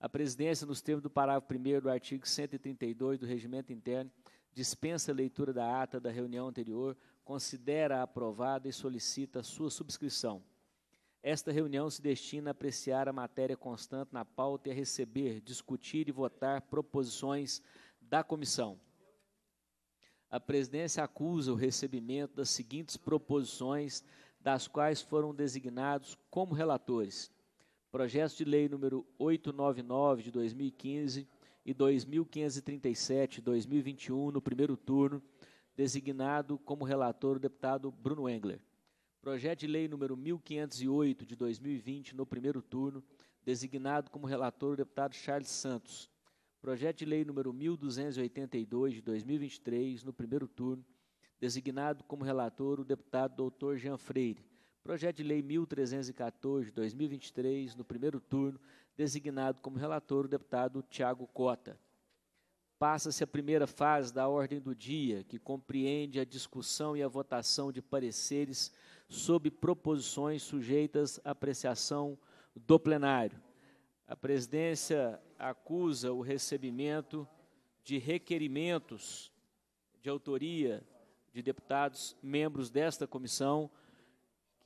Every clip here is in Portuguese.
A presidência, nos termos do parágrafo 1 do artigo 132 do Regimento Interno, dispensa a leitura da ata da reunião anterior, considera aprovada e solicita sua subscrição. Esta reunião se destina a apreciar a matéria constante na pauta e a receber, discutir e votar proposições da comissão. A presidência acusa o recebimento das seguintes proposições, das quais foram designados como relatores: projetos de lei número 899 de 2015 e 2537 de 2021 no primeiro turno, designado como relator o deputado Bruno Engler. Projeto de lei número 1508 de 2020 no primeiro turno, designado como relator o deputado Charles Santos. Projeto de lei número 1282 de 2023 no primeiro turno, designado como relator o deputado Dr. Jean Freire. Projeto de Lei 1314 de 2023, no primeiro turno, designado como relator o deputado Tiago Cota. Passa-se a primeira fase da ordem do dia, que compreende a discussão e a votação de pareceres sobre proposições sujeitas à apreciação do plenário. A presidência acusa o recebimento de requerimentos de autoria de deputados membros desta comissão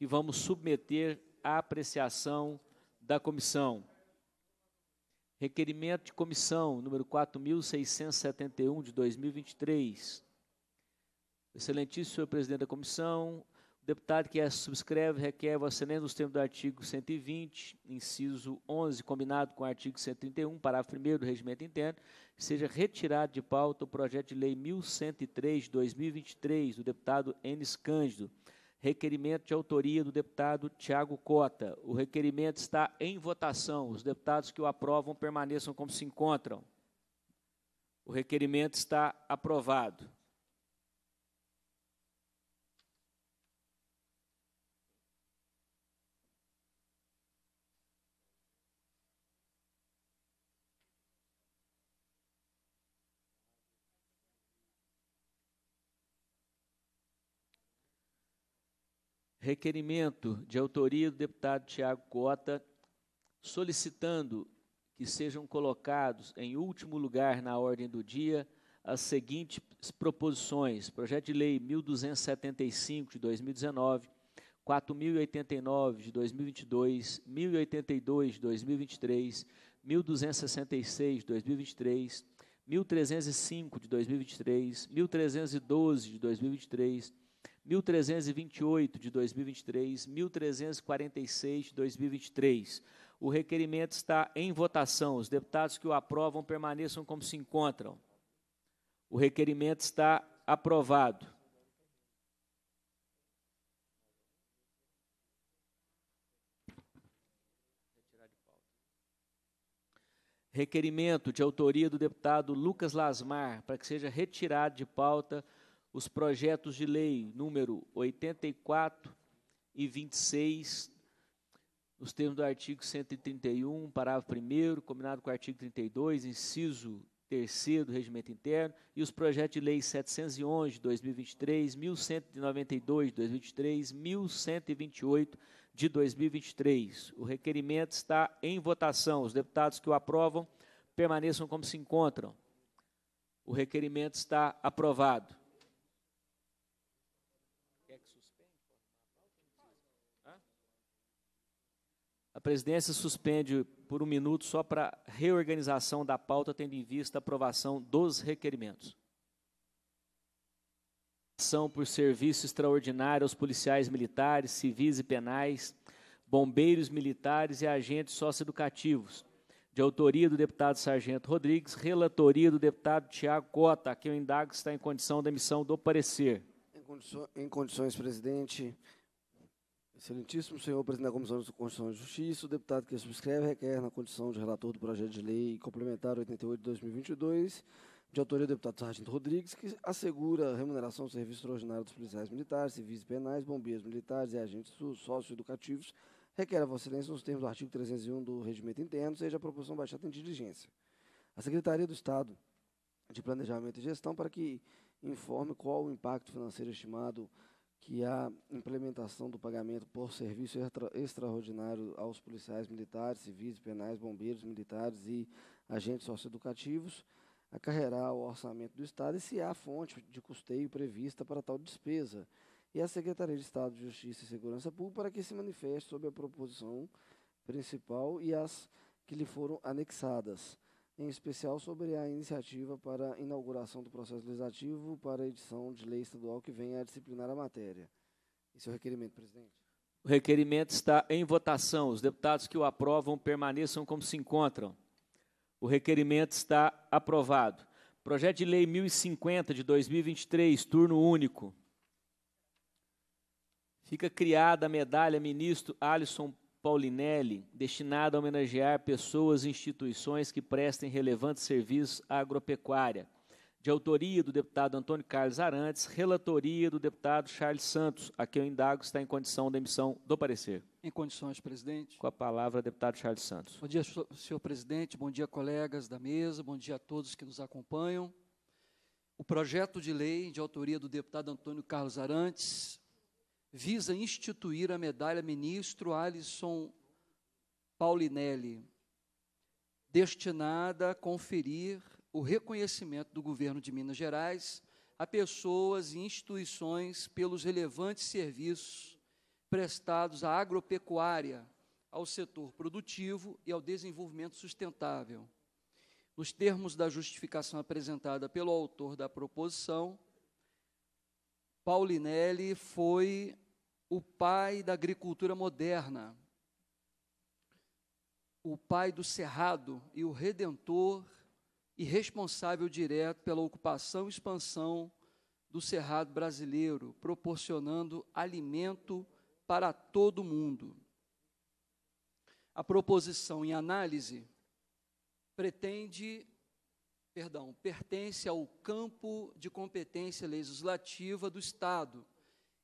vamos submeter à apreciação da comissão. Requerimento de comissão número 4671 de 2023. Excelentíssimo senhor presidente da comissão, o deputado que a subscreve requer, Vossa Excelência, nos termos do artigo 120, inciso 11, combinado com o artigo 131, parágrafo 1 do Regimento Interno, seja retirado de pauta o projeto de lei 1103 de 2023, do deputado Enes Cândido, requerimento de autoria do deputado Tiago Cota. O requerimento está em votação. Os deputados que o aprovam permaneçam como se encontram. O requerimento está aprovado. Requerimento de autoria do deputado Tiago Cota, solicitando que sejam colocados em último lugar na ordem do dia as seguintes proposições: Projeto de Lei 1275 de 2019, 4089 de 2022, 1082 de 2023, 1266 de 2023, 1305 de 2023, 1312 de 2023, 1328 de 2023, 1346 de 2023. O requerimento está em votação. Os deputados que o aprovam permaneçam como se encontram. O requerimento está aprovado. Requerimento de autoria do deputado Lucas Lasmar para que seja retirado de pauta os projetos de lei número 84 e 26, nos termos do artigo 131, parágrafo 1 combinado com o artigo 32, inciso 3 do Regimento Interno, e os projetos de lei 711 de 2023, 1192 de 2023, 1128 de 2023. O requerimento está em votação. Os deputados que o aprovam permaneçam como se encontram. O requerimento está aprovado. Presidência suspende por um minuto só para reorganização da pauta, tendo em vista a aprovação dos requerimentos. Ação por serviço extraordinário aos policiais militares, civis e penais, bombeiros militares e agentes socioeducativos, de autoria do deputado Sargento Rodrigues, relatoria do deputado Tiago Cota, a quem eu indago está em condição da emissão do parecer. Em condições, presidente, Excelentíssimo senhor presidente da Comissão de Constituição e Justiça, o deputado que subscreve requer, na condição de relator do projeto de lei complementar 88 de 2022, de autoria do deputado Sargento Rodrigues, que assegura a remuneração do serviço extraordinário dos policiais militares, civis penais, bombeiros militares e agentes socioeducativos, requer a Vossa Excelência, nos termos do artigo 301 do Regimento Interno, seja a proposição baixada em diligência. A Secretaria do Estado de Planejamento e Gestão para que informe qual o impacto financeiro estimado que a implementação do pagamento por serviço extra, extraordinário aos policiais militares, civis, penais, bombeiros militares e agentes socioeducativos acarrerá o orçamento do Estado e se há fonte de custeio prevista para tal despesa. E a Secretaria de Estado de Justiça e Segurança Pública para que se manifeste sobre a proposição principal e as que lhe foram anexadas, em especial sobre a iniciativa para inauguração do processo legislativo para a edição de lei estadual que venha a disciplinar a matéria. Esse é o requerimento, presidente. O requerimento está em votação. Os deputados que o aprovam permaneçam como se encontram. O requerimento está aprovado. Projeto de Lei 1050 de 2023, turno único. Fica criada a medalha Ministro Alisson Paulinelli, destinada a homenagear pessoas e instituições que prestem relevantes serviços à agropecuária, de autoria do deputado Antônio Carlos Arantes, relatoria do deputado Charles Santos, a quem o indago está em condição de emissão do parecer. Em condições, presidente. Com a palavra, deputado Charles Santos. Bom dia, senhor presidente, bom dia, colegas da mesa, bom dia a todos que nos acompanham. O projeto de lei de autoria do deputado Antônio Carlos Arantes visa instituir a medalha ministro Alisson Paulinelli, destinada a conferir o reconhecimento do governo de Minas Gerais a pessoas e instituições pelos relevantes serviços prestados à agropecuária, ao setor produtivo e ao desenvolvimento sustentável. Nos termos da justificação apresentada pelo autor da proposição, Paulinelli foi o pai da agricultura moderna, o pai do cerrado e o redentor e responsável direto pela ocupação e expansão do cerrado brasileiro, proporcionando alimento para todo mundo. A proposição em análise pretende, perdão, pertence ao campo de competência legislativa do Estado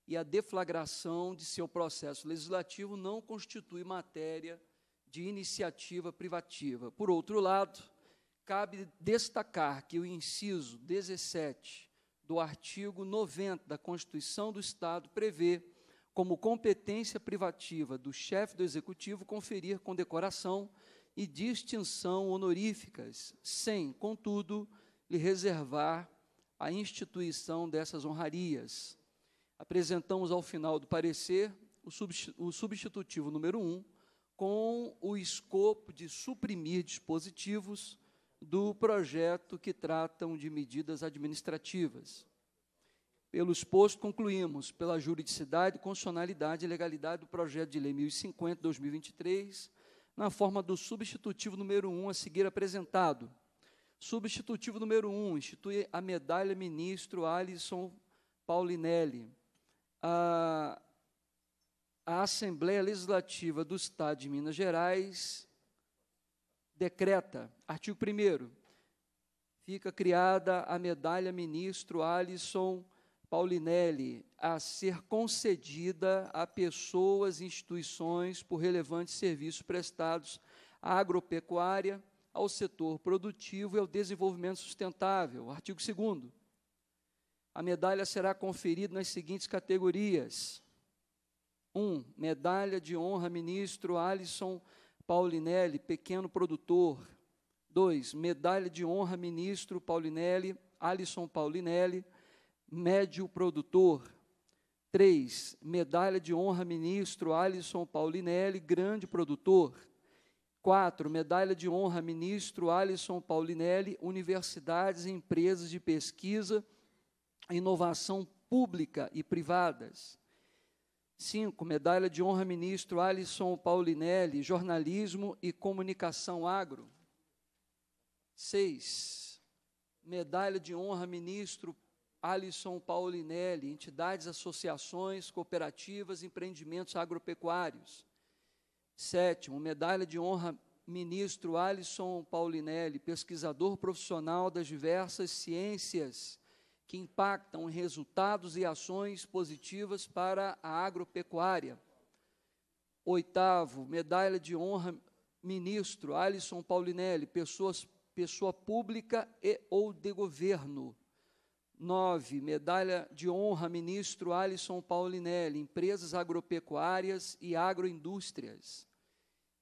e a deflagração de seu processo legislativo não constitui matéria de iniciativa privativa. Por outro lado, cabe destacar que o inciso 17 do artigo 90 da Constituição do Estado prevê como competência privativa do chefe do executivo conferir condecoração e distinção honoríficas, sem, contudo, lhe reservar a instituição dessas honrarias. Apresentamos ao final do parecer o substitutivo número 1, um, com o escopo de suprimir dispositivos do projeto que tratam de medidas administrativas. Pelo exposto, concluímos pela juridicidade, constitucionalidade e legalidade do projeto de lei 1050-2023, na forma do substitutivo número 1 a seguir apresentado. Substitutivo número 1, institui a medalha ministro Alisson Paulinelli. A, a Assembleia Legislativa do Estado de Minas Gerais decreta, artigo 1 fica criada a medalha ministro Alisson Paulinelli a ser concedida a pessoas e instituições por relevantes serviços prestados à agropecuária, ao setor produtivo e ao desenvolvimento sustentável. Artigo 2 A medalha será conferida nas seguintes categorias: 1. Um, medalha de honra ministro Alisson Paulinelli pequeno produtor. 2. Medalha de honra, ministro Paulinelli, Alisson Paulinelli, médio produtor. 3. Medalha de honra, ministro Alisson Paulinelli, grande produtor. 4. Medalha de honra, ministro Alisson Paulinelli, universidades e empresas de pesquisa, inovação pública e privadas. 5. Medalha de honra, ministro Alisson Paulinelli, jornalismo e comunicação agro. 6. Medalha de honra, ministro Alisson Paulinelli, entidades, associações, cooperativas, empreendimentos agropecuários. Sétimo, medalha de honra, ministro Alisson Paulinelli, pesquisador profissional das diversas ciências que impactam resultados e ações positivas para a agropecuária. Oitavo, medalha de honra, ministro Alisson Paulinelli, pessoas, pessoa pública e ou de governo. 9. Medalha de honra, ministro Alisson Paulinelli, empresas agropecuárias e agroindústrias.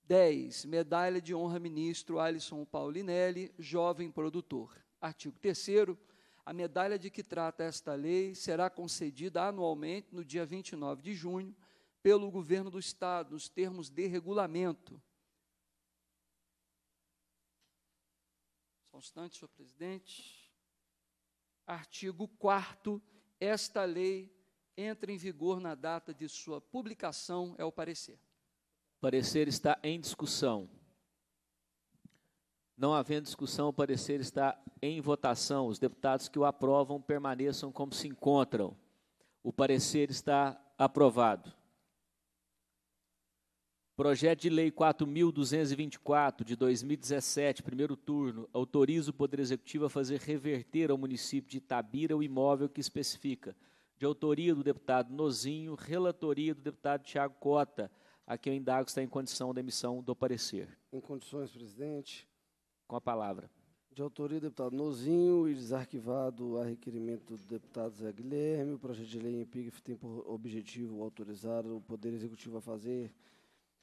10. Medalha de honra, ministro Alisson Paulinelli, jovem produtor. Artigo 3. A medalha de que trata esta lei será concedida anualmente no dia 29 de junho pelo governo do Estado, nos termos de regulamento. Só um instante, senhor presidente. Artigo 4 esta lei entra em vigor na data de sua publicação, é o parecer. O parecer está em discussão. Não havendo discussão, o parecer está em votação. Os deputados que o aprovam permaneçam como se encontram. O parecer está aprovado. Projeto de Lei 4.224, de 2017, primeiro turno, autoriza o Poder Executivo a fazer reverter ao município de Itabira o imóvel que especifica, de autoria do deputado Nozinho, relatoria do deputado Tiago Cota, a quem o indago está em condição da emissão do parecer. Em condições, presidente. Com a palavra. De autoria do deputado Nozinho e desarquivado a requerimento do deputado Zé Guilherme, o projeto de lei em PIGF tem por objetivo autorizar o Poder Executivo a fazer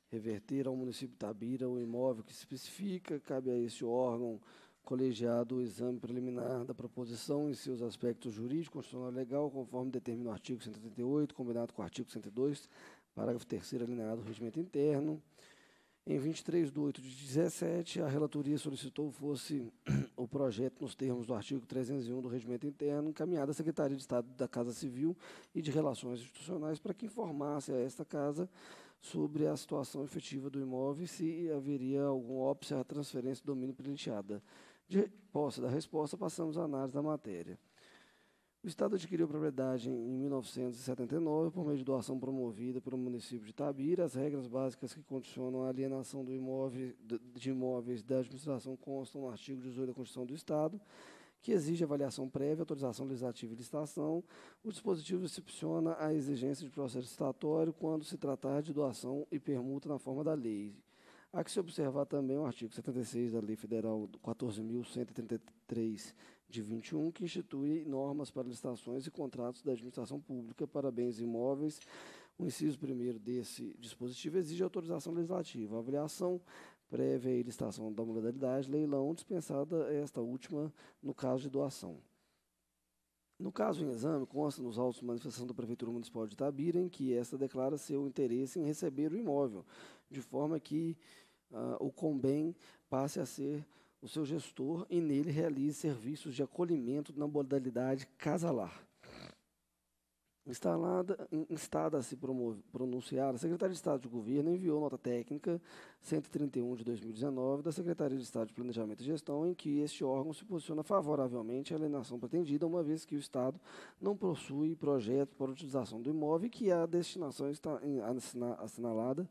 reverter ao município Tabira o imóvel que especifica, cabe a esse órgão colegiado o exame preliminar da proposição em seus aspectos jurídico, constitucional e legal, conforme determina o artigo 138, combinado com o artigo 102, parágrafo 3 alineado do regimento interno. Em 23 de 8 de 17, a relatoria solicitou fosse o projeto nos termos do artigo 301 do regimento interno, encaminhado à Secretaria de Estado da Casa Civil e de Relações Institucionais para que informasse a esta Casa sobre a situação efetiva do imóvel e se haveria algum óbice à transferência do domínio presenteada. De posse da resposta, passamos à análise da matéria. O Estado adquiriu propriedade em 1979 por meio de doação promovida pelo município de Tabira. As regras básicas que condicionam a alienação imóvel, de imóveis da administração constam no artigo 18 da Constituição do Estado que exige avaliação prévia, autorização legislativa e licitação. O dispositivo excepciona a exigência de processo licitatório quando se tratar de doação e permuta na forma da lei. Há que se observar também o artigo 76 da Lei Federal 14.133 de 21, que institui normas para licitações e contratos da administração pública para bens imóveis. O inciso primeiro desse dispositivo exige autorização legislativa. A avaliação prévia a licitação da modalidade leilão, dispensada esta última no caso de doação. No caso em exame, consta nos autos de manifestação da Prefeitura Municipal de Itabira em que esta declara seu interesse em receber o imóvel, de forma que uh, o Combem passe a ser o seu gestor e nele realize serviços de acolhimento na modalidade casalar. Instalada, instada a se pronunciar, a Secretaria de Estado de Governo enviou nota técnica 131 de 2019 da Secretaria de Estado de Planejamento e Gestão, em que este órgão se posiciona favoravelmente à alienação pretendida, uma vez que o Estado não possui projeto para utilização do imóvel e que a destinação está assinalada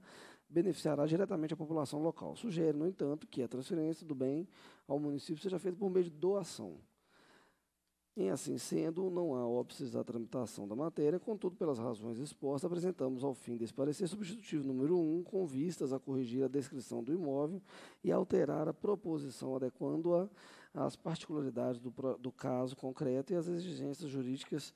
beneficiará diretamente a população local. Sugere, no entanto, que a transferência do bem ao município seja feita por meio de doação. Em assim sendo, não há óbices à tramitação da matéria, contudo, pelas razões expostas, apresentamos ao fim desse parecer substitutivo número 1, um, com vistas a corrigir a descrição do imóvel e alterar a proposição, adequando-a às particularidades do, do caso concreto e às exigências jurídicas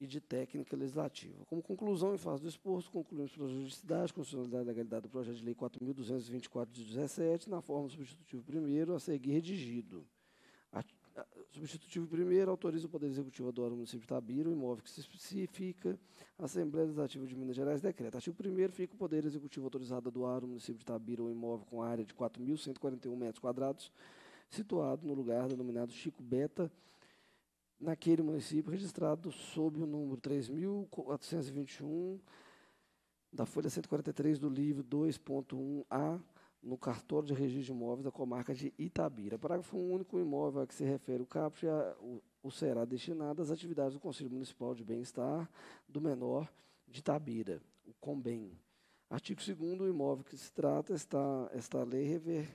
e de técnica legislativa. Como conclusão, em face do exposto, concluímos pela juridicidade, constitucionalidade e legalidade do projeto de lei 4.224 de 17, na forma substitutivo primeiro, a seguir redigido. Substitutivo primeiro, autoriza o Poder Executivo a doar ao município de Tabira o imóvel que se especifica. A Assembleia Legislativa de Minas Gerais decreta. Artigo 1 fica o Poder Executivo autorizado a doar ao município de Tabira um imóvel com área de 4.141 metros quadrados, situado no lugar denominado Chico Beta, naquele município, registrado sob o número 3.421 da Folha 143 do livro 2.1A no cartório de registro de imóveis da comarca de Itabira. Parágrafo único, o imóvel a que se refere o CAPT o, o será destinado às atividades do Conselho Municipal de Bem-Estar do Menor de Itabira, o COMBEM. Artigo 2 o imóvel que se trata, esta, esta lei rever,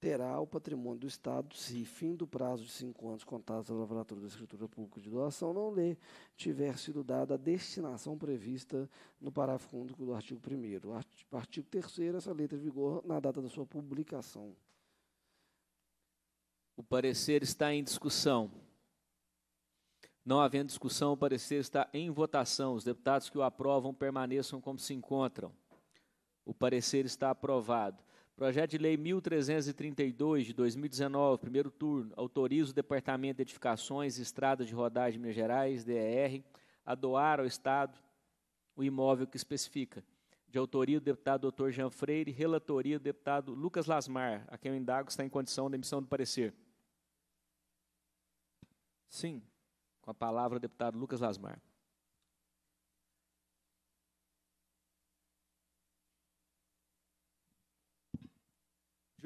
terá o patrimônio do Estado se, fim do prazo de cinco anos contados da lavratura da escritura pública de doação, não lhe tiver sido dada a destinação prevista no parágrafo único do artigo 1 Artigo 3 essa letra de vigor na data da sua publicação. O parecer está em discussão. Não havendo discussão, o parecer está em votação. Os deputados que o aprovam permaneçam como se encontram. O parecer está aprovado. Projeto de Lei 1332 de 2019, primeiro turno, autoriza o Departamento de Edificações e Estradas de Rodagem de Minas Gerais, DER, a doar ao Estado o imóvel que especifica. De autoria do deputado Dr. Jean Freire, relatoria do deputado Lucas Lasmar, a quem o indago está em condição de emissão do parecer. Sim. Com a palavra o deputado Lucas Lasmar.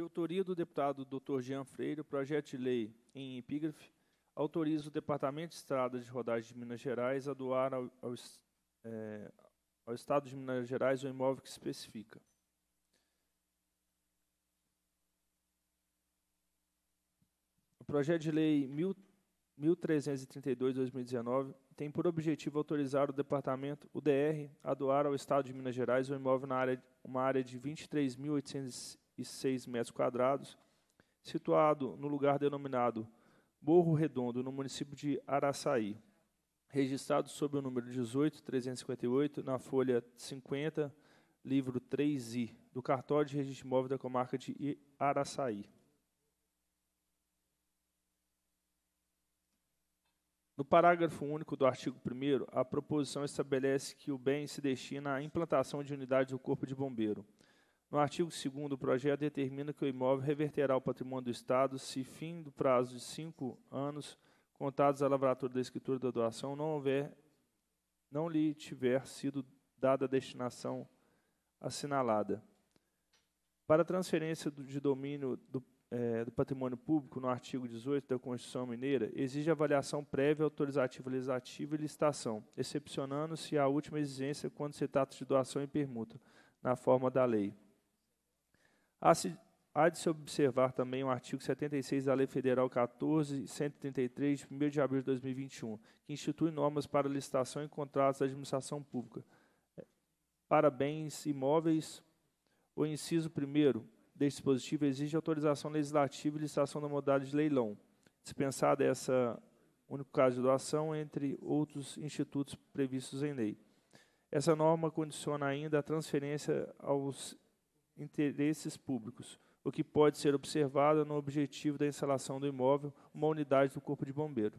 De autoria do deputado Dr. Jean Freire, o projeto de lei em epígrafe autoriza o Departamento de Estradas de Rodagem de Minas Gerais a doar ao, ao, é, ao Estado de Minas Gerais o imóvel que especifica. O projeto de lei 1332-2019 tem por objetivo autorizar o Departamento, o DR, a doar ao Estado de Minas Gerais o imóvel na área, uma área de 23.806 metros quadrados, situado no lugar denominado Morro Redondo, no município de Araçaí, registrado sob o número 18358, na folha 50, livro 3I, do cartório de registro imóvel da comarca de Araçaí. No parágrafo único do artigo 1 a proposição estabelece que o bem se destina à implantação de unidades do Corpo de Bombeiro. No artigo 2 o projeto determina que o imóvel reverterá ao patrimônio do Estado se, fim do prazo de cinco anos, contados à lavratura da escritura da doação, não, houver, não lhe tiver sido dada a destinação assinalada. Para transferência de domínio do, é, do patrimônio público, no artigo 18 da Constituição Mineira, exige avaliação prévia, autorizativa legislativa e licitação, excepcionando-se a última exigência quando se trata de doação e permuta, na forma da lei. Há, se, há de se observar também o artigo 76 da Lei Federal 14.133, de 1 de abril de 2021, que institui normas para licitação e contratos da administração pública é, para bens imóveis. O inciso 1 deste dispositivo exige autorização legislativa e licitação da modalidade de leilão, dispensada essa único caso de doação, entre outros institutos previstos em lei. Essa norma condiciona ainda a transferência aos interesses públicos, o que pode ser observado no objetivo da instalação do imóvel, uma unidade do Corpo de Bombeiro.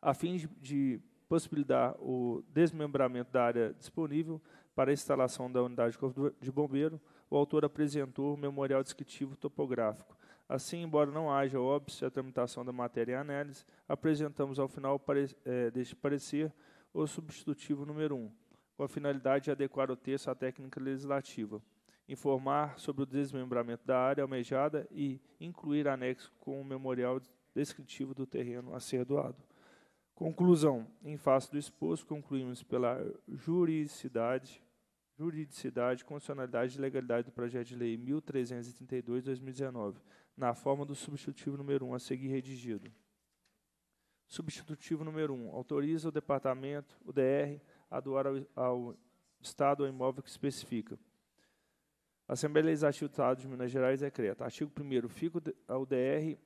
A fim de possibilitar o desmembramento da área disponível para a instalação da unidade do Corpo de Bombeiro, o autor apresentou o memorial descritivo topográfico. Assim, embora não haja óbice a tramitação da matéria em análise, apresentamos ao final eh, deste parecer o substitutivo número 1, com a finalidade de adequar o texto à técnica legislativa informar sobre o desmembramento da área almejada e incluir anexo com o memorial descritivo do terreno a ser doado. Conclusão. Em face do exposto, concluímos pela juridicidade, juridicidade, constitucionalidade e legalidade do projeto de lei 1332-2019, na forma do substitutivo número 1 a seguir redigido. Substitutivo número 1. Autoriza o departamento, o DR, a doar ao, ao Estado o imóvel que especifica a Assembleia Legislativa do Estado de Minas Gerais decreta. Artigo 1 Fica o DR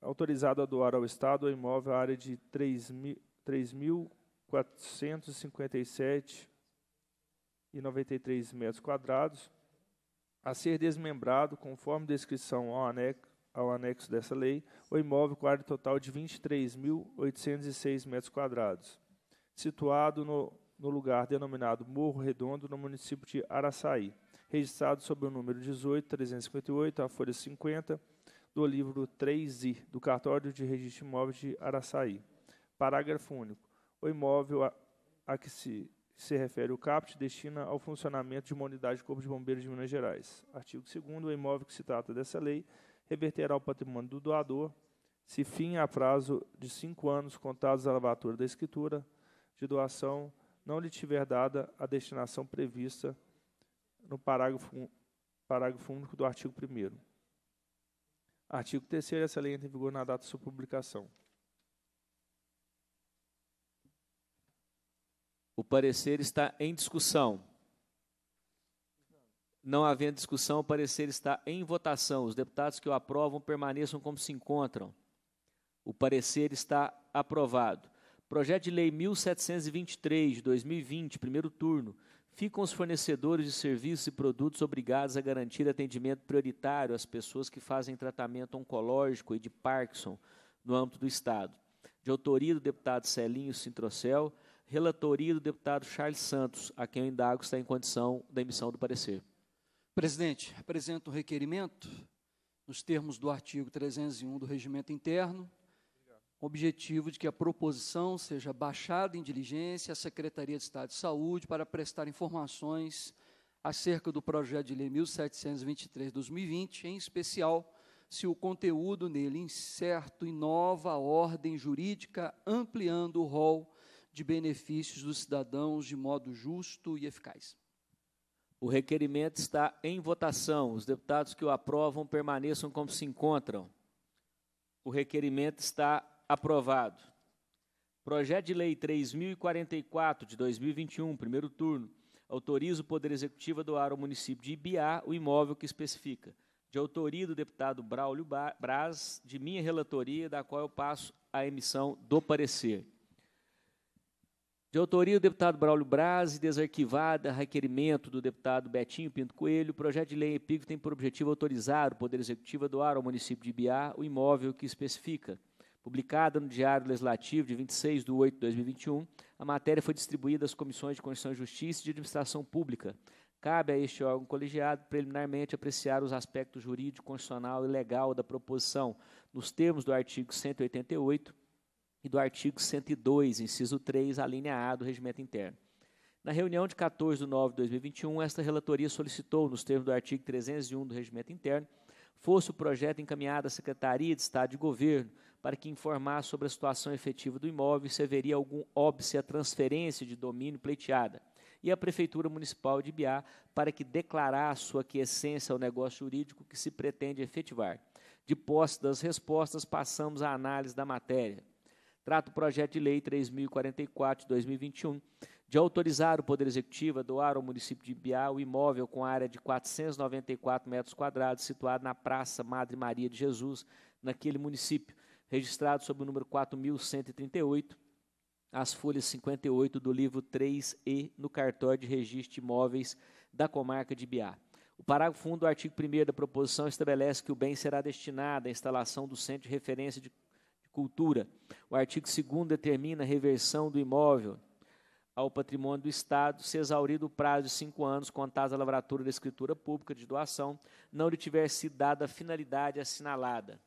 autorizado a doar ao Estado o imóvel à área de 3.457,93 metros quadrados, a ser desmembrado, conforme descrição ao anexo, ao anexo dessa lei, o imóvel com área total de 23.806 metros quadrados, situado no, no lugar denominado Morro Redondo, no município de Araçaí registrado sob o número 18.358, a folha 50, do livro 3I, do cartório de registro de imóveis de Araçaí. Parágrafo único. O imóvel a, a que se, se refere o CAPT destina ao funcionamento de uma unidade de Corpo de Bombeiros de Minas Gerais. Artigo 2 o imóvel que se trata dessa lei reverterá ao patrimônio do doador, se fim a prazo de cinco anos contados da lavatura da escritura de doação não lhe tiver dada a destinação prevista no parágrafo, parágrafo único do artigo 1 Artigo 3 essa lei entra em vigor na data de sua publicação. O parecer está em discussão. Não havendo discussão, o parecer está em votação. Os deputados que o aprovam permaneçam como se encontram. O parecer está aprovado. Projeto de Lei 1723 de 2020, primeiro turno. Ficam os fornecedores de serviços e produtos obrigados a garantir atendimento prioritário às pessoas que fazem tratamento oncológico e de Parkinson no âmbito do Estado. De autoria do deputado Celinho Sintrocel, relatoria do deputado Charles Santos, a quem o indago está em condição da emissão do parecer. Presidente, apresento o requerimento nos termos do artigo 301 do Regimento Interno, objetivo de que a proposição seja baixada em diligência à Secretaria de Estado de Saúde para prestar informações acerca do projeto de lei 1723/2020, em especial se o conteúdo nele incerto inova a ordem jurídica, ampliando o rol de benefícios dos cidadãos de modo justo e eficaz. O requerimento está em votação. Os deputados que o aprovam permaneçam como se encontram. O requerimento está aprovado. Projeto de Lei 3044 de 2021, primeiro turno, autoriza o Poder Executivo a doar ao município de Ibiá o imóvel que especifica. De autoria do deputado Braulio Braz, de minha relatoria, da qual eu passo a emissão do parecer. De autoria do deputado Braulio Braz e desarquivada requerimento do deputado Betinho Pinto Coelho, o projeto de lei EPIG tem por objetivo autorizar o Poder Executivo a doar ao município de Ibiá o imóvel que especifica. Publicada no Diário Legislativo de 26 de 8 de 2021, a matéria foi distribuída às comissões de Constituição e Justiça e de Administração Pública. Cabe a este órgão colegiado preliminarmente apreciar os aspectos jurídico, constitucional e legal da proposição, nos termos do artigo 188 e do artigo 102, inciso 3, a linha A do Regimento Interno. Na reunião de 14 de nove de 2021, esta relatoria solicitou, nos termos do artigo 301 do Regimento Interno, fosse o projeto encaminhado à Secretaria de Estado de Governo para que informasse sobre a situação efetiva do imóvel se haveria algum óbice à transferência de domínio pleiteada, e à Prefeitura Municipal de Biá para que declarasse sua aquiescência ao negócio jurídico que se pretende efetivar. De posse das respostas, passamos à análise da matéria. Trata o projeto de lei 3044 de 2021 de autorizar o Poder Executivo a doar ao município de Biá o imóvel com área de 494 metros quadrados situado na Praça Madre Maria de Jesus, naquele município, registrado sob o número 4138, as folhas 58 do livro 3E no cartório de registro de imóveis da comarca de Biá. O parágrafo 1 do artigo 1 da proposição estabelece que o bem será destinado à instalação do Centro de Referência de cultura. O artigo 2 determina a reversão do imóvel ao patrimônio do Estado, se exaurido o prazo de cinco anos contados a lavratura da escritura pública de doação, não lhe tiver sido dada a finalidade assinalada.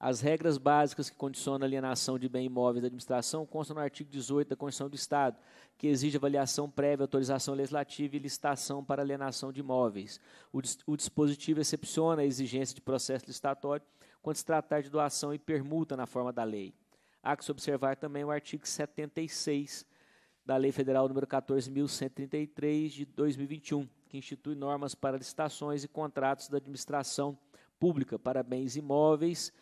As regras básicas que condicionam a alienação de bem imóveis da administração constam no artigo 18 da Constituição do Estado, que exige avaliação prévia, autorização legislativa e licitação para alienação de imóveis. O, o dispositivo excepciona a exigência de processo licitatório quando se tratar de doação e permuta na forma da lei. Há que se observar também o artigo 76 da Lei Federal número 14.133 de 2021, que institui normas para licitações e contratos da administração pública para bens imóveis,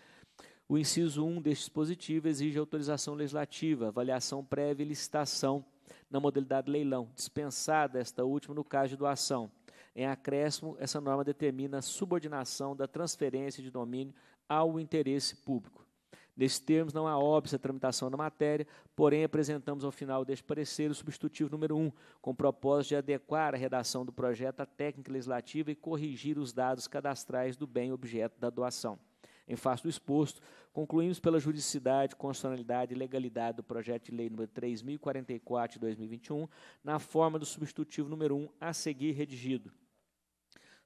o inciso 1 deste dispositivo exige autorização legislativa, avaliação prévia e licitação na modalidade leilão, dispensada esta última no caso de doação. Em acréscimo, essa norma determina a subordinação da transferência de domínio ao interesse público. Nesses termos, não há óbvio a tramitação da matéria, porém apresentamos ao final deste parecer o substitutivo número 1, com o propósito de adequar a redação do projeto à técnica legislativa e corrigir os dados cadastrais do bem objeto da doação. Em face do exposto, concluímos pela juridicidade, constitucionalidade e legalidade do projeto de lei número 3044 de 2021, na forma do substitutivo número 1 a seguir redigido.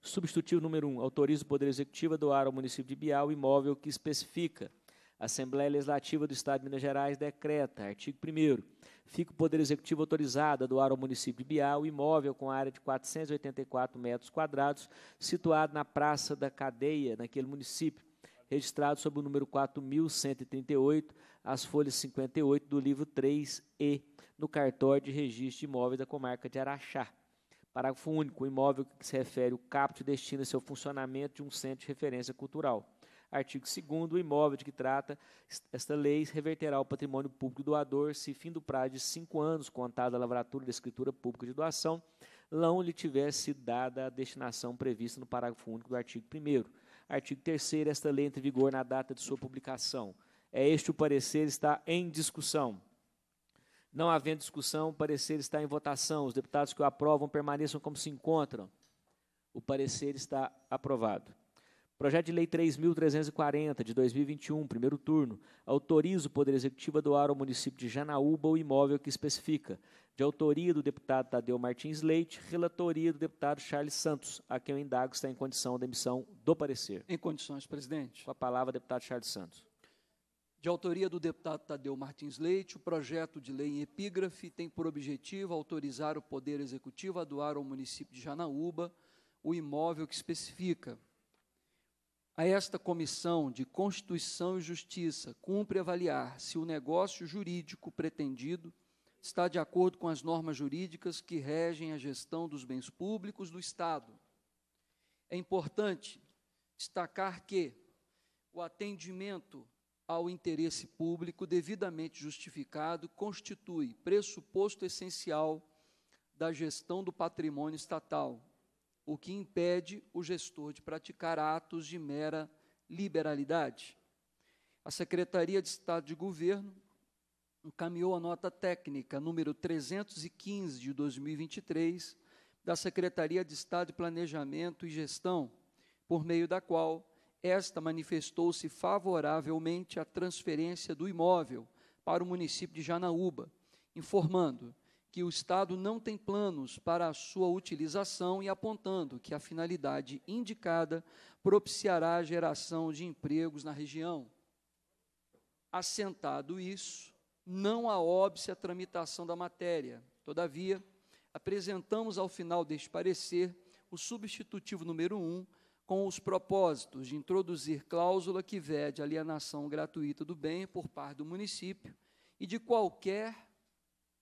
Substitutivo número 1. Autoriza o Poder Executivo a doar ao município de Bial o imóvel que especifica. A Assembleia Legislativa do Estado de Minas Gerais decreta, artigo 1 Fica o Poder Executivo autorizado a doar ao município de Bial o imóvel com área de 484 metros quadrados, situado na Praça da Cadeia, naquele município, registrado sob o número 4138, as folhas 58 do livro 3E, no cartório de registro de imóveis da comarca de Araxá. Parágrafo único. O imóvel que se refere o capto destina-se ao funcionamento de um centro de referência cultural. Artigo 2 o imóvel de que trata esta lei reverterá ao patrimônio público doador se, fim do prazo de cinco anos contado a lavratura da escritura pública de doação, não lhe tivesse dada a destinação prevista no parágrafo único do artigo 1 Artigo 3 esta lei entra em vigor na data de sua publicação. É este o parecer, está em discussão. Não havendo discussão, o parecer está em votação. Os deputados que o aprovam permaneçam como se encontram. O parecer está aprovado. Projeto de Lei 3.340, de 2021, primeiro turno, autoriza o Poder Executivo a doar ao município de Janaúba o imóvel que especifica, de autoria do deputado Tadeu Martins Leite, relatoria do deputado Charles Santos, a quem o indago está em condição da emissão do parecer. Em condições, presidente. Com a palavra, deputado Charles Santos. De autoria do deputado Tadeu Martins Leite, o projeto de lei em epígrafe tem por objetivo autorizar o Poder Executivo a doar ao município de Janaúba o imóvel que especifica a esta Comissão de Constituição e Justiça cumpre avaliar se o negócio jurídico pretendido está de acordo com as normas jurídicas que regem a gestão dos bens públicos do Estado. É importante destacar que o atendimento ao interesse público devidamente justificado constitui pressuposto essencial da gestão do patrimônio estatal, o que impede o gestor de praticar atos de mera liberalidade. A Secretaria de Estado de Governo encaminhou a nota técnica número 315 de 2023 da Secretaria de Estado de Planejamento e Gestão, por meio da qual esta manifestou-se favoravelmente à transferência do imóvel para o município de Janaúba, informando que o Estado não tem planos para a sua utilização e apontando que a finalidade indicada propiciará a geração de empregos na região. Assentado isso, não há óbice a tramitação da matéria. Todavia, apresentamos ao final deste parecer o substitutivo número 1, um, com os propósitos de introduzir cláusula que vede alienação gratuita do bem por parte do município e de qualquer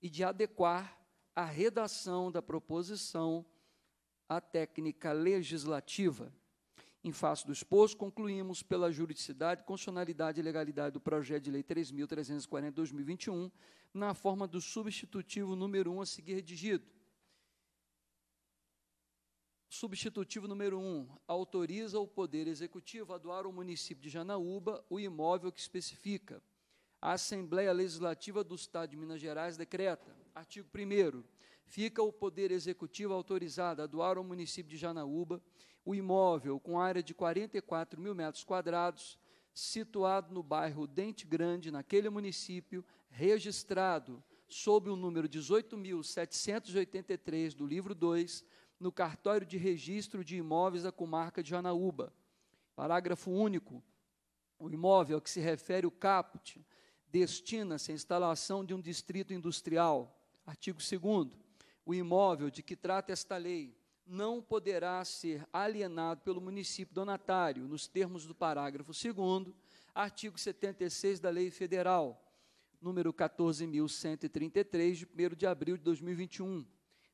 e de adequar a redação da proposição à técnica legislativa. Em face do exposto, concluímos pela juridicidade, constitucionalidade e legalidade do projeto de lei 3.340 2021, na forma do substitutivo número 1 a seguir redigido. Substitutivo número 1. Autoriza o Poder Executivo a doar ao município de Janaúba o imóvel que especifica a Assembleia Legislativa do Estado de Minas Gerais decreta, artigo 1 fica o Poder Executivo autorizado a doar ao município de Janaúba o imóvel com área de 44 mil metros quadrados, situado no bairro Dente Grande, naquele município, registrado sob o número 18.783 do livro 2, no cartório de registro de imóveis da comarca de Janaúba. Parágrafo único. O imóvel a que se refere o caput destina-se à instalação de um distrito industrial. Artigo 2 O imóvel de que trata esta lei não poderá ser alienado pelo município donatário, nos termos do parágrafo 2 artigo 76 da Lei Federal, número 14.133, de 1 de abril de 2021.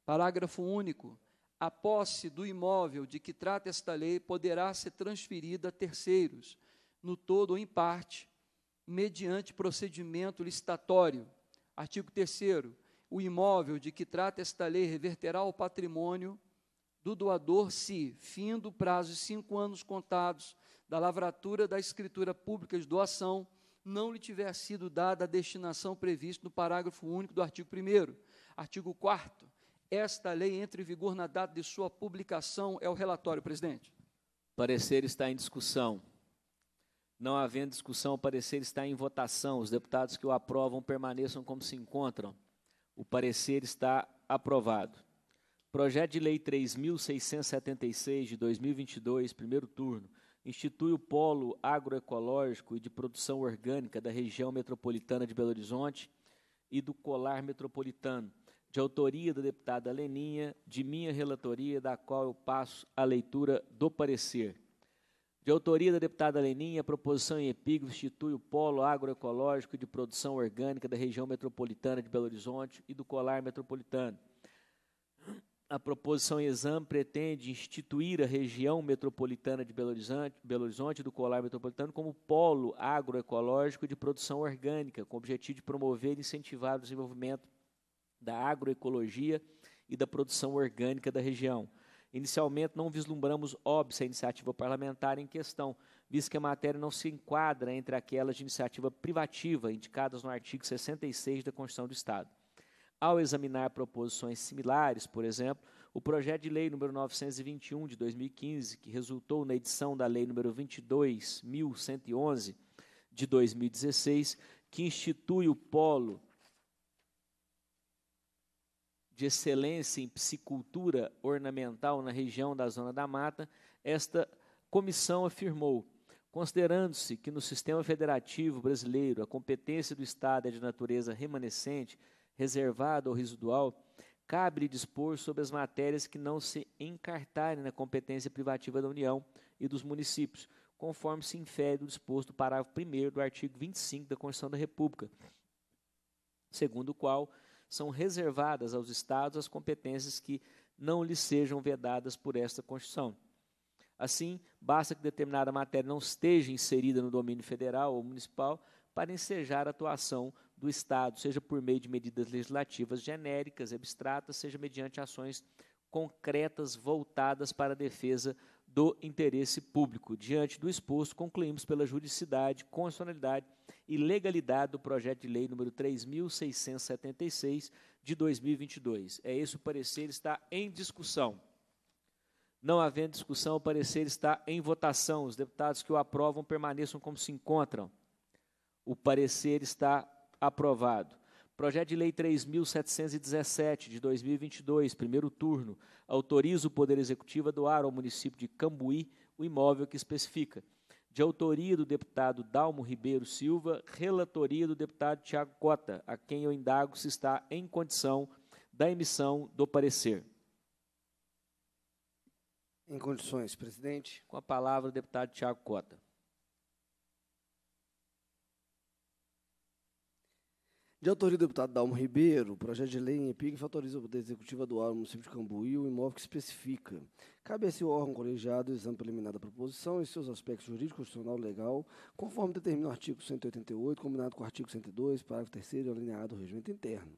Parágrafo único. A posse do imóvel de que trata esta lei poderá ser transferida a terceiros, no todo ou em parte, mediante procedimento licitatório. Artigo 3 o imóvel de que trata esta lei reverterá ao patrimônio do doador se, fim do prazo de cinco anos contados da lavratura da escritura pública de doação, não lhe tiver sido dada a destinação prevista no parágrafo único do artigo 1 Artigo 4 Esta lei entra em vigor na data de sua publicação. É o relatório, presidente. Parecer está em discussão. Não havendo discussão, o parecer está em votação. Os deputados que o aprovam permaneçam como se encontram. O parecer está aprovado. Projeto de Lei 3.676 de 2022, primeiro turno, institui o Polo Agroecológico e de Produção Orgânica da região metropolitana de Belo Horizonte e do Colar Metropolitano, de autoria da deputada Leninha, de minha relatoria, da qual eu passo a leitura do parecer. De autoria da deputada Leninha, a proposição em epígrafe institui o Polo Agroecológico de Produção Orgânica da região metropolitana de Belo Horizonte e do Colar Metropolitano. A proposição em exame pretende instituir a região metropolitana de Belo Horizonte, Belo Horizonte do Colar Metropolitano como polo agroecológico de produção orgânica, com o objetivo de promover e incentivar o desenvolvimento da agroecologia e da produção orgânica da região. Inicialmente, não vislumbramos óbvia a iniciativa parlamentar em questão, visto que a matéria não se enquadra entre aquelas de iniciativa privativa indicadas no artigo 66 da Constituição do Estado. Ao examinar proposições similares, por exemplo, o projeto de lei número 921 de 2015, que resultou na edição da lei número 22.111 de 2016, que institui o polo de excelência em psicultura ornamental na região da Zona da Mata, esta comissão afirmou, considerando-se que no sistema federativo brasileiro a competência do Estado é de natureza remanescente, reservada ou residual, cabe-lhe dispor sobre as matérias que não se encartarem na competência privativa da União e dos municípios, conforme se infere do disposto do parágrafo 1 do artigo 25 da Constituição da República, segundo o qual são reservadas aos Estados as competências que não lhes sejam vedadas por esta Constituição. Assim, basta que determinada matéria não esteja inserida no domínio federal ou municipal para ensejar a atuação do Estado, seja por meio de medidas legislativas genéricas, abstratas, seja mediante ações concretas voltadas para a defesa do interesse público. Diante do exposto, concluímos pela juridicidade, constitucionalidade e legalidade do projeto de lei número 3676 de 2022. É esse o parecer está em discussão. Não havendo discussão, o parecer está em votação. Os deputados que o aprovam permaneçam como se encontram. O parecer está aprovado. Projeto de Lei 3.717, de 2022, primeiro turno, autoriza o Poder Executivo a doar ao município de Cambuí o imóvel que especifica. De autoria do deputado Dalmo Ribeiro Silva, relatoria do deputado Tiago Cota, a quem eu indago se está em condição da emissão do parecer. Em condições, presidente. Com a palavra o deputado Tiago Cota. De autoria do deputado Dalmo Ribeiro, o projeto de lei em EPIG autoriza o Poder Executivo a doar ao município de Cambuí o imóvel que especifica. Cabe a esse órgão colegiado o exame preliminar da proposição e seus aspectos jurídico, constitucional legal, conforme determina o artigo 188, combinado com o artigo 102, parágrafo 3 e alineado do regimento interno.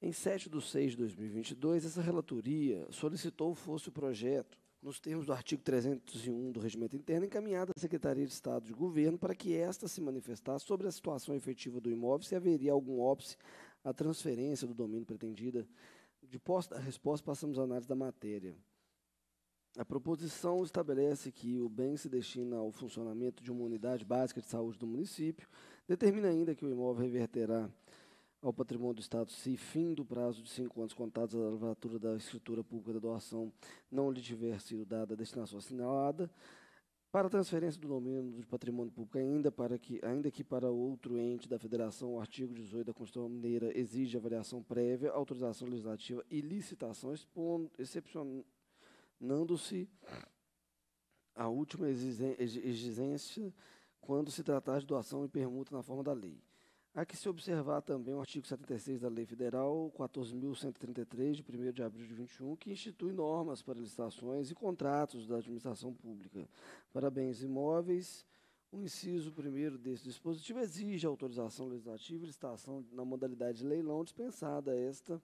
Em 7 de 6 de 2022, essa relatoria solicitou fosse o projeto nos termos do artigo 301 do Regimento Interno, encaminhada à Secretaria de Estado de Governo para que esta se manifestasse sobre a situação efetiva do imóvel, se haveria algum óbice à transferência do domínio pretendida. De posta da resposta, passamos à análise da matéria. A proposição estabelece que o bem se destina ao funcionamento de uma unidade básica de saúde do município, determina ainda que o imóvel reverterá ao patrimônio do Estado se, fim do prazo de cinco anos contados da lavratura da escritura pública da doação, não lhe tiver sido dada a destinação assinalada, para transferência do domínio do patrimônio público, ainda, para que, ainda que para outro ente da Federação, o artigo 18 da Constituição Mineira exige avaliação prévia, autorização legislativa e licitação, excepcionando-se a última exigência quando se tratar de doação e permuta na forma da lei. Há que se observar também o artigo 76 da Lei Federal 14.133, de 1 de abril de 21, que institui normas para licitações e contratos da administração pública para bens imóveis. O inciso primeiro desse dispositivo exige autorização legislativa e licitação na modalidade de leilão, dispensada esta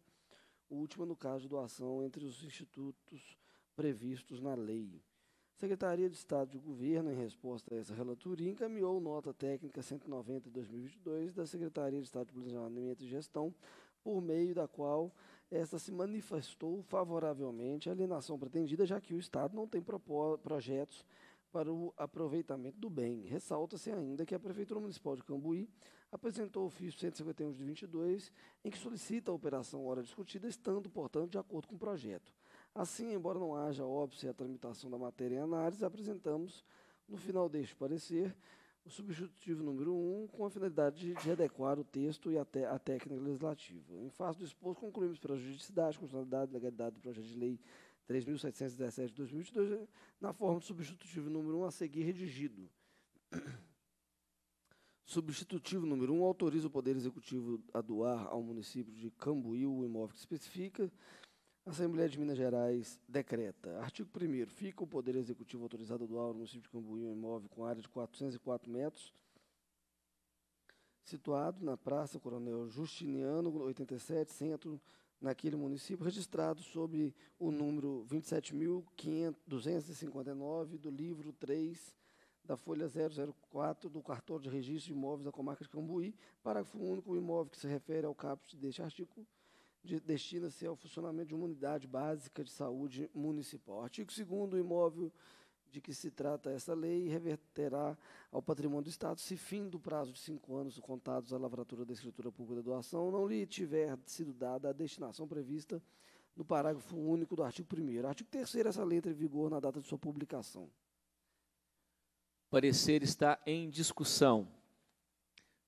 última no caso de doação entre os institutos previstos na lei. Secretaria de Estado de Governo, em resposta a essa relatoria, encaminhou nota técnica 190 de 2022 da Secretaria de Estado de Planejamento e Gestão, por meio da qual esta se manifestou favoravelmente à alienação pretendida, já que o Estado não tem projetos para o aproveitamento do bem. Ressalta-se ainda que a Prefeitura Municipal de Cambuí apresentou o ofício 151 de 22, em que solicita a operação hora discutida, estando, portanto, de acordo com o projeto. Assim, embora não haja óbice a tramitação da matéria em análise, apresentamos, no final deste parecer, o substitutivo número 1, um, com a finalidade de adequar o texto e a, a técnica legislativa. Em face do exposto, concluímos pela juridicidade, constitucionalidade e legalidade do projeto de lei 3.717 de 2022, na forma do substitutivo número 1 um, a seguir redigido. Substitutivo número 1 um, autoriza o Poder Executivo a doar ao município de Cambuí o imóvel que especifica, Assembleia de Minas Gerais decreta. Artigo 1 Fica o Poder Executivo autorizado a doar ao município de Cambuí um imóvel com área de 404 metros, situado na Praça Coronel Justiniano, 87, centro naquele município, registrado sob o número 27.259 do livro 3 da folha 004 do cartório de registro de imóveis da comarca de Cambuí, parágrafo único, o imóvel que se refere ao caput deste artigo de, destina-se ao funcionamento de uma unidade básica de saúde municipal. Artigo 2 o imóvel de que se trata essa lei reverterá ao patrimônio do Estado se fim do prazo de cinco anos contados à lavratura da escritura pública da doação não lhe tiver sido dada a destinação prevista no parágrafo único do artigo 1 Artigo 3 essa lei entra em vigor na data de sua publicação. Parecer está em discussão.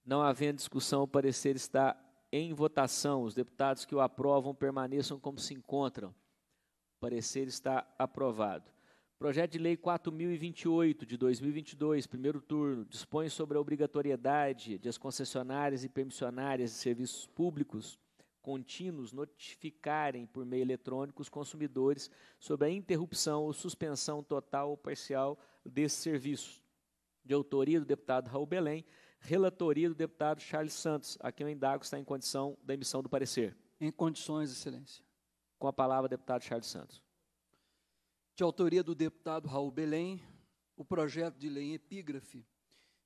Não havendo discussão, o parecer está em votação. Os deputados que o aprovam permaneçam como se encontram. O parecer está aprovado. Projeto de Lei 4028 de 2022, primeiro turno, dispõe sobre a obrigatoriedade de as concessionárias e permissionárias de serviços públicos contínuos notificarem por meio eletrônico os consumidores sobre a interrupção ou suspensão total ou parcial desses serviços. De autoria do deputado Raul Belém, relatoria do deputado Charles Santos, a quem o indago está em condição da emissão do parecer. Em condições, excelência. Com a palavra, deputado Charles Santos de autoria do deputado Raul Belém, o projeto de lei em epígrafe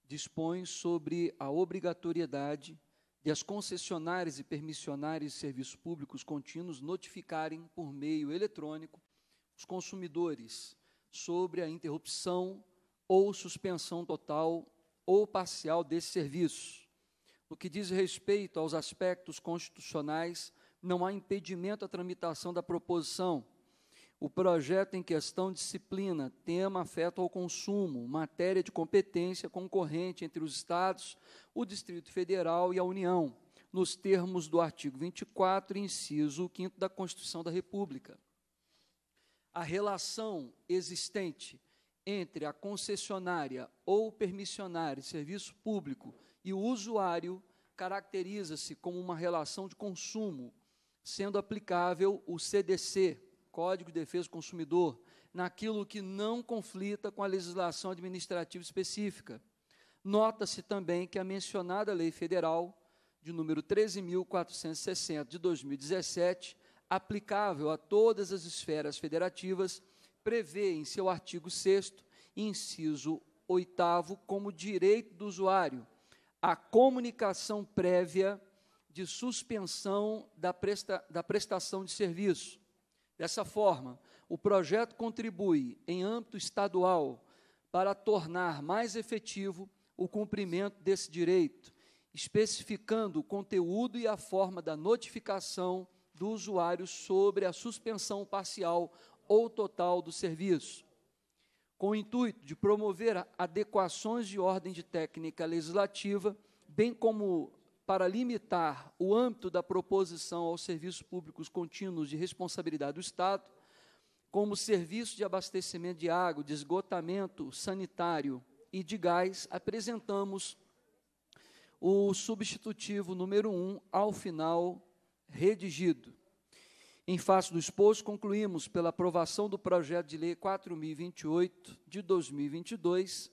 dispõe sobre a obrigatoriedade de as concessionárias e permissionárias de serviços públicos contínuos notificarem por meio eletrônico os consumidores sobre a interrupção ou suspensão total ou parcial desse serviço. No que diz respeito aos aspectos constitucionais, não há impedimento à tramitação da proposição, o projeto em questão disciplina tema afeto ao consumo, matéria de competência concorrente entre os Estados, o Distrito Federal e a União, nos termos do artigo 24, inciso 5 da Constituição da República. A relação existente entre a concessionária ou permissionária de serviço público e o usuário caracteriza-se como uma relação de consumo, sendo aplicável o CDC, Código de Defesa do Consumidor, naquilo que não conflita com a legislação administrativa específica. Nota-se também que a mencionada lei federal, de número 13.460 de 2017, aplicável a todas as esferas federativas, prevê em seu artigo 6 inciso 8 como direito do usuário a comunicação prévia de suspensão da, presta, da prestação de serviço, Dessa forma, o projeto contribui, em âmbito estadual, para tornar mais efetivo o cumprimento desse direito, especificando o conteúdo e a forma da notificação do usuário sobre a suspensão parcial ou total do serviço. Com o intuito de promover adequações de ordem de técnica legislativa, bem como para limitar o âmbito da proposição aos serviços públicos contínuos de responsabilidade do Estado, como serviço de abastecimento de água, de esgotamento sanitário e de gás, apresentamos o substitutivo número 1 um, ao final redigido. Em face do exposto, concluímos pela aprovação do projeto de lei 4028 de 2022,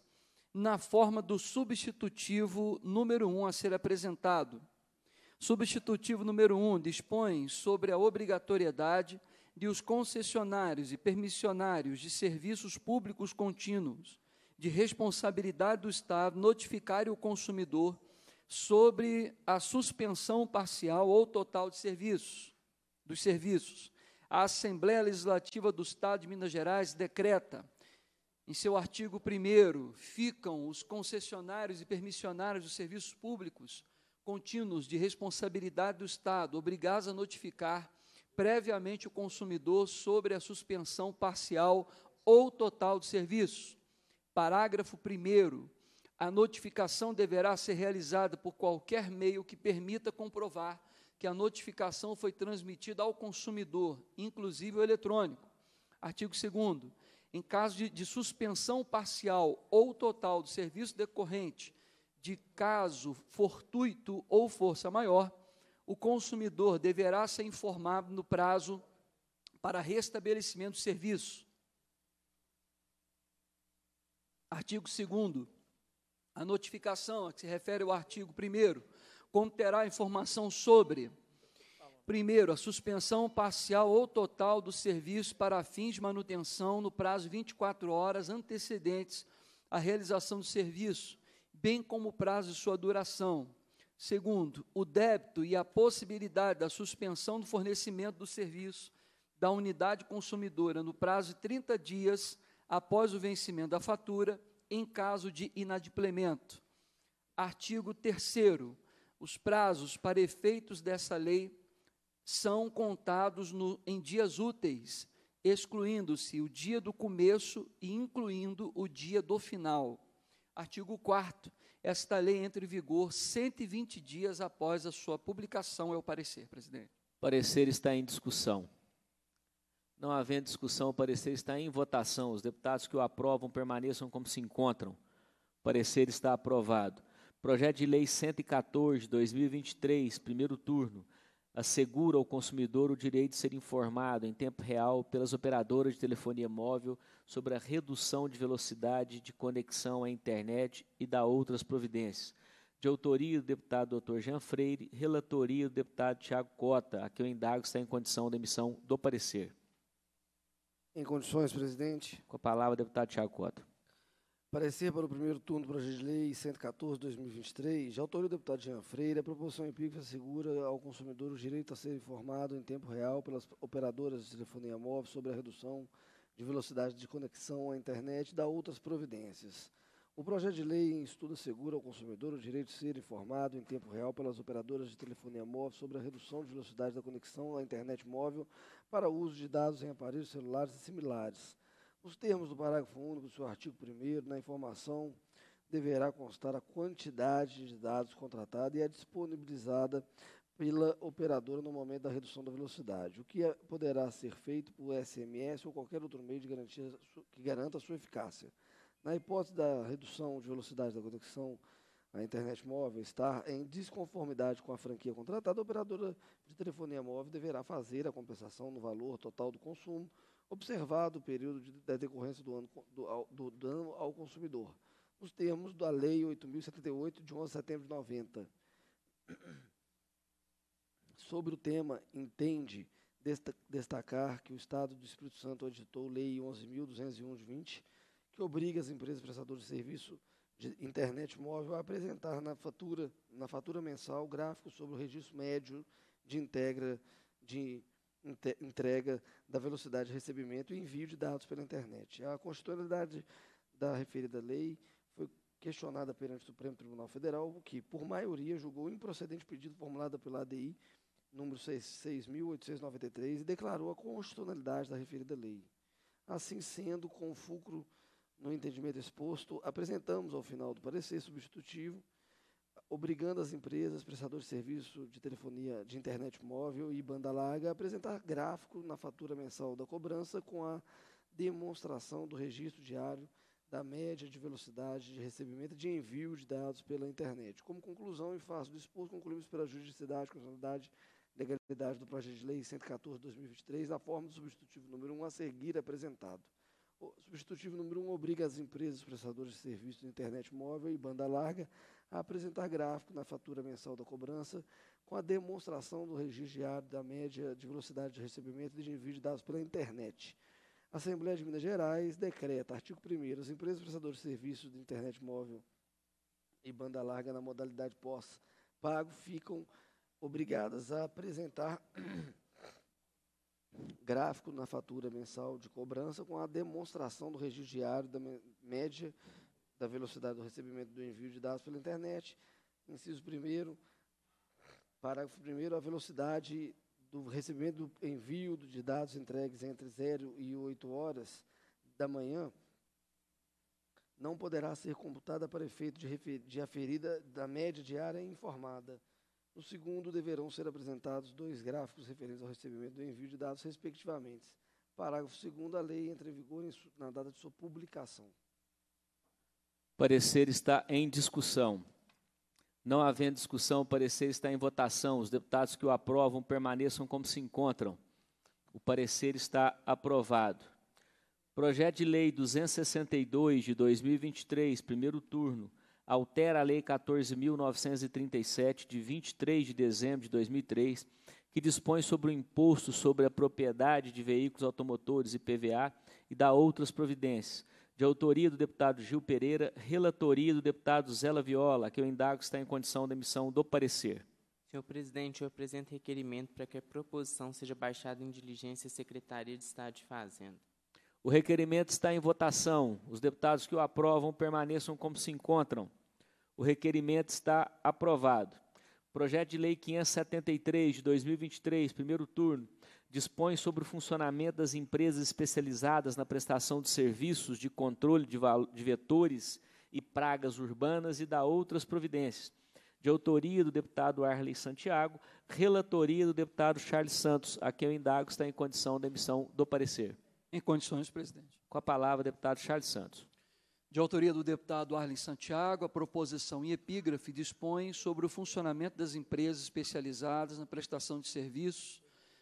na forma do substitutivo número 1 um a ser apresentado. Substitutivo número 1 um dispõe sobre a obrigatoriedade de os concessionários e permissionários de serviços públicos contínuos de responsabilidade do Estado notificarem o consumidor sobre a suspensão parcial ou total de serviços, dos serviços. A Assembleia Legislativa do Estado de Minas Gerais decreta em seu artigo 1, ficam os concessionários e permissionários dos serviços públicos contínuos de responsabilidade do Estado obrigados a notificar previamente o consumidor sobre a suspensão parcial ou total do serviço. Parágrafo 1. A notificação deverá ser realizada por qualquer meio que permita comprovar que a notificação foi transmitida ao consumidor, inclusive o eletrônico. Artigo 2 em caso de, de suspensão parcial ou total do serviço decorrente de caso fortuito ou força maior, o consumidor deverá ser informado no prazo para restabelecimento do serviço. Artigo 2 a notificação a que se refere ao artigo 1 conterá informação sobre Primeiro, a suspensão parcial ou total do serviço para fins de manutenção no prazo de 24 horas antecedentes à realização do serviço, bem como o prazo de sua duração. Segundo, o débito e a possibilidade da suspensão do fornecimento do serviço da unidade consumidora no prazo de 30 dias após o vencimento da fatura, em caso de inadimplemento. Artigo 3 os prazos para efeitos dessa lei são contados no, em dias úteis, excluindo-se o dia do começo e incluindo o dia do final. Artigo 4 esta lei entra em vigor 120 dias após a sua publicação, é o parecer, presidente. Parecer está em discussão. Não havendo discussão, o parecer está em votação. Os deputados que o aprovam permaneçam como se encontram. O parecer está aprovado. Projeto de Lei 114, 2023, primeiro turno, assegura ao consumidor o direito de ser informado em tempo real pelas operadoras de telefonia móvel sobre a redução de velocidade de conexão à internet e da outras providências. De autoria do deputado Dr. Jean Freire, relatoria do deputado Tiago Cota, a que eu indago está em condição da emissão do parecer. Em condições, presidente. Com a palavra, deputado Tiago Cota. Parecer para o primeiro turno do projeto de lei 114-2023, de autoria do deputado Jean Freire, a proposição empírica assegura ao consumidor o direito a ser informado em tempo real pelas operadoras de telefonia móvel sobre a redução de velocidade de conexão à internet e da outras providências. O projeto de lei em estudo assegura ao consumidor o direito de ser informado em tempo real pelas operadoras de telefonia móvel sobre a redução de velocidade da conexão à internet móvel para uso de dados em aparelhos celulares e similares. Nos termos do parágrafo único do seu artigo 1 na informação deverá constar a quantidade de dados contratada e a disponibilizada pela operadora no momento da redução da velocidade, o que é, poderá ser feito por SMS ou qualquer outro meio de garantia que garanta a sua eficácia. Na hipótese da redução de velocidade da conexão à internet móvel estar em desconformidade com a franquia contratada, a operadora de telefonia móvel deverá fazer a compensação no valor total do consumo, observado o período de, da decorrência do, ano, do, do dano ao consumidor, nos termos da Lei 8.078, de 11 de setembro de 90. Sobre o tema, entende destacar que o Estado do Espírito Santo editou Lei 11.201 de 20, que obriga as empresas prestadoras de serviço de internet móvel a apresentar na fatura, na fatura mensal gráficos sobre o registro médio de, integra, de entrega da velocidade de recebimento e envio de dados pela internet. A constitucionalidade da referida lei foi questionada perante o Supremo Tribunal Federal, que, por maioria, julgou improcedente o pedido formulado pela ADI número 6.893 e declarou a constitucionalidade da referida lei. Assim sendo, com o fulcro no entendimento exposto, apresentamos ao final do parecer substitutivo, obrigando as empresas, prestadores de serviço de telefonia de internet móvel e banda larga a apresentar gráfico na fatura mensal da cobrança com a demonstração do registro diário da média de velocidade de recebimento e de envio de dados pela internet. Como conclusão, em face do exposto, concluímos pela juridicidade, constitucionalidade legalidade do projeto de lei 114/2023, a forma do substitutivo número 1 a seguir apresentado. O substitutivo número 1 obriga as empresas prestadoras de serviços de internet móvel e banda larga a apresentar gráfico na fatura mensal da cobrança com a demonstração do registro diário da média de velocidade de recebimento de envio de dados pela internet. A Assembleia de Minas Gerais decreta, artigo 1 as empresas prestadoras de serviços de internet móvel e banda larga na modalidade pós-pago ficam obrigadas a apresentar gráfico na fatura mensal de cobrança com a demonstração do registro diário da média da velocidade do recebimento do envio de dados pela internet. Inciso 1 parágrafo 1 a velocidade do recebimento do envio de dados entregues entre 0 e 8 horas da manhã não poderá ser computada para efeito de, de aferida da média diária informada no segundo, deverão ser apresentados dois gráficos referentes ao recebimento do envio de dados, respectivamente. Parágrafo 2 a lei entra em vigor na data de sua publicação. Parecer está em discussão. Não havendo discussão, o parecer está em votação. Os deputados que o aprovam permaneçam como se encontram. O parecer está aprovado. Projeto de Lei 262 de 2023, primeiro turno, altera a Lei 14.937, de 23 de dezembro de 2003, que dispõe sobre o imposto sobre a propriedade de veículos automotores e PVA e da outras providências, de autoria do deputado Gil Pereira, relatoria do deputado Zé Viola, que eu indago está em condição de emissão do parecer. Senhor presidente, eu apresento requerimento para que a proposição seja baixada em diligência à Secretaria de Estado de Fazenda. O requerimento está em votação. Os deputados que o aprovam permaneçam como se encontram. O requerimento está aprovado. Projeto de Lei 573 de 2023, primeiro turno, dispõe sobre o funcionamento das empresas especializadas na prestação de serviços de controle de, de vetores e pragas urbanas e da outras providências. De autoria do deputado Arley Santiago, relatoria do deputado Charles Santos, a quem eu indago está em condição da emissão do parecer. Em condições, presidente. Com a palavra, deputado Charles Santos. De autoria do deputado Arlen Santiago, a proposição em epígrafe dispõe sobre o funcionamento das empresas especializadas na prestação de serviços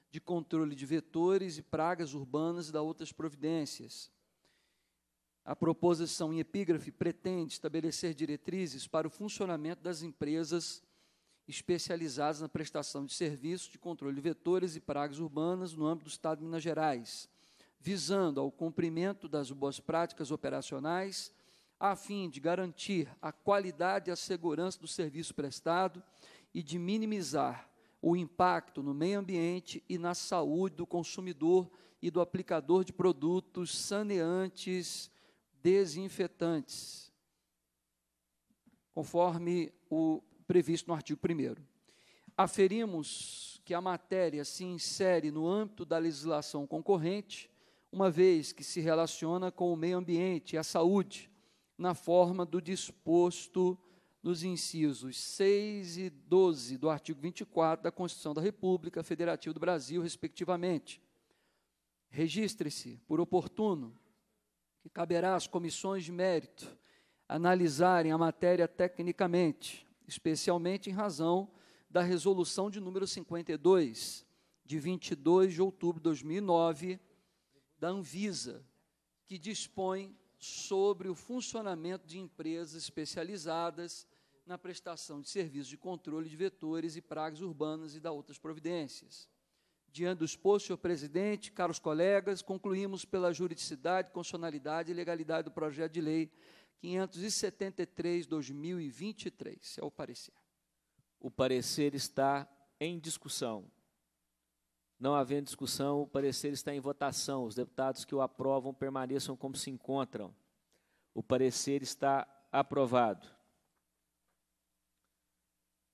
de controle de vetores e pragas urbanas e da outras providências. A proposição em epígrafe pretende estabelecer diretrizes para o funcionamento das empresas especializadas na prestação de serviços de controle de vetores e pragas urbanas no âmbito do Estado de Minas Gerais, visando ao cumprimento das boas práticas operacionais a fim de garantir a qualidade e a segurança do serviço prestado e de minimizar o impacto no meio ambiente e na saúde do consumidor e do aplicador de produtos saneantes, desinfetantes, conforme o previsto no artigo 1 Aferimos que a matéria se insere no âmbito da legislação concorrente, uma vez que se relaciona com o meio ambiente e a saúde, na forma do disposto nos incisos 6 e 12 do artigo 24 da Constituição da República Federativa do Brasil, respectivamente. Registre-se por oportuno que caberá às comissões de mérito analisarem a matéria tecnicamente, especialmente em razão da resolução de número 52, de 22 de outubro de 2009, da Anvisa, que dispõe sobre o funcionamento de empresas especializadas na prestação de serviços de controle de vetores e pragas urbanas e da outras providências. Diante do exposto, senhor presidente, caros colegas, concluímos pela juridicidade, constitucionalidade e legalidade do projeto de lei 573/2023. É o parecer. O parecer está em discussão. Não havendo discussão, o parecer está em votação. Os deputados que o aprovam permaneçam como se encontram. O parecer está aprovado.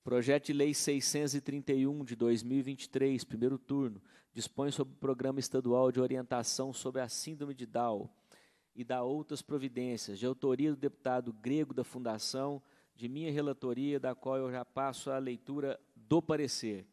Projeto de Lei 631 de 2023, primeiro turno, dispõe sobre o Programa Estadual de Orientação sobre a Síndrome de Down e da outras providências, de autoria do deputado grego da Fundação, de minha relatoria, da qual eu já passo a leitura do parecer.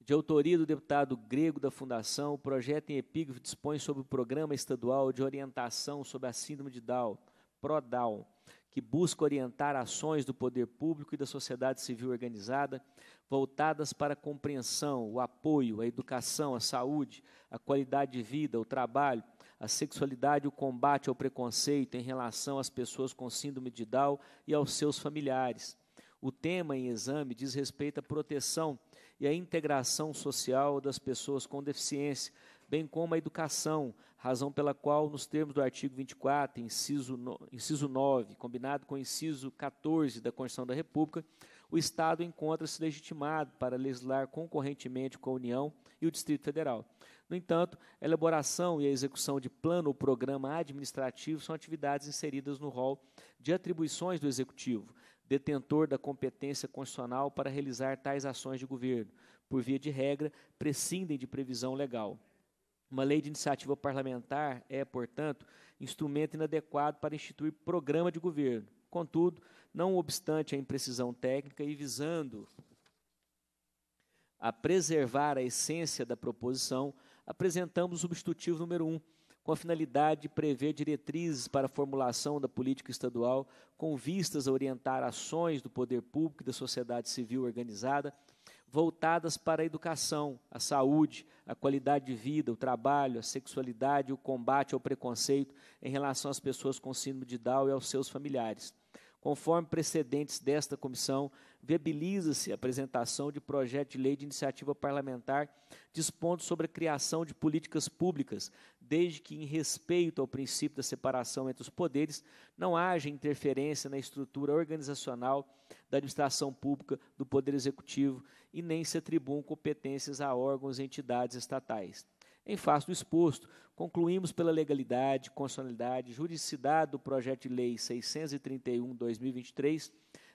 De autoria do deputado grego da Fundação, o projeto em epígrafe dispõe sobre o Programa Estadual de Orientação sobre a Síndrome de Down, PRODAL, que busca orientar ações do poder público e da sociedade civil organizada voltadas para a compreensão, o apoio, a educação, a saúde, a qualidade de vida, o trabalho, a sexualidade e o combate ao preconceito em relação às pessoas com síndrome de Down e aos seus familiares. O tema em exame diz respeito à proteção e à integração social das pessoas com deficiência, bem como a educação, razão pela qual, nos termos do artigo 24, inciso, no, inciso 9, combinado com o inciso 14 da Constituição da República, o Estado encontra-se legitimado para legislar concorrentemente com a União e o Distrito Federal. No entanto, a elaboração e a execução de plano ou programa administrativo são atividades inseridas no rol de atribuições do Executivo, detentor da competência constitucional para realizar tais ações de governo, por via de regra, prescindem de previsão legal. Uma lei de iniciativa parlamentar é, portanto, instrumento inadequado para instituir programa de governo. Contudo, não obstante a imprecisão técnica e visando a preservar a essência da proposição, apresentamos o substitutivo número 1, um, com a finalidade de prever diretrizes para a formulação da política estadual com vistas a orientar ações do poder público e da sociedade civil organizada voltadas para a educação, a saúde, a qualidade de vida, o trabalho, a sexualidade o combate ao preconceito em relação às pessoas com síndrome de Down e aos seus familiares. Conforme precedentes desta comissão, viabiliza-se a apresentação de projeto de lei de iniciativa parlamentar dispondo sobre a criação de políticas públicas, desde que, em respeito ao princípio da separação entre os poderes, não haja interferência na estrutura organizacional da administração pública do Poder Executivo e nem se atribuam competências a órgãos e entidades estatais. Em face do exposto, concluímos pela legalidade, constitucionalidade e juridicidade do projeto de lei 631/2023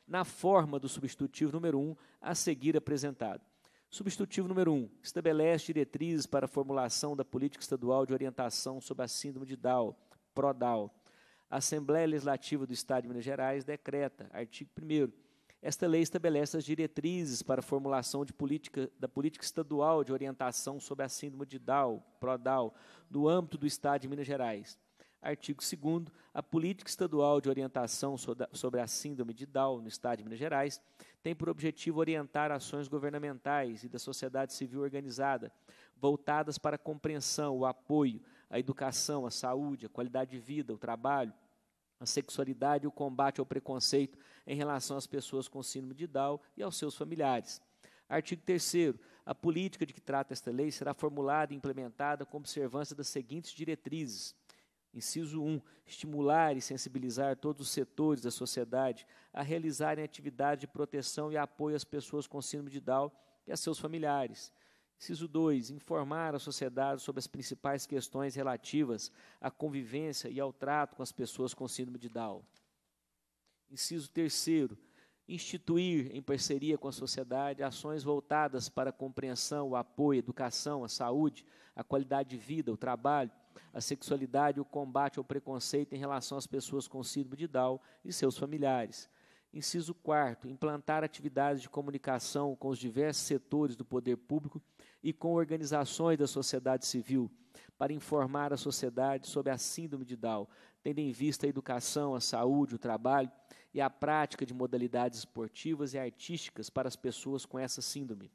na forma do substitutivo número 1 a seguir apresentado. Substitutivo número 1 estabelece diretrizes para a formulação da política estadual de orientação sobre a síndrome de Down, PRODAL. A Assembleia Legislativa do Estado de Minas Gerais decreta, artigo 1 esta lei estabelece as diretrizes para a formulação de política, da política estadual de orientação sobre a síndrome de Down, PRODAL, no âmbito do Estado de Minas Gerais. Artigo 2 a política estadual de orientação sobre a síndrome de Down no Estado de Minas Gerais tem por objetivo orientar ações governamentais e da sociedade civil organizada voltadas para a compreensão, o apoio, a educação, a saúde, a qualidade de vida, o trabalho, a sexualidade e o combate ao preconceito em relação às pessoas com síndrome de Down e aos seus familiares. Artigo 3 A política de que trata esta lei será formulada e implementada com observância das seguintes diretrizes. Inciso 1. Estimular e sensibilizar todos os setores da sociedade a realizarem atividades de proteção e apoio às pessoas com síndrome de Down e a seus familiares. Inciso 2. Informar a sociedade sobre as principais questões relativas à convivência e ao trato com as pessoas com síndrome de Down. Inciso 3. Instituir, em parceria com a sociedade, ações voltadas para a compreensão, o apoio, a educação, a saúde, a qualidade de vida, o trabalho, a sexualidade o combate ao preconceito em relação às pessoas com síndrome de Down e seus familiares. Inciso 4. Implantar atividades de comunicação com os diversos setores do poder público e com organizações da sociedade civil para informar a sociedade sobre a síndrome de Down, tendo em vista a educação, a saúde, o trabalho e a prática de modalidades esportivas e artísticas para as pessoas com essa síndrome.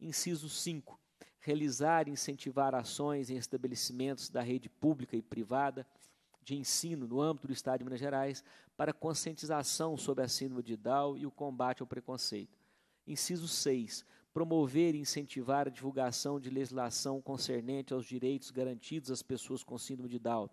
Inciso 5. Realizar e incentivar ações em estabelecimentos da rede pública e privada de ensino no âmbito do Estado de Minas Gerais para conscientização sobre a síndrome de Down e o combate ao preconceito. Inciso 6. Promover e incentivar a divulgação de legislação concernente aos direitos garantidos às pessoas com síndrome de Down,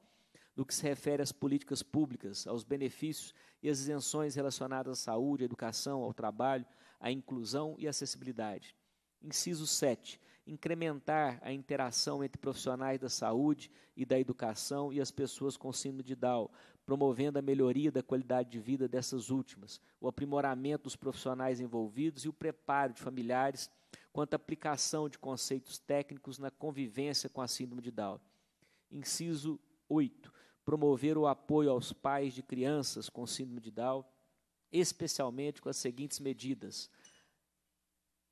no que se refere às políticas públicas, aos benefícios e às isenções relacionadas à saúde, à educação, ao trabalho, à inclusão e acessibilidade. Inciso 7 incrementar a interação entre profissionais da saúde e da educação e as pessoas com síndrome de Down, promovendo a melhoria da qualidade de vida dessas últimas, o aprimoramento dos profissionais envolvidos e o preparo de familiares quanto à aplicação de conceitos técnicos na convivência com a síndrome de Down. Inciso 8. Promover o apoio aos pais de crianças com síndrome de Down, especialmente com as seguintes medidas: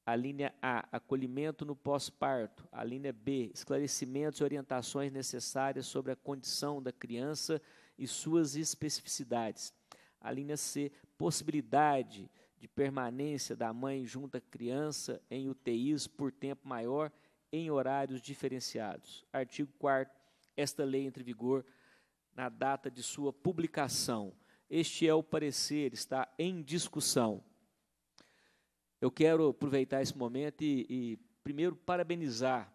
a linha A, acolhimento no pós-parto. A linha B, esclarecimentos e orientações necessárias sobre a condição da criança e suas especificidades. A linha C, possibilidade de permanência da mãe junto à criança em UTIs por tempo maior em horários diferenciados. Artigo 4 esta lei entra em vigor na data de sua publicação. Este é o parecer, está em discussão. Eu quero aproveitar esse momento e, e, primeiro, parabenizar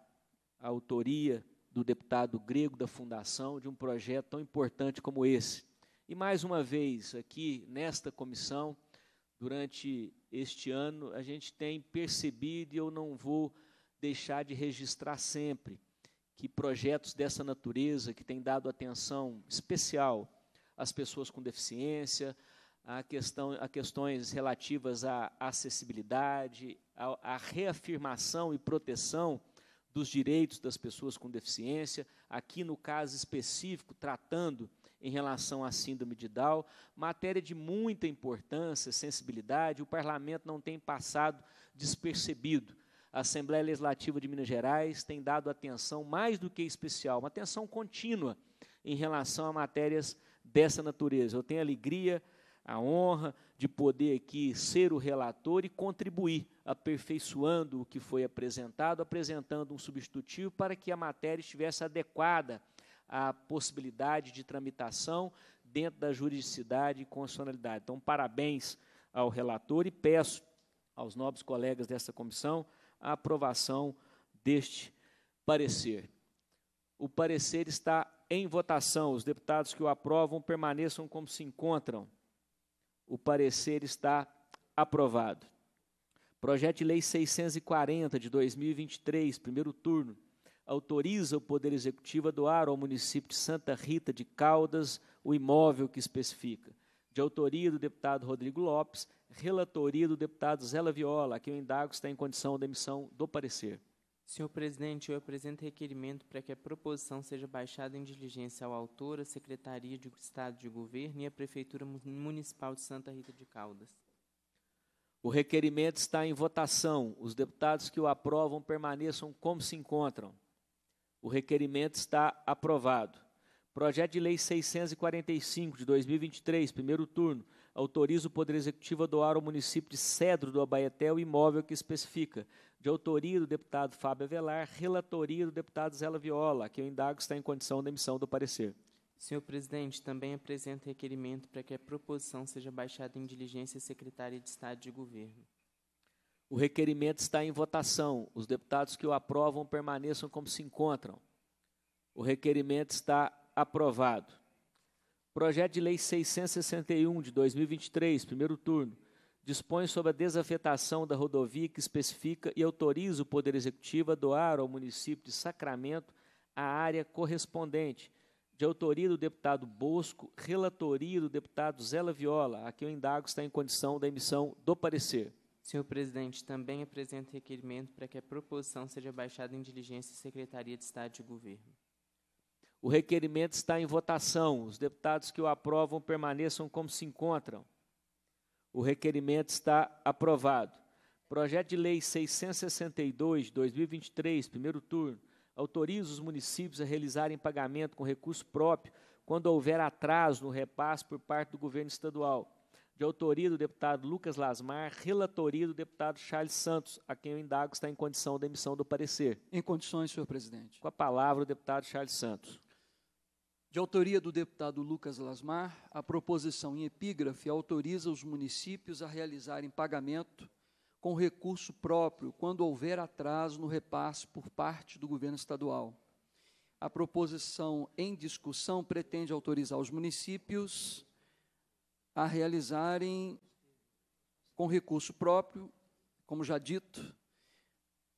a autoria do deputado grego da Fundação de um projeto tão importante como esse. E, mais uma vez, aqui nesta comissão, durante este ano, a gente tem percebido, e eu não vou deixar de registrar sempre, que projetos dessa natureza, que têm dado atenção especial às pessoas com deficiência, a, questão, a questões relativas à acessibilidade, à, à reafirmação e proteção dos direitos das pessoas com deficiência, aqui no caso específico, tratando em relação à síndrome de Down, matéria de muita importância, sensibilidade, o parlamento não tem passado despercebido. A Assembleia Legislativa de Minas Gerais tem dado atenção mais do que especial, uma atenção contínua em relação a matérias dessa natureza. Eu tenho alegria a honra de poder aqui ser o relator e contribuir, aperfeiçoando o que foi apresentado, apresentando um substitutivo para que a matéria estivesse adequada à possibilidade de tramitação dentro da juridicidade e constitucionalidade. Então, parabéns ao relator e peço aos nobres colegas dessa comissão a aprovação deste parecer. O parecer está em votação. Os deputados que o aprovam permaneçam como se encontram. O parecer está aprovado. Projeto de Lei 640 de 2023, primeiro turno, autoriza o Poder Executivo a doar ao município de Santa Rita de Caldas o imóvel que especifica. De autoria do deputado Rodrigo Lopes, relatoria do deputado Zé Viola, a quem o indago está em condição de emissão do parecer. Senhor presidente, eu apresento requerimento para que a proposição seja baixada em diligência ao autor, à Secretaria de Estado de Governo e à Prefeitura Municipal de Santa Rita de Caldas. O requerimento está em votação. Os deputados que o aprovam permaneçam como se encontram. O requerimento está aprovado. Projeto de Lei 645 de 2023, primeiro turno, autoriza o Poder Executivo a doar ao município de Cedro do Abaeté o imóvel que especifica, de autoria do deputado Fábio Avelar, relatoria do deputado Zé Viola, que o indago está em condição de emissão do parecer. Senhor presidente, também apresento requerimento para que a proposição seja baixada em diligência à Secretaria de Estado de Governo. O requerimento está em votação. Os deputados que o aprovam permaneçam como se encontram. O requerimento está aprovado. Projeto de Lei 661 de 2023, primeiro turno, dispõe sobre a desafetação da rodovia que especifica e autoriza o Poder Executivo a doar ao município de Sacramento a área correspondente de autoria do deputado Bosco, relatoria do deputado Zé Viola, a quem o indago está em condição da emissão do parecer. Senhor presidente, também apresento requerimento para que a proposição seja baixada em diligência à Secretaria de Estado de Governo. O requerimento está em votação. Os deputados que o aprovam permaneçam como se encontram. O requerimento está aprovado. Projeto de Lei 662 de 2023, primeiro turno autoriza os municípios a realizarem pagamento com recurso próprio quando houver atraso no repasse por parte do governo estadual. De autoria do deputado Lucas Lasmar, relatoria do deputado Charles Santos, a quem o indago está em condição da emissão do parecer. Em condições, senhor presidente. Com a palavra o deputado Charles Santos. De autoria do deputado Lucas Lasmar, a proposição em epígrafe autoriza os municípios a realizarem pagamento com recurso próprio quando houver atraso no repasse por parte do governo estadual. A proposição em discussão pretende autorizar os municípios a realizarem com recurso próprio, como já dito,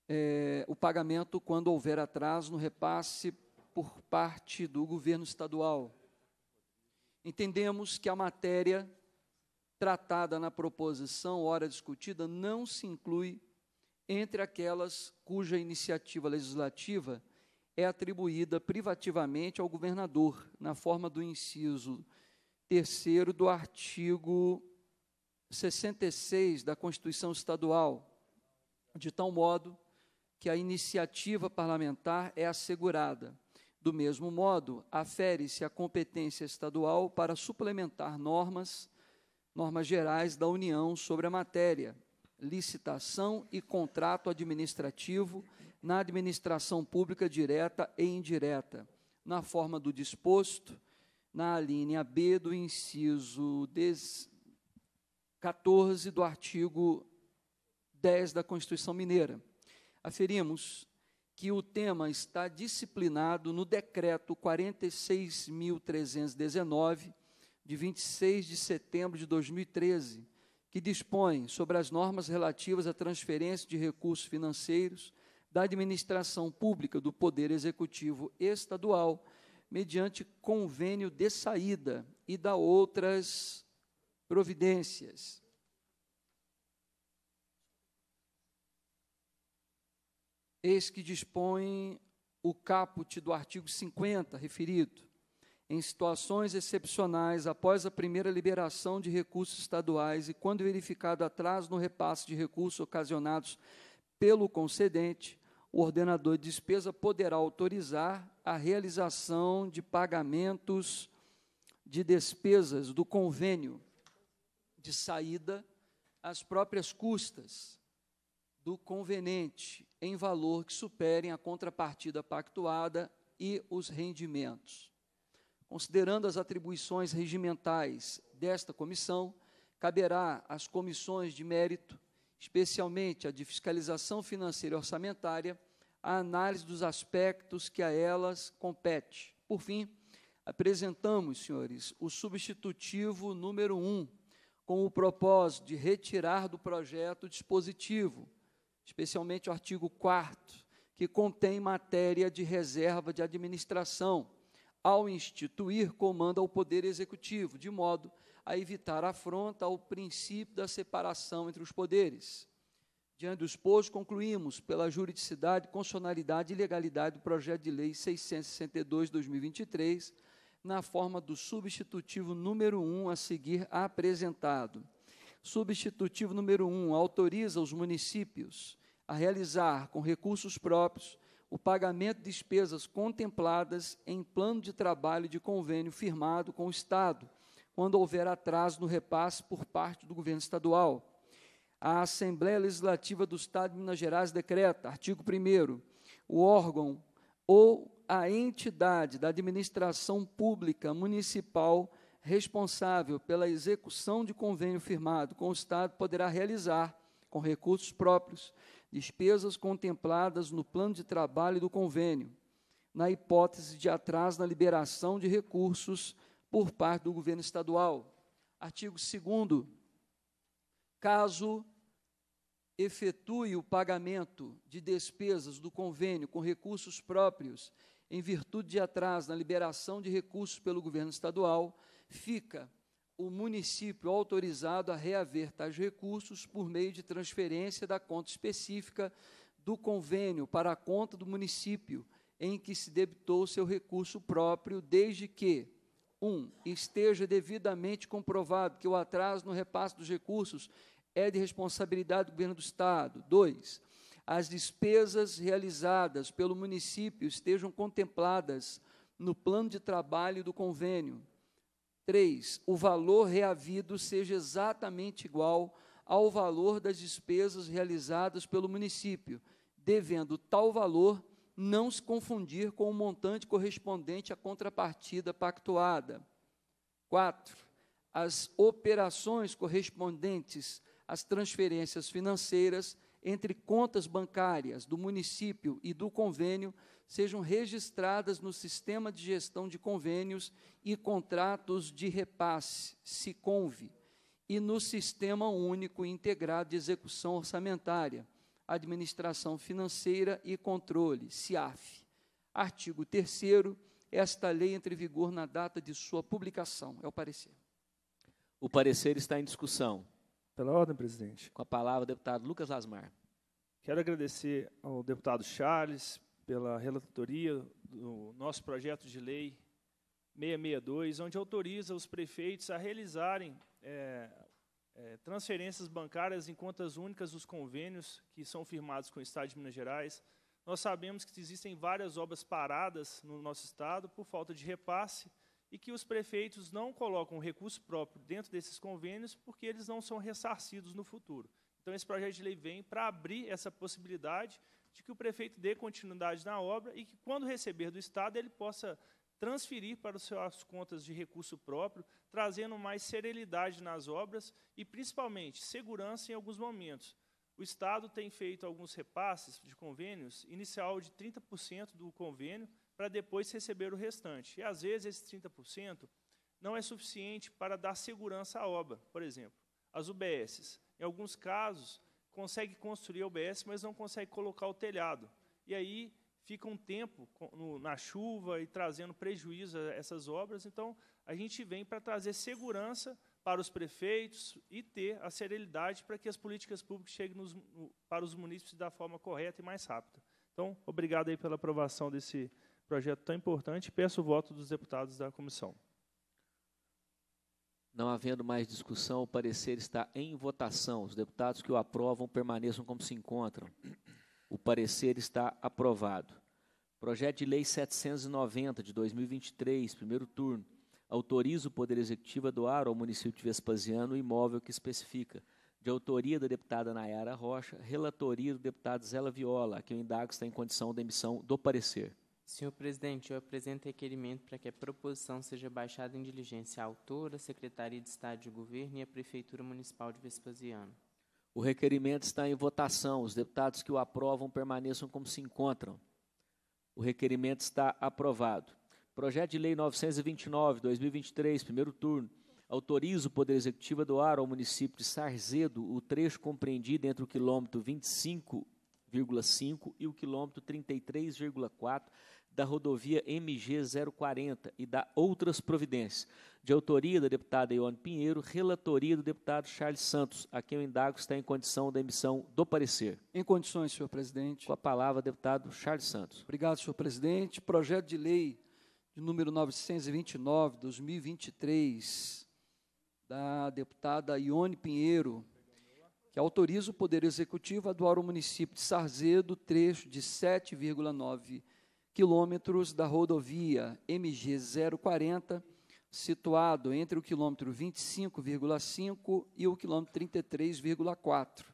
é, o pagamento quando houver atraso no repasse por parte do governo estadual. Entendemos que a matéria tratada na proposição, ora discutida, não se inclui entre aquelas cuja iniciativa legislativa é atribuída privativamente ao governador, na forma do inciso terceiro do artigo 66 da Constituição Estadual, de tal modo que a iniciativa parlamentar é assegurada. Do mesmo modo, afere-se a competência estadual para suplementar normas normas gerais da União sobre a matéria, licitação e contrato administrativo na administração pública direta e indireta, na forma do disposto na linha B do inciso 14 do artigo 10 da Constituição Mineira. Aferimos que o tema está disciplinado no decreto 46.319, de 26 de setembro de 2013, que dispõe sobre as normas relativas à transferência de recursos financeiros da administração pública do Poder Executivo Estadual, mediante convênio de saída e da outras providências. Eis que dispõe o caput do artigo 50 referido em situações excepcionais, após a primeira liberação de recursos estaduais e quando verificado atraso no repasse de recursos ocasionados pelo concedente, o ordenador de despesa poderá autorizar a realização de pagamentos de despesas do convênio de saída às próprias custas do convenente em valor que superem a contrapartida pactuada e os rendimentos. Considerando as atribuições regimentais desta comissão, caberá às comissões de mérito, especialmente a de fiscalização financeira e orçamentária, a análise dos aspectos que a elas compete. Por fim, apresentamos, senhores, o substitutivo número 1, com o propósito de retirar do projeto o dispositivo, especialmente o artigo 4 que contém matéria de reserva de administração, ao instituir comando ao Poder Executivo, de modo a evitar afronta ao princípio da separação entre os poderes. Diante do exposto, concluímos pela juridicidade, constitucionalidade e legalidade do projeto de lei 662-2023, na forma do substitutivo número 1 a seguir apresentado. Substitutivo número 1 autoriza os municípios a realizar com recursos próprios o pagamento de despesas contempladas em plano de trabalho de convênio firmado com o Estado, quando houver atraso no repasse por parte do governo estadual. A Assembleia Legislativa do Estado de Minas Gerais decreta, artigo 1 o órgão ou a entidade da administração pública municipal responsável pela execução de convênio firmado com o Estado poderá realizar, com recursos próprios, despesas contempladas no plano de trabalho do convênio, na hipótese de atraso na liberação de recursos por parte do governo estadual. Artigo 2 caso efetue o pagamento de despesas do convênio com recursos próprios em virtude de atraso na liberação de recursos pelo governo estadual, fica o município autorizado a reaver tais recursos por meio de transferência da conta específica do convênio para a conta do município em que se debitou seu recurso próprio, desde que 1. Um, esteja devidamente comprovado que o atraso no repasse dos recursos é de responsabilidade do governo do Estado. 2. As despesas realizadas pelo município estejam contempladas no plano de trabalho do convênio. 3. O valor reavido seja exatamente igual ao valor das despesas realizadas pelo município, devendo tal valor não se confundir com o montante correspondente à contrapartida pactuada. 4. As operações correspondentes às transferências financeiras entre contas bancárias do município e do convênio sejam registradas no sistema de gestão de convênios e contratos de repasse, SICONVE, e no Sistema Único Integrado de Execução Orçamentária, Administração Financeira e Controle, CIAF. Artigo 3 esta lei entra em vigor na data de sua publicação. É o parecer. O parecer está em discussão. Pela ordem, presidente. Com a palavra, o deputado Lucas Lasmar. Quero agradecer ao deputado Charles pela relatoria do nosso projeto de lei 662, onde autoriza os prefeitos a realizarem é, é, transferências bancárias em contas únicas dos convênios que são firmados com o Estado de Minas Gerais. Nós sabemos que existem várias obras paradas no nosso Estado por falta de repasse e que os prefeitos não colocam recurso próprio dentro desses convênios porque eles não são ressarcidos no futuro. Então, esse projeto de lei vem para abrir essa possibilidade de que o prefeito dê continuidade na obra e que, quando receber do Estado, ele possa transferir para as suas contas de recurso próprio, trazendo mais serenidade nas obras e, principalmente, segurança em alguns momentos. O Estado tem feito alguns repasses de convênios, inicial de 30% do convênio, para depois receber o restante. E, às vezes, esse 30% não é suficiente para dar segurança à obra. Por exemplo, as UBSs. Em alguns casos, consegue construir a UBS, mas não consegue colocar o telhado. E aí fica um tempo no, na chuva e trazendo prejuízo a essas obras. Então, a gente vem para trazer segurança para os prefeitos e ter a serenidade para que as políticas públicas cheguem nos, no, para os munícipes da forma correta e mais rápida. Então, obrigado aí pela aprovação desse projeto tão importante. Peço o voto dos deputados da comissão. Não havendo mais discussão, o parecer está em votação. Os deputados que o aprovam permaneçam como se encontram. O parecer está aprovado. Projeto de Lei 790 de 2023, primeiro turno, autoriza o Poder Executivo a doar ao município de Vespasiano o imóvel que especifica, de autoria da deputada Nayara Rocha, relatoria do deputado Zela Viola, a quem o indago está em condição da emissão do parecer. Senhor presidente, eu apresento requerimento para que a proposição seja baixada em diligência à autora, Secretaria de Estado de Governo e a Prefeitura Municipal de Vespasiano. O requerimento está em votação. Os deputados que o aprovam permaneçam como se encontram. O requerimento está aprovado. Projeto de Lei 929, 2023, primeiro turno. Autoriza o Poder Executivo a doar ao município de Sarzedo o trecho compreendido entre o quilômetro 25,5 e o quilômetro 33,4 da rodovia MG 040 e da outras providências, de autoria da deputada Ione Pinheiro, relatoria do deputado Charles Santos, a quem o indago está em condição da emissão do parecer. Em condições, senhor presidente. Com a palavra, deputado Charles Santos. Obrigado, senhor presidente. Projeto de lei de número 929, 2023, da deputada Ione Pinheiro, que autoriza o Poder Executivo a doar ao município de Sarzedo trecho de 7,9 quilômetros da rodovia MG 040, situado entre o quilômetro 25,5 e o quilômetro 33,4.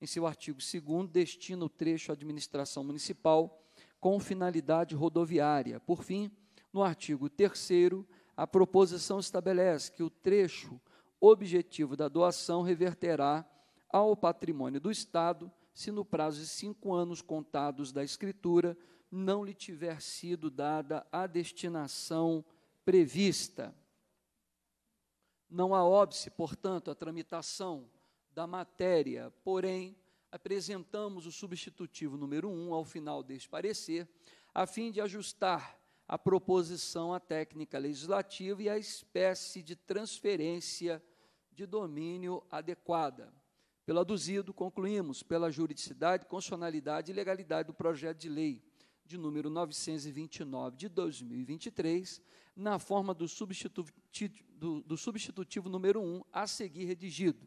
Em seu artigo 2 destina o trecho à administração municipal com finalidade rodoviária. Por fim, no artigo 3 a proposição estabelece que o trecho objetivo da doação reverterá ao patrimônio do Estado se no prazo de cinco anos contados da escritura não lhe tiver sido dada a destinação prevista. Não há óbice, portanto, a tramitação da matéria, porém, apresentamos o substitutivo número 1 um ao final deste parecer, a fim de ajustar a proposição à técnica legislativa e à espécie de transferência de domínio adequada. Pelo aduzido, concluímos pela juridicidade, constitucionalidade e legalidade do projeto de lei de número 929 de 2023, na forma do substitutivo, do, do substitutivo número 1 a seguir redigido.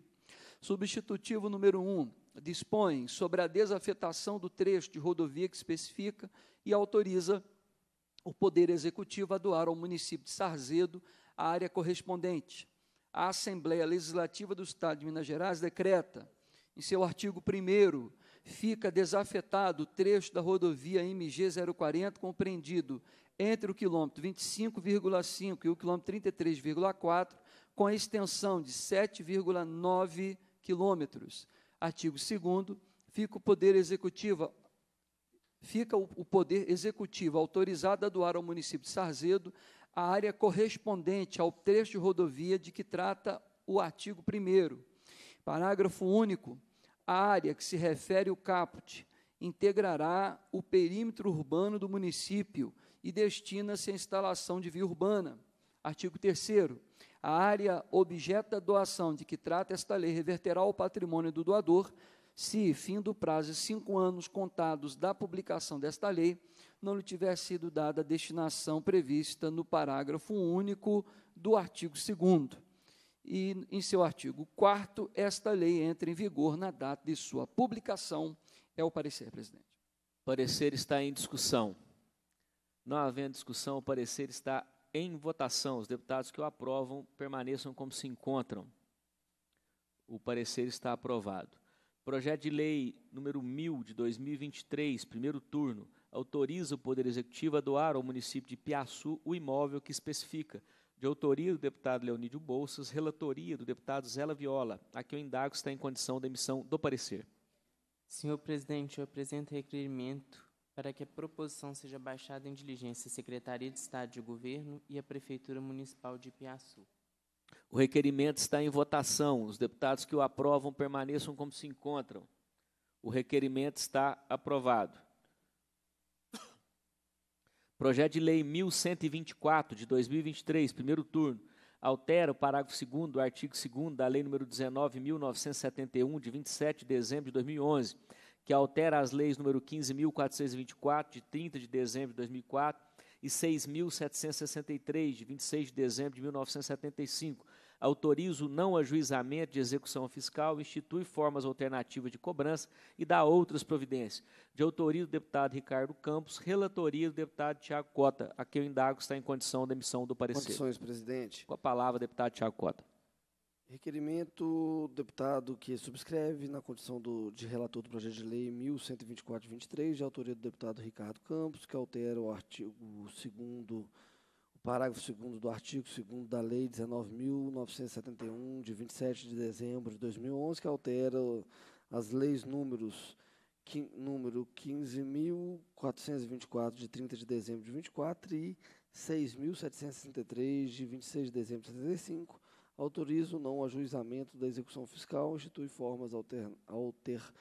Substitutivo número 1 dispõe sobre a desafetação do trecho de rodovia que especifica e autoriza o Poder Executivo a doar ao município de Sarzedo a área correspondente. A Assembleia Legislativa do Estado de Minas Gerais decreta, em seu artigo 1 fica desafetado o trecho da rodovia MG 040, compreendido entre o quilômetro 25,5 e o quilômetro 33,4, com extensão de 7,9 quilômetros. Artigo 2 fica o Poder Executivo fica o, o Poder Executivo autorizado a doar ao município de Sarzedo a área correspondente ao trecho de rodovia de que trata o artigo 1 Parágrafo único a área que se refere o caput integrará o perímetro urbano do município e destina-se à instalação de via urbana. Artigo 3 A área objeto da doação de que trata esta lei reverterá ao patrimônio do doador, se, fim do prazo de cinco anos contados da publicação desta lei, não lhe tiver sido dada a destinação prevista no parágrafo único do artigo 2 e, em seu artigo 4 esta lei entra em vigor na data de sua publicação. É o parecer, presidente. O parecer está em discussão. Não havendo discussão, o parecer está em votação. Os deputados que o aprovam permaneçam como se encontram. O parecer está aprovado. Projeto de lei número 1000 de 2023, primeiro turno, autoriza o Poder Executivo a doar ao município de Piaçu o imóvel que especifica de autoria do deputado Leonídio Bolsas, relatoria do deputado Zela Viola, a que o indago está em condição da emissão do parecer. Senhor presidente, eu apresento requerimento para que a proposição seja baixada em diligência à Secretaria de Estado de Governo e à Prefeitura Municipal de Piaçu. O requerimento está em votação. Os deputados que o aprovam permaneçam como se encontram. O requerimento está aprovado. Projeto de Lei 1124 de 2023, primeiro turno, altera o parágrafo 2 do artigo 2 da Lei nº 19.971, de 27 de dezembro de 2011, que altera as leis nº 15.424, de 30 de dezembro de 2004, e 6.763, de 26 de dezembro de 1975, autoriza o não ajuizamento de execução fiscal, institui formas alternativas de cobrança e dá outras providências. De autoria do deputado Ricardo Campos, relatoria do deputado Tiago Cota, a quem o indago está em condição da emissão do parecer. Condições, presidente. Com a palavra, deputado Tiago Cota. Requerimento do deputado que subscreve na condição do, de relator do projeto de lei 1124-23, de autoria do deputado Ricardo Campos, que altera o artigo 2 o parágrafo 2 do artigo 2 da lei 19.971, de 27 de dezembro de 2011, que altera as leis números número 15.424, de 30 de dezembro de 24 e 6.763, de 26 de dezembro de 75, autoriza o não ajuizamento da execução fiscal, institui formas alternativas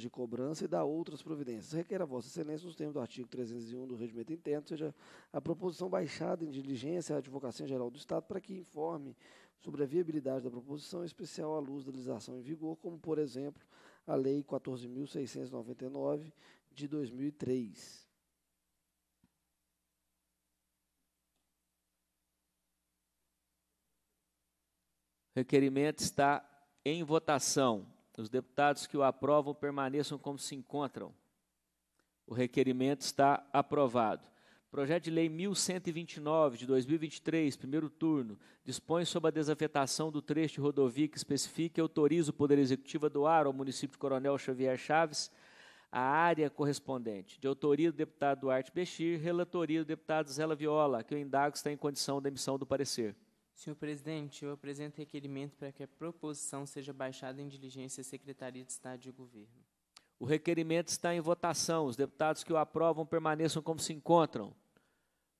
de cobrança e dá outras providências. Requer a Vossa Excelência, nos termos do artigo 301 do Regimento Interno, seja a proposição baixada em diligência à Advocacia Geral do Estado para que informe sobre a viabilidade da proposição, em especial à luz da legislação em vigor, como, por exemplo, a Lei 14.699 de 2003. O requerimento está em votação. Os deputados que o aprovam permaneçam como se encontram. O requerimento está aprovado. Projeto de Lei 1129 de 2023, primeiro turno, dispõe sobre a desafetação do trecho de rodovia que especifica e autoriza o Poder Executivo a doar ao município de Coronel Xavier Chaves a área correspondente. De autoria do deputado Duarte Bechir, relatoria do deputado Zela Viola, que o indago está em condição da emissão do parecer. Senhor presidente, eu apresento requerimento para que a proposição seja baixada em diligência à Secretaria de Estado de Governo. O requerimento está em votação. Os deputados que o aprovam permaneçam como se encontram.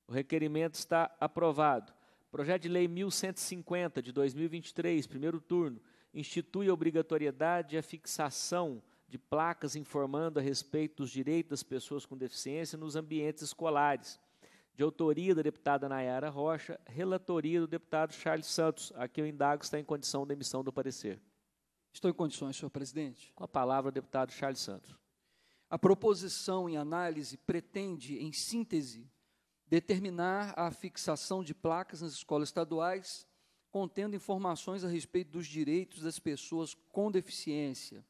O requerimento está aprovado. Projeto de Lei 1150 de 2023, primeiro turno, institui a obrigatoriedade e a fixação de placas informando a respeito dos direitos das pessoas com deficiência nos ambientes escolares de autoria da deputada Nayara Rocha, relatoria do deputado Charles Santos, a quem o indago está em condição da emissão do parecer. Estou em condições, senhor presidente. Com a palavra, o deputado Charles Santos. A proposição em análise pretende, em síntese, determinar a fixação de placas nas escolas estaduais contendo informações a respeito dos direitos das pessoas com deficiência.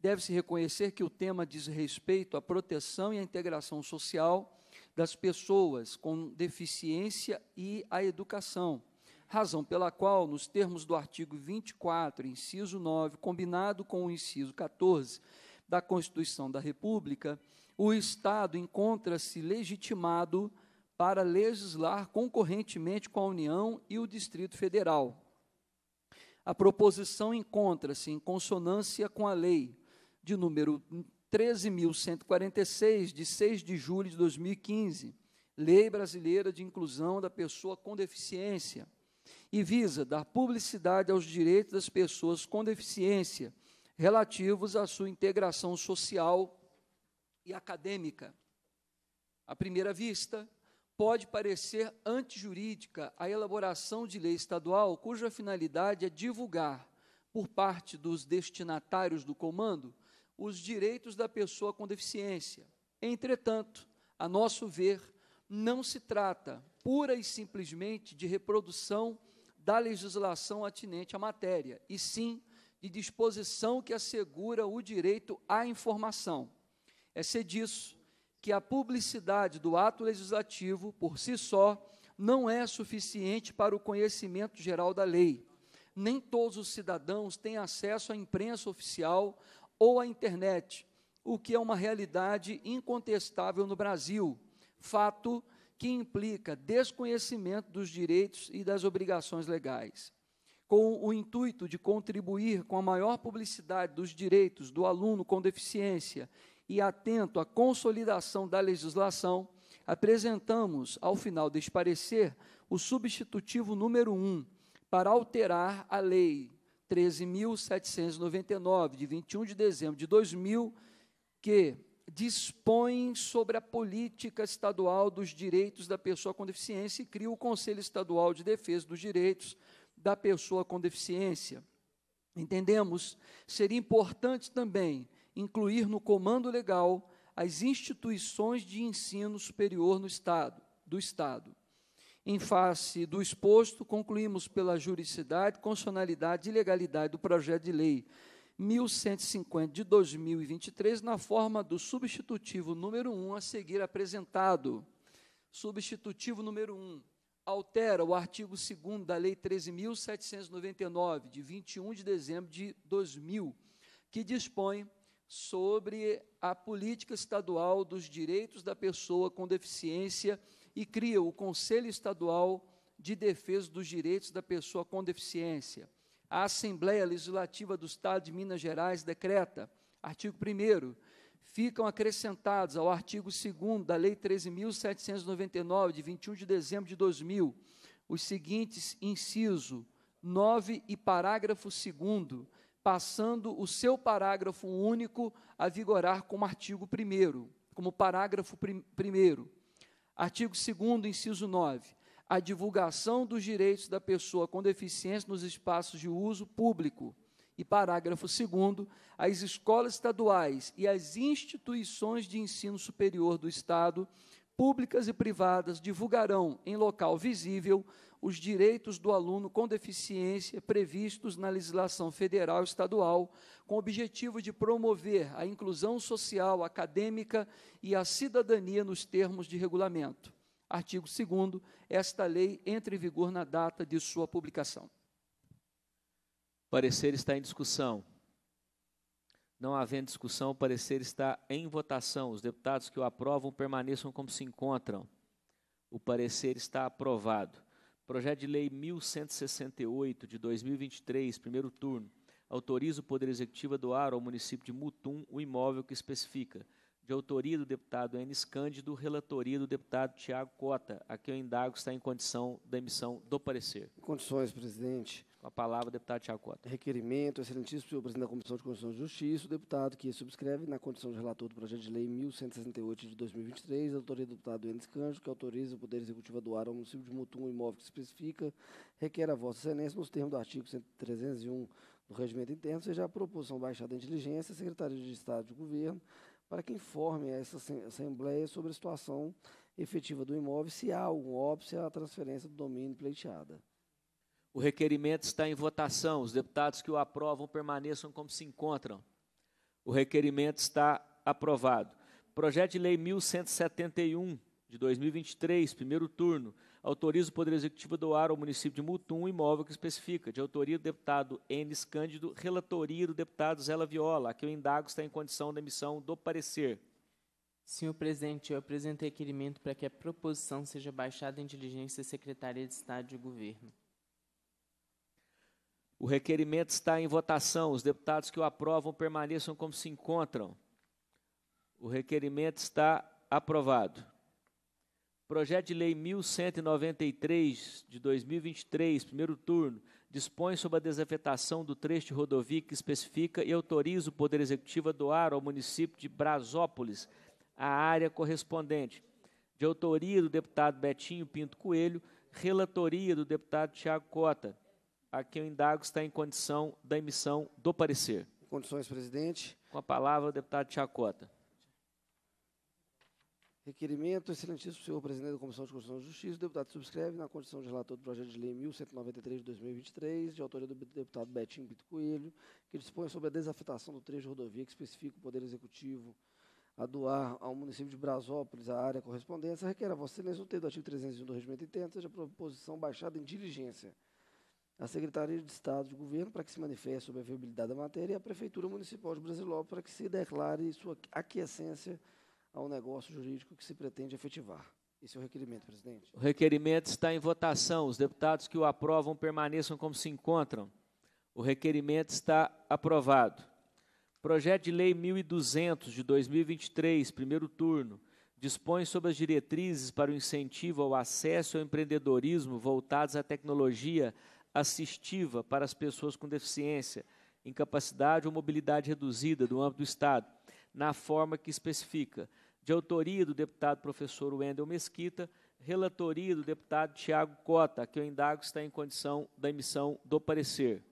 Deve-se reconhecer que o tema diz respeito à proteção e à integração social das pessoas com deficiência e a educação, razão pela qual, nos termos do artigo 24, inciso 9, combinado com o inciso 14 da Constituição da República, o Estado encontra-se legitimado para legislar concorrentemente com a União e o Distrito Federal. A proposição encontra-se em consonância com a lei de número 13.146, de 6 de julho de 2015, Lei Brasileira de Inclusão da Pessoa com Deficiência, e visa dar publicidade aos direitos das pessoas com deficiência relativos à sua integração social e acadêmica. À primeira vista, pode parecer antijurídica a elaboração de lei estadual cuja finalidade é divulgar, por parte dos destinatários do comando, os direitos da pessoa com deficiência. Entretanto, a nosso ver, não se trata pura e simplesmente de reprodução da legislação atinente à matéria, e sim de disposição que assegura o direito à informação. É ser disso que a publicidade do ato legislativo, por si só, não é suficiente para o conhecimento geral da lei. Nem todos os cidadãos têm acesso à imprensa oficial ou à internet, o que é uma realidade incontestável no Brasil, fato que implica desconhecimento dos direitos e das obrigações legais. Com o intuito de contribuir com a maior publicidade dos direitos do aluno com deficiência e atento à consolidação da legislação, apresentamos, ao final deste parecer, o substitutivo número 1, para alterar a Lei 13.799, de 21 de dezembro de 2000, que dispõe sobre a política estadual dos direitos da pessoa com deficiência e cria o Conselho Estadual de Defesa dos Direitos da Pessoa com Deficiência. Entendemos ser importante também incluir no comando legal as instituições de ensino superior no estado, do Estado. Em face do exposto, concluímos pela juridicidade, constitucionalidade e legalidade do projeto de lei 1150 de 2023 na forma do substitutivo número 1 a seguir apresentado. Substitutivo número 1. altera o artigo 2 da Lei 13.799, de 21 de dezembro de 2000, que dispõe sobre a política estadual dos direitos da pessoa com deficiência e cria o Conselho Estadual de Defesa dos Direitos da Pessoa com Deficiência. A Assembleia Legislativa do Estado de Minas Gerais decreta, artigo 1 ficam acrescentados ao artigo 2 da Lei 13.799, de 21 de dezembro de 2000, os seguintes inciso 9 e parágrafo 2 passando o seu parágrafo único a vigorar como artigo 1 como parágrafo 1 Artigo 2 inciso 9. A divulgação dos direitos da pessoa com deficiência nos espaços de uso público e parágrafo 2 as escolas estaduais e as instituições de ensino superior do Estado, públicas e privadas, divulgarão em local visível os direitos do aluno com deficiência previstos na legislação federal e estadual, com o objetivo de promover a inclusão social, acadêmica e a cidadania nos termos de regulamento. Artigo 2 esta lei entra em vigor na data de sua publicação. O parecer está em discussão. Não havendo discussão, o parecer está em votação. Os deputados que o aprovam permaneçam como se encontram. O parecer está aprovado. Projeto de Lei 1168 de 2023, primeiro turno, autoriza o Poder Executivo a doar ao município de Mutum o imóvel que especifica. De autoria do deputado Enes Cândido, relatoria do deputado Tiago Cota, a quem o indago está em condição da emissão do parecer. Condições, presidente. Com a palavra, deputado Tiago Cota. Requerimento, excelentíssimo senhor presidente da Comissão de Constituição e Justiça, o deputado que subscreve na condição de relator do projeto de lei 1168 de 2023, a autoria do deputado Enes Cândido, que autoriza o Poder Executivo a doar ao município de Mutum um imóvel que especifica, requer a vossa excelência, nos termos do artigo 301 do regimento interno, seja a proposição baixada em diligência, a Secretaria de Estado de Governo, para que informe a essa Assembleia sobre a situação efetiva do imóvel, se há algum óbito, se há a transferência do domínio pleiteada. O requerimento está em votação. Os deputados que o aprovam permaneçam como se encontram. O requerimento está aprovado. Projeto de Lei 1171 de 2023, primeiro turno, autoriza o Poder Executivo a doar ao município de Mutum um imóvel que especifica, de autoria do deputado Enes Cândido, relatoria do deputado Zela Viola, que o indago está em condição da emissão do parecer. Senhor presidente, eu apresento requerimento para que a proposição seja baixada em diligência da Secretaria de Estado de Governo. O requerimento está em votação. Os deputados que o aprovam permaneçam como se encontram. O requerimento está aprovado. Projeto de Lei 1193 de 2023, primeiro turno, dispõe sobre a desafetação do trecho de rodovia que especifica e autoriza o Poder Executivo a doar ao município de Brasópolis a área correspondente. De autoria do deputado Betinho Pinto Coelho, relatoria do deputado Tiago Cota a quem o indago está em condição da emissão do parecer. Condições, presidente. Com a palavra, o deputado Chacota. Requerimento, excelentíssimo senhor presidente da Comissão de Constituição e Justiça, o deputado subscreve na condição de relator do projeto de lei 1193 de 2023, de autoria do deputado Betinho Pito Coelho, que dispõe sobre a desafetação do trecho de rodovia que especifica o Poder Executivo a doar ao município de Brasópolis a área correspondente, requer a Vossa Excelência o termo do artigo 301 do Regimento Interno, seja proposição baixada em diligência a Secretaria de Estado de Governo para que se manifeste sobre a viabilidade da matéria e a Prefeitura Municipal de Brasilópolis para que se declare sua aquiescência ao negócio jurídico que se pretende efetivar. Esse é o requerimento, presidente. O requerimento está em votação. Os deputados que o aprovam permaneçam como se encontram. O requerimento está aprovado. Projeto de Lei 1200 de 2023, primeiro turno, dispõe sobre as diretrizes para o incentivo ao acesso ao empreendedorismo voltados à tecnologia assistiva para as pessoas com deficiência, incapacidade ou mobilidade reduzida do âmbito do Estado, na forma que especifica, de autoria do deputado professor Wendel Mesquita, relatoria do deputado Tiago Cota, que o indago está em condição da emissão do parecer.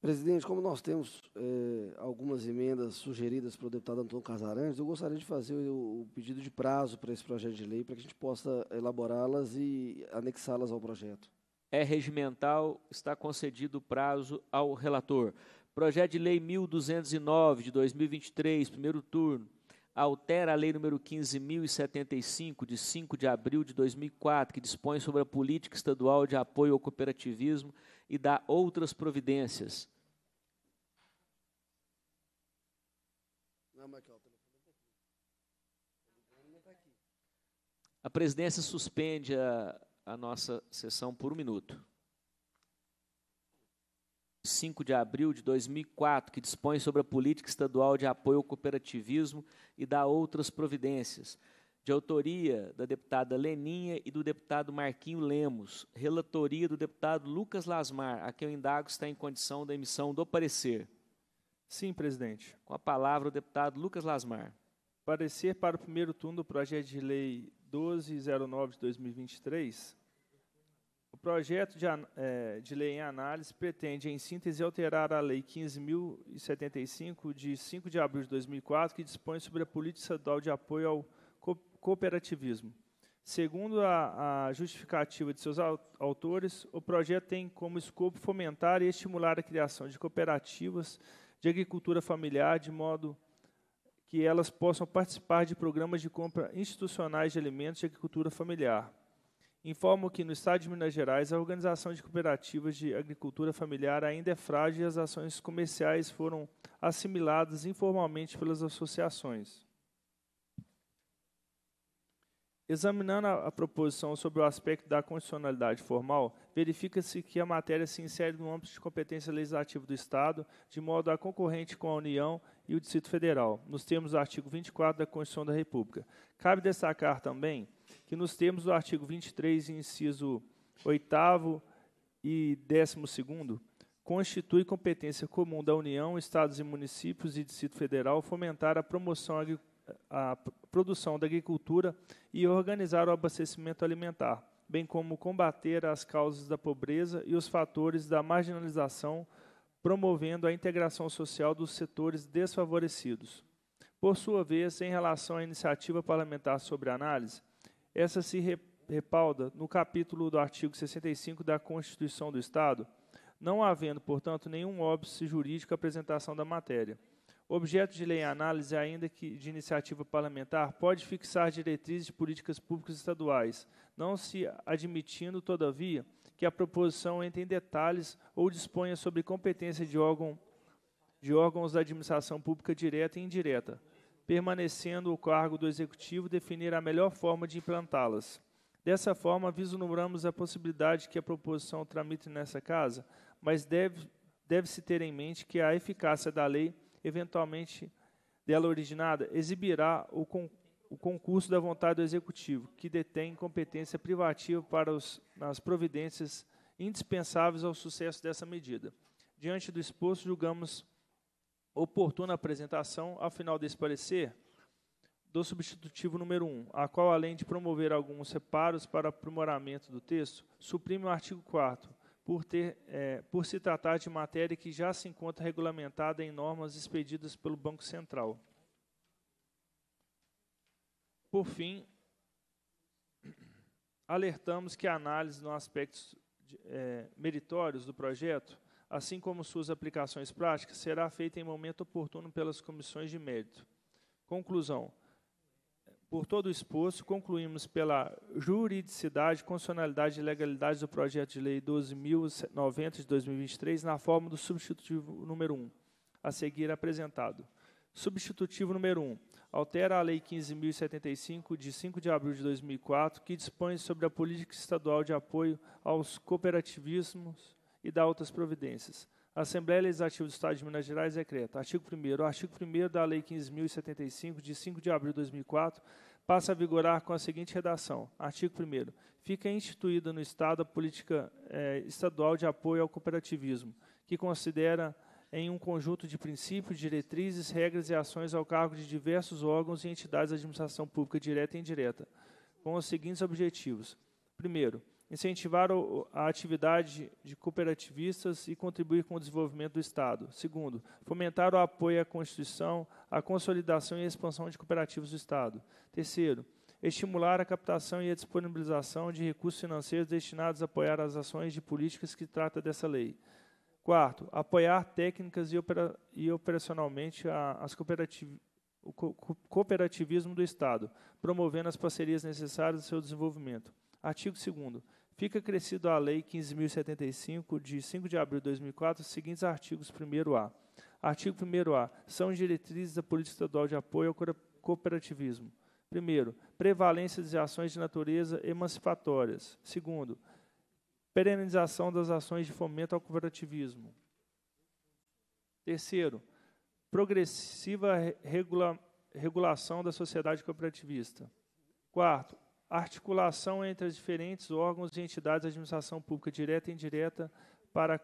Presidente, como nós temos é, algumas emendas sugeridas pelo deputado Antônio Casarantes, eu gostaria de fazer o, o pedido de prazo para esse projeto de lei, para que a gente possa elaborá-las e anexá-las ao projeto é regimental, está concedido o prazo ao relator. Projeto de Lei 1209 de 2023, primeiro turno, altera a Lei número 15.075, de 5 de abril de 2004, que dispõe sobre a política estadual de apoio ao cooperativismo e dá outras providências. A presidência suspende a, a nossa sessão por um minuto. 5 de abril de 2004, que dispõe sobre a política estadual de apoio ao cooperativismo e dá outras providências, de autoria da deputada Leninha e do deputado Marquinho Lemos, relatoria do deputado Lucas Lasmar, a quem o indago está em condição da emissão do parecer. Sim, presidente. Com a palavra o deputado Lucas Lasmar. Parecer para o primeiro turno do projeto de lei 1209 de 2023 o projeto de, é, de, lei em análise pretende, em síntese, alterar a Lei 15.075, de 5 de abril de 2004, que dispõe sobre a política estadual de apoio ao co cooperativismo. Segundo a, a, justificativa de seus autores, o projeto tem como escopo fomentar e estimular a criação de cooperativas de agricultura familiar, de modo que elas possam participar de programas de compra institucionais de alimentos de agricultura familiar Informo que no estado de Minas Gerais a organização de cooperativas de agricultura familiar ainda é frágil e as ações comerciais foram assimiladas informalmente pelas associações. Examinando a, a, proposição sobre o aspecto da condicionalidade formal, verifica-se que a matéria se insere no âmbito de competência legislativa do Estado, de modo a concorrente com a União e o Distrito Federal, nos termos do artigo 24 da Constituição da República. Cabe destacar também que nos termos do artigo 23, inciso 8 e 12, constitui competência comum da União, Estados e municípios e Distrito Federal fomentar a promoção a produção da agricultura e organizar o abastecimento alimentar, bem como combater as causas da pobreza e os fatores da marginalização, promovendo a integração social dos setores desfavorecidos. Por sua vez, em relação à iniciativa parlamentar sobre análise, essa se repalda no capítulo do artigo 65 da Constituição do Estado, não havendo, portanto, nenhum óbice jurídico à apresentação da matéria. Objeto de lei em análise, ainda que de iniciativa parlamentar, pode fixar diretrizes de políticas públicas estaduais, não se admitindo, todavia, que a proposição entre em detalhes ou disponha sobre competência de, órgão, de órgãos da administração pública direta e indireta, permanecendo o cargo do Executivo definir a melhor forma de implantá-las. Dessa forma, vislumbramos a possibilidade que a proposição tramite nessa casa, mas deve-se deve ter em mente que a eficácia da lei, eventualmente dela originada, exibirá o, con o concurso da vontade do Executivo, que detém competência privativa para os, as providências indispensáveis ao sucesso dessa medida. Diante do exposto, julgamos oportuna apresentação, ao final desse parecer, do substitutivo número 1, a qual, além de promover alguns reparos para aprimoramento do texto, suprime o artigo 4 por, ter, é, por se tratar de matéria que já se encontra regulamentada em normas expedidas pelo Banco Central. Por fim, alertamos que a análise no aspectos é, meritórios do projeto assim como suas aplicações práticas, será feita em momento oportuno pelas comissões de mérito. Conclusão. Por todo o exposto, concluímos pela juridicidade, constitucionalidade e legalidade do projeto de lei 12.090 de 2023 na forma do substitutivo número 1, a seguir apresentado. Substitutivo número 1. Altera a Lei 15.075, de 5 de abril de 2004, que dispõe sobre a política estadual de apoio aos cooperativismos e dá outras providências. A Assembleia Legislativa do Estado de Minas Gerais decreta. Artigo 1 O artigo 1 da Lei 15.075, de 5 de abril de 2004, passa a vigorar com a seguinte redação. Artigo 1 Fica instituída no Estado a política eh, estadual de apoio ao cooperativismo, que considera em um conjunto de princípios, diretrizes, regras e ações ao cargo de diversos órgãos e entidades da administração pública direta e indireta, com os seguintes objetivos. Primeiro, incentivar a atividade de cooperativistas e contribuir com o desenvolvimento do Estado. Segundo, fomentar o apoio à Constituição, à consolidação e expansão de cooperativas do Estado. Terceiro, estimular a captação e a disponibilização de recursos financeiros destinados a apoiar as ações de políticas que trata dessa lei. Quarto, apoiar técnicas e, opera, e operacionalmente a, as cooperativas o co cooperativismo do Estado, promovendo as parcerias necessárias ao seu desenvolvimento. Artigo 2 Fica crescido a Lei 15.075, de 5 de abril de 2004, os seguintes artigos 1º-A. Artigo 1º-A. São diretrizes da política estadual de apoio ao cooperativismo. Primeiro, prevalência de ações de natureza emancipatórias. Segundo, perenização das ações de fomento ao cooperativismo. Terceiro, progressiva regula, regulação da sociedade cooperativista. Quarto, articulação entre os diferentes órgãos e entidades da administração pública direta e indireta para a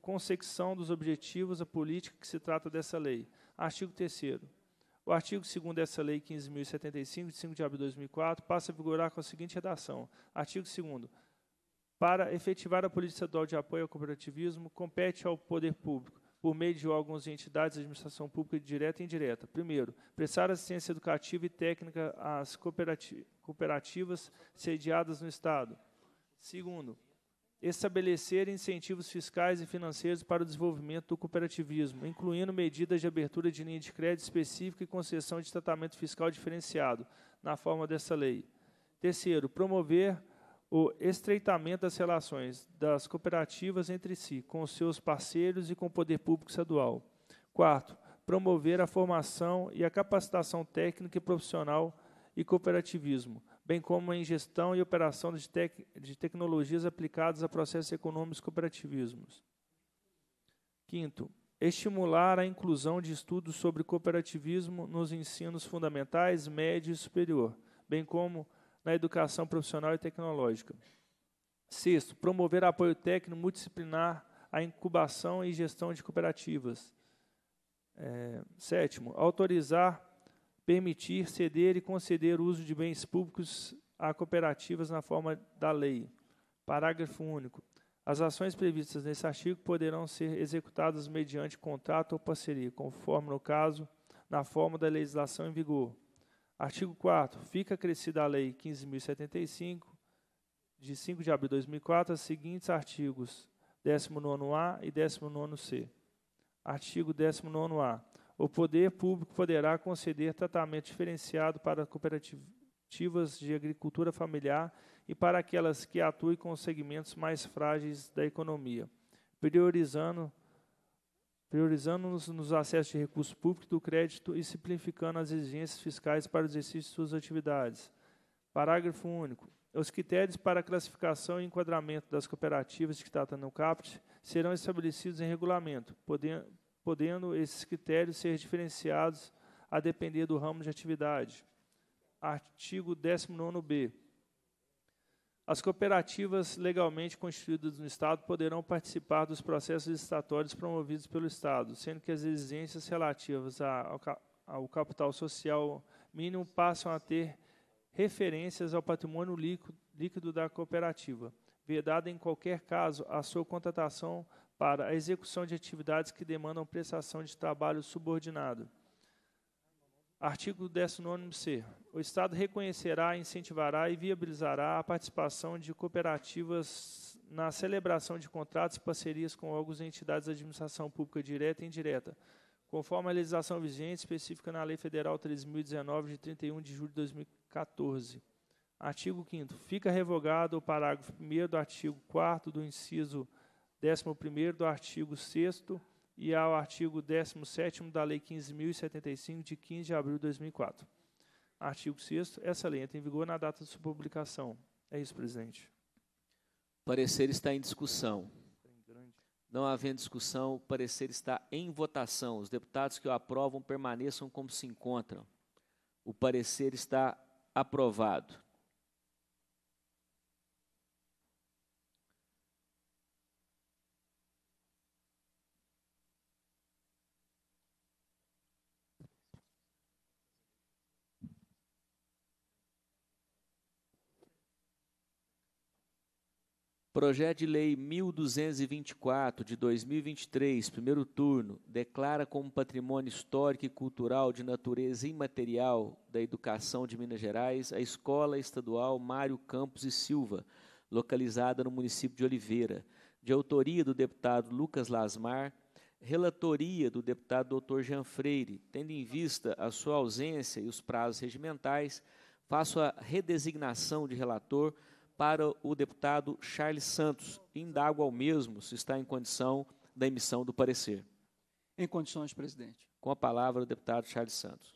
consecução dos objetivos da política que se trata dessa lei. Artigo 3 O artigo 2 dessa lei 15.075, de 5 de abril de 2004, passa a vigorar com a seguinte redação. Artigo 2 Para efetivar a política estadual de apoio ao cooperativismo, compete ao poder público por meio de órgãos e entidades de administração pública direta e indireta. Primeiro, prestar assistência educativa e técnica às cooperativas sediadas no Estado. Segundo, estabelecer incentivos fiscais e financeiros para o desenvolvimento do cooperativismo, incluindo medidas de abertura de linha de crédito específica e concessão de tratamento fiscal diferenciado, na forma dessa lei. Terceiro, promover o estreitamento das relações das cooperativas entre si, com seus parceiros e com o poder público estadual. Quarto, promover a formação e a capacitação técnica e profissional e cooperativismo, bem como em gestão e operação de, tec de tecnologias aplicadas a processos econômicos cooperativismos. Quinto, estimular a inclusão de estudos sobre cooperativismo nos ensinos fundamentais, médio e superior, bem como na educação profissional e tecnológica. Sexto, promover apoio técnico multidisciplinar à incubação e gestão de cooperativas. É, sétimo, autorizar, permitir, ceder e conceder o uso de bens públicos a cooperativas na forma da lei. Parágrafo único. As ações previstas nesse artigo poderão ser executadas mediante contrato ou parceria, conforme no caso, na forma da legislação em vigor. Artigo 4 Fica acrescida a Lei 15.075, de 5 de abril de 2004, os seguintes artigos 19A e 19C. Artigo 19A. O poder público poderá conceder tratamento diferenciado para cooperativas de agricultura familiar e para aquelas que atuem com segmentos mais frágeis da economia, priorizando priorizando-nos nos acessos de recursos públicos do crédito e simplificando as exigências fiscais para o exercício de suas atividades. Parágrafo único. Os critérios para a classificação e enquadramento das cooperativas que tratam no CAPT serão estabelecidos em regulamento, podendo, podendo esses critérios ser diferenciados a depender do ramo de atividade. Artigo 19b. As cooperativas legalmente constituídas no Estado poderão participar dos processos licitatórios promovidos pelo Estado, sendo que as exigências relativas ao capital social mínimo passam a ter referências ao patrimônio líquido da cooperativa, vedada em qualquer caso a sua contratação para a execução de atividades que demandam prestação de trabalho subordinado. Artigo 19c. O Estado reconhecerá, incentivará e viabilizará a participação de cooperativas na celebração de contratos e parcerias com órgãos e entidades de administração pública direta e indireta, conforme a legislação vigente específica na Lei Federal 3.019, de 31 de julho de 2014. Artigo 5 Fica revogado o parágrafo 1 do artigo 4 do inciso 11 do artigo 6 e ao artigo 17 da Lei 15.075, de 15 de abril de 2004. Artigo 6 essa lei entra em vigor na data de sua publicação. É isso, presidente. O parecer está em discussão. Não havendo discussão, o parecer está em votação. Os deputados que o aprovam permaneçam como se encontram. O parecer está aprovado. Projeto de Lei 1224 de 2023, primeiro turno, declara como patrimônio histórico e cultural de natureza imaterial da educação de Minas Gerais a Escola Estadual Mário Campos e Silva, localizada no município de Oliveira, de autoria do deputado Lucas Lasmar, relatoria do deputado Dr. Jean Freire, tendo em vista a sua ausência e os prazos regimentais, faço a redesignação de relator para o deputado Charles Santos. Indago ao mesmo se está em condição da emissão do parecer. Em condições, presidente. Com a palavra o deputado Charles Santos.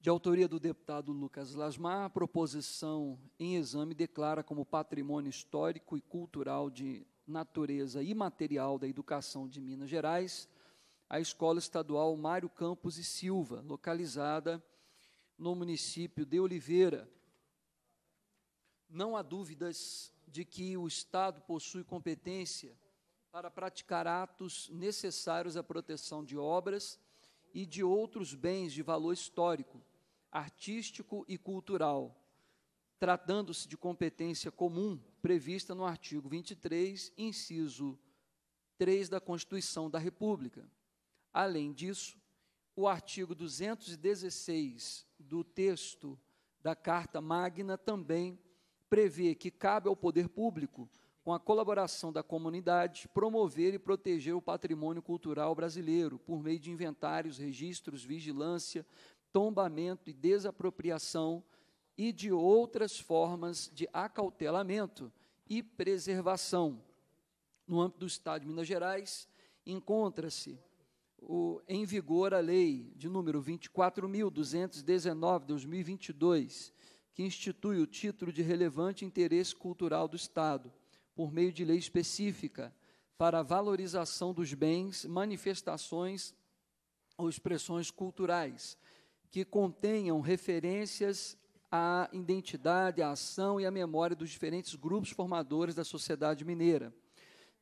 De autoria do deputado Lucas Lasmar, a proposição em exame declara como patrimônio histórico e cultural de natureza imaterial da educação de Minas Gerais a Escola Estadual Mário Campos e Silva, localizada no município de Oliveira. Não há dúvidas de que o Estado possui competência para praticar atos necessários à proteção de obras e de outros bens de valor histórico, artístico e cultural, tratando-se de competência comum prevista no artigo 23, inciso 3 da Constituição da República. Além disso, o artigo 216 do texto da Carta Magna também prevê que cabe ao poder público, com a colaboração da comunidade, promover e proteger o patrimônio cultural brasileiro por meio de inventários, registros, vigilância, tombamento e desapropriação e de outras formas de acautelamento e preservação. No âmbito do Estado de Minas Gerais, encontra-se em vigor a lei de número 24.219 de 2022, que institui o título de relevante interesse cultural do Estado, por meio de lei específica, para a valorização dos bens, manifestações ou expressões culturais, que contenham referências à identidade, à ação e à memória dos diferentes grupos formadores da sociedade mineira.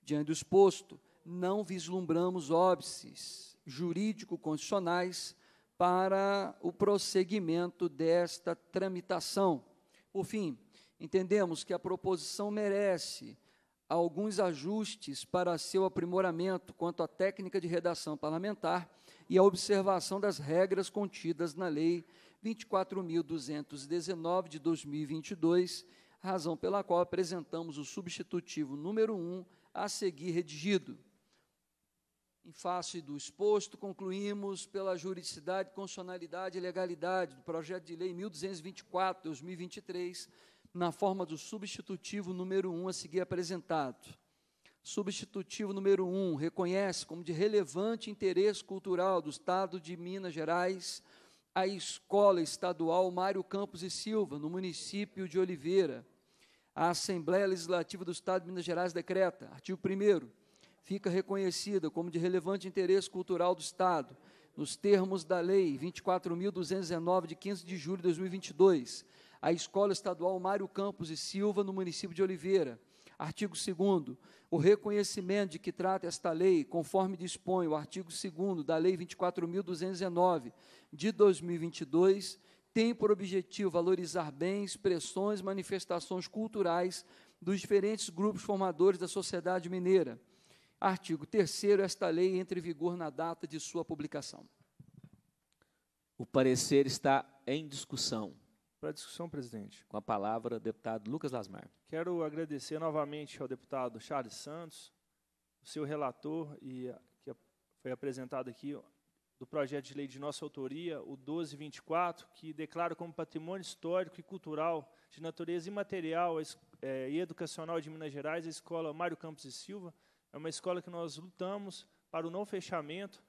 Diante do exposto, não vislumbramos óbices jurídico-constitucionais para o prosseguimento desta tramitação. Por fim, entendemos que a proposição merece alguns ajustes para seu aprimoramento quanto à técnica de redação parlamentar e a observação das regras contidas na Lei 24.219 de 2022, razão pela qual apresentamos o substitutivo número 1 a seguir redigido. Em face do exposto, concluímos pela juridicidade, constitucionalidade e legalidade do projeto de lei 1224 de 2023, na forma do substitutivo número 1 a seguir apresentado. Substitutivo número 1 reconhece como de relevante interesse cultural do Estado de Minas Gerais a Escola Estadual Mário Campos e Silva, no município de Oliveira. A Assembleia Legislativa do Estado de Minas Gerais decreta, artigo 1 fica reconhecida como de relevante interesse cultural do Estado, nos termos da Lei 24.219, de 15 de julho de 2022, a Escola Estadual Mário Campos e Silva, no município de Oliveira, Artigo 2 o reconhecimento de que trata esta lei, conforme dispõe o artigo 2 da Lei 24.219 de 2022, tem por objetivo valorizar bens, expressões, manifestações culturais dos diferentes grupos formadores da sociedade mineira. Artigo 3 esta lei entra em vigor na data de sua publicação. O parecer está em discussão. Para discussão, presidente. Com a palavra, deputado Lucas Lasmar. Quero agradecer novamente ao deputado Charles Santos, o seu relator, e que foi apresentado aqui do projeto de lei de nossa autoria, o 1224, que declara como patrimônio histórico e cultural de natureza imaterial é, e educacional de Minas Gerais a escola Mário Campos e Silva. É uma escola que nós lutamos para o não fechamento,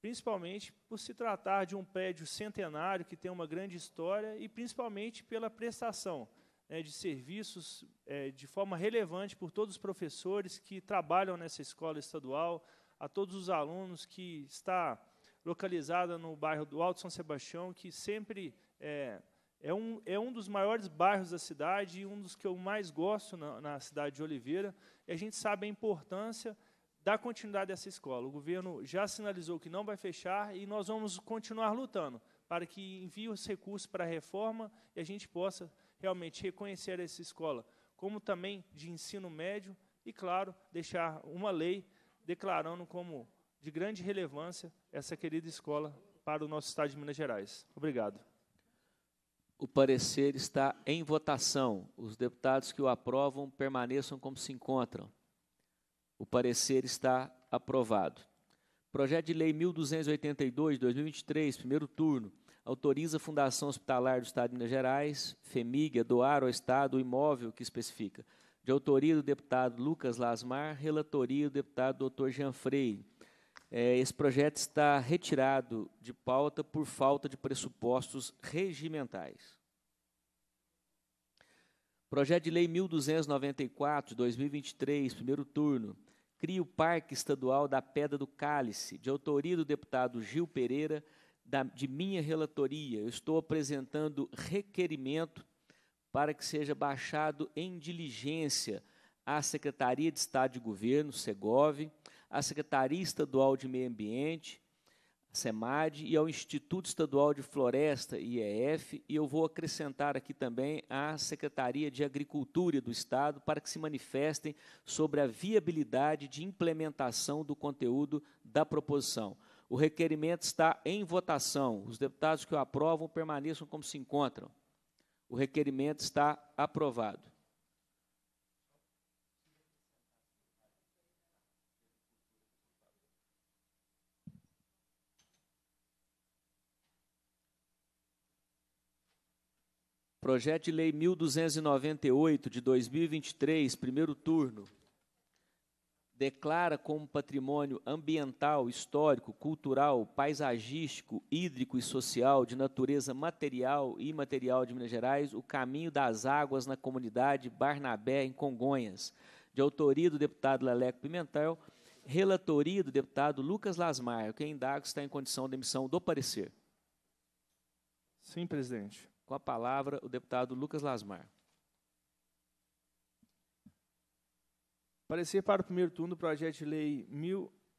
principalmente por se tratar de um prédio centenário que tem uma grande história e principalmente pela prestação né, de serviços é, de forma relevante por todos os professores que trabalham nessa escola estadual, a todos os alunos que está localizada no bairro do Alto São Sebastião, que sempre é, é, um, é um dos maiores bairros da cidade e um dos que eu mais gosto na, na cidade de Oliveira. E a gente sabe a importância dar continuidade a essa escola. O governo já sinalizou que não vai fechar e nós vamos continuar lutando para que envie os recursos para a reforma e a gente possa realmente reconhecer essa escola como também de ensino médio e, claro, deixar uma lei declarando como de grande relevância essa querida escola para o nosso estado de Minas Gerais. Obrigado. O parecer está em votação. Os deputados que o aprovam permaneçam como se encontram. O parecer está aprovado. Projeto de Lei 1282, 2023, primeiro turno, autoriza a Fundação Hospitalar do Estado de Minas Gerais, FEMIG, a doar ao Estado o imóvel que especifica. De autoria do deputado Lucas Lasmar, relatoria do deputado Dr. Jean Freire. É, esse projeto está retirado de pauta por falta de pressupostos regimentais. Projeto de Lei 1294, 2023, primeiro turno, cria o Parque Estadual da Pedra do Cálice, de autoria do deputado Gil Pereira, da, de minha relatoria. Eu estou apresentando requerimento para que seja baixado em diligência à Secretaria de Estado de Governo, SEGOV, à Secretaria Estadual de Meio Ambiente, SEMAD, e ao Instituto Estadual de Floresta, IEF, e eu vou acrescentar aqui também a Secretaria de Agricultura do Estado para que se manifestem sobre a viabilidade de implementação do conteúdo da proposição. O requerimento está em votação. Os deputados que o aprovam permaneçam como se encontram. O requerimento está aprovado. Projeto de Lei 1298 de 2023, primeiro turno. Declara como patrimônio ambiental, histórico, cultural, paisagístico, hídrico e social de natureza material e imaterial de Minas Gerais o caminho das águas na comunidade Barnabé, em Congonhas, de autoria do deputado Leleco Pimentel, relatoria do deputado Lucas Lasmar. Quem indaga está em condição de emissão do parecer. Sim, presidente. Com a palavra, o deputado Lucas Lasmar. Parecer para o primeiro turno do projeto de lei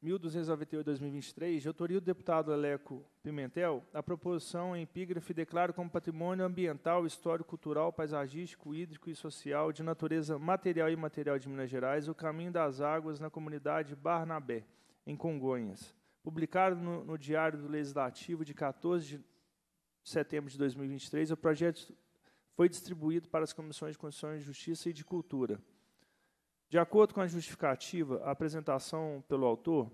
1298-2023, de autoria do deputado Aleco Pimentel, a proposição em epígrafe declara como patrimônio ambiental, histórico, cultural, paisagístico, hídrico e social de natureza material e imaterial de Minas Gerais o caminho das águas na comunidade Barnabé, em Congonhas. Publicado no, no Diário do Legislativo de 14 de setembro de 2023, o projeto foi distribuído para as comissões de Constituição e Justiça e de Cultura. De acordo com a justificativa, a apresentação pelo autor,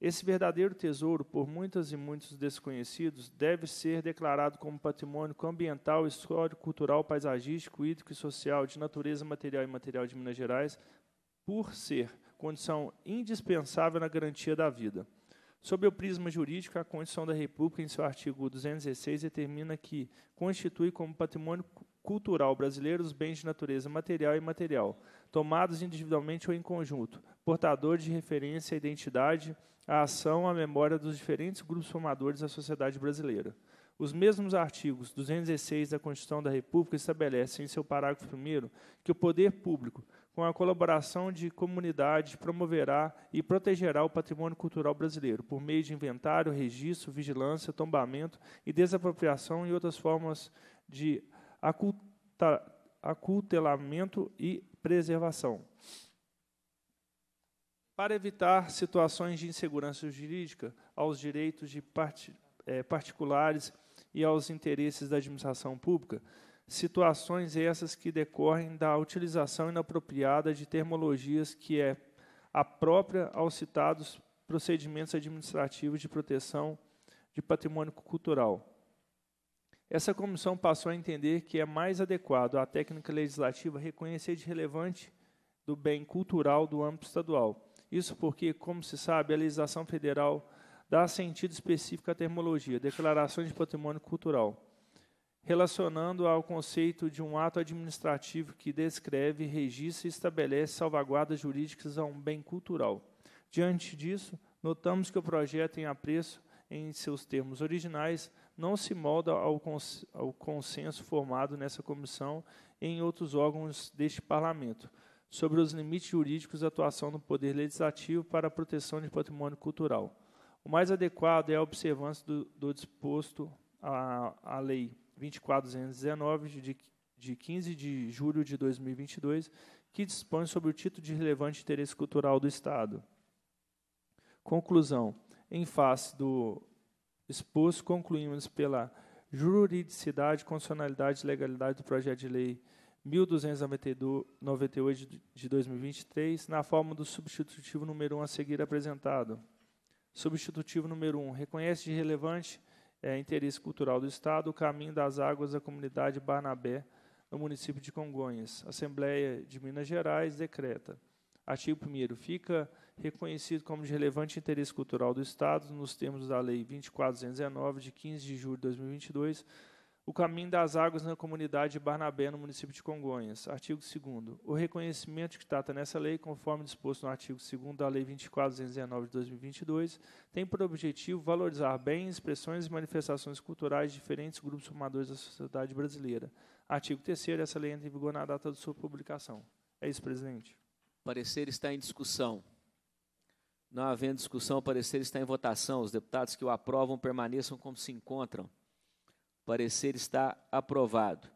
esse verdadeiro tesouro, por muitas e muitos desconhecidos, deve ser declarado como patrimônio ambiental, histórico, cultural, paisagístico, hídrico e social de natureza material e imaterial de Minas Gerais, por ser condição indispensável na garantia da vida. Sob o prisma jurídico, a Constituição da República, em seu artigo 216, determina que constitui como patrimônio cultural brasileiro os bens de natureza material e imaterial, tomados individualmente ou em conjunto, portadores de referência à identidade, à ação, à memória dos diferentes grupos formadores da sociedade brasileira. Os mesmos artigos 216 da Constituição da República estabelecem, em seu parágrafo 1, que o poder público, com a colaboração de comunidade, promoverá e protegerá o patrimônio cultural brasileiro, por meio de inventário, registro, vigilância, tombamento e desapropriação e outras formas de acultelamento e preservação. Para evitar situações de insegurança jurídica aos direitos de part, é, particulares e aos interesses da administração pública, situações essas que decorrem da utilização inapropriada de termologias que é a própria aos citados procedimentos administrativos de proteção de patrimônio cultural. Essa comissão passou a entender que é mais adequado à técnica legislativa reconhecer de relevante do bem cultural do âmbito estadual. Isso porque, como se sabe, a legislação federal dá sentido específico à termologia, declarações de patrimônio cultural relacionando ao conceito de um ato administrativo que descreve, registra e estabelece salvaguardas jurídicas a um bem cultural. Diante disso, notamos que o projeto em apreço, em seus termos originais, não se molda ao, cons ao consenso formado nessa comissão e em outros órgãos deste Parlamento, sobre os limites jurídicos da atuação do Poder Legislativo para a proteção de patrimônio cultural. O mais adequado é a observância do, do disposto à, à Lei 24219, de, de 15 de julho de 2022, que dispõe sobre o título de relevante interesse cultural do Estado. Conclusão. Em face do exposto, concluímos pela juridicidade, constitucionalidade e legalidade do projeto de lei 1298 de 2023, na forma do substitutivo número 1 a seguir apresentado. Substitutivo número 1. Reconhece de relevante é, interesse cultural do Estado o caminho das águas da comunidade Barnabé, no município de Congonhas. Assembleia de Minas Gerais decreta. Artigo 1 Fica reconhecido como de relevante interesse cultural do Estado, nos termos da Lei 24.219, de 15 de julho de 2022, o caminho das águas na comunidade de Barnabé, no município de Congonhas. Artigo 2 O reconhecimento que trata nessa lei, conforme disposto no artigo 2 da Lei 24.219 de 2022, tem por objetivo valorizar bens, expressões e manifestações culturais de diferentes grupos formadores da sociedade brasileira. Artigo 3 Essa lei entra em vigor na data de sua publicação. É isso, presidente. O parecer está em discussão. Não havendo discussão, o parecer está em votação. Os deputados que o aprovam permaneçam como se encontram. Parecer está aprovado.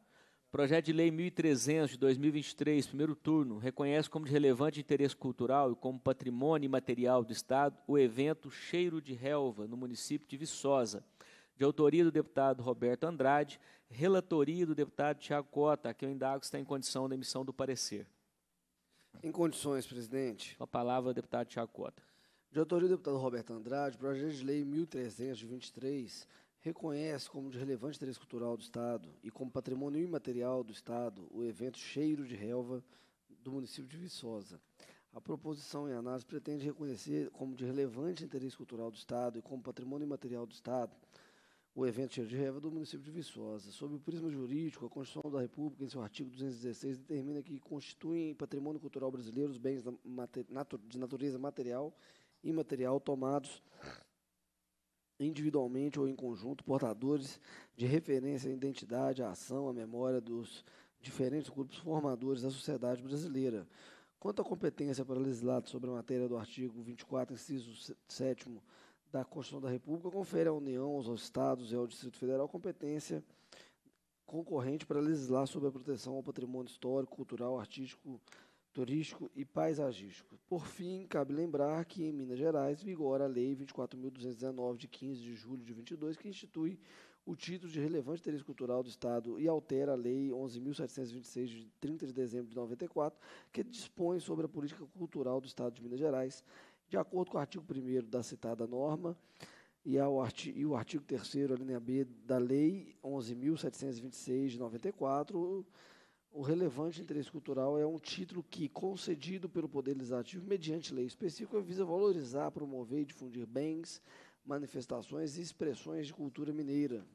Projeto de Lei 1300 de 2023, primeiro turno, reconhece como de relevante interesse cultural e como patrimônio imaterial do Estado o evento Cheiro de Relva, no município de Viçosa, de autoria do deputado Roberto Andrade, relatoria do deputado Tiago Cota, que eu indago está em condição da emissão do parecer. Em condições, presidente. Com a palavra, deputado Tiago Cota. De autoria do deputado Roberto Andrade, projeto de lei 1323 reconhece como de relevante interesse cultural do Estado e como patrimônio imaterial do Estado o evento Cheiro de Relva do município de Viçosa. A proposição em análise pretende reconhecer como de relevante interesse cultural do Estado e como patrimônio imaterial do Estado o evento Cheiro de Relva do município de Viçosa. Sob o prisma jurídico, a Constituição da República, em seu artigo 216, determina que constituem patrimônio cultural brasileiro os bens de natureza material imaterial tomados individualmente ou em conjunto, portadores de referência à identidade, à ação, à memória dos diferentes grupos formadores da sociedade brasileira. Quanto à competência para legislar sobre a matéria do artigo 24, inciso 7 da Constituição da República, confere à União, aos Estados e ao Distrito Federal competência concorrente para legislar sobre a proteção ao patrimônio histórico, cultural, artístico, turístico e paisagístico. Por fim, cabe lembrar que em Minas Gerais vigora a Lei 24.219, de 15 de julho de 22, que institui o título de relevante interesse cultural do Estado e altera a Lei 11.726, de 30 de dezembro de 94, que dispõe sobre a política cultural do Estado de Minas Gerais. De acordo com o artigo 1 da citada norma, e, ao artigo, e o artigo 3 a linha B da Lei 11.726 de 94, o relevante interesse cultural é um título que, concedido pelo Poder Legislativo mediante lei específica, visa valorizar, promover e difundir bens, manifestações e expressões de cultura mineira.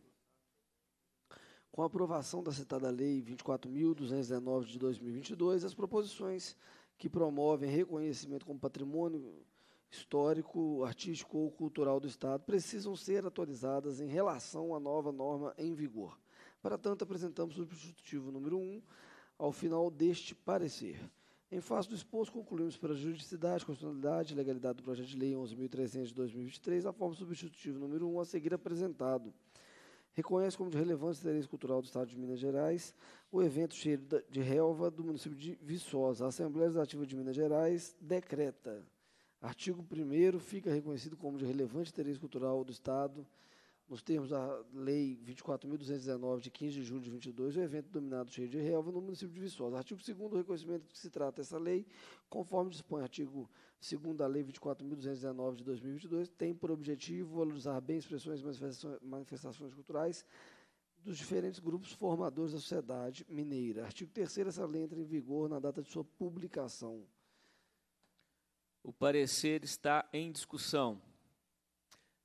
Com a aprovação da citada Lei 24.219 de 2022, as proposições que promovem reconhecimento como patrimônio histórico, artístico ou cultural do Estado precisam ser atualizadas em relação à nova norma em vigor. Para tanto, apresentamos o substitutivo número 1, ao final deste parecer. Em face do exposto, concluímos pela juridicidade, constitucionalidade e legalidade do projeto de lei 11.300 de 2023, a forma substitutiva número 1 a seguir apresentado. Reconhece como de relevância interesse cultural do Estado de Minas Gerais o evento cheiro de relva do município de Viçosa. A Assembleia Legislativa de Minas Gerais decreta. Artigo 1 fica reconhecido como de relevante interesse cultural do Estado nos termos da Lei 24.219, de 15 de julho de 22, o evento dominado cheio de relva no município de Viçosa. Artigo 2 o reconhecimento de que se trata essa lei, conforme dispõe o artigo 2 da Lei 24.219 de 2022, tem por objetivo valorizar bem expressões e manifestações, manifestações culturais dos diferentes grupos formadores da sociedade mineira. Artigo 3 essa lei entra em vigor na data de sua publicação. O parecer está em discussão.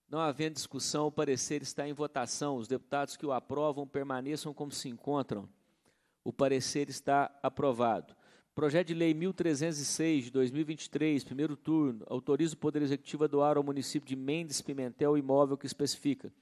Não havendo discussão, o parecer está em votação. Os deputados que o aprovam permaneçam como se encontram. O parecer está aprovado. Projeto de Lei 1306 de 2023, primeiro turno, autoriza o Poder Executivo a doar ao município de Mendes Pimentel o imóvel que especifica.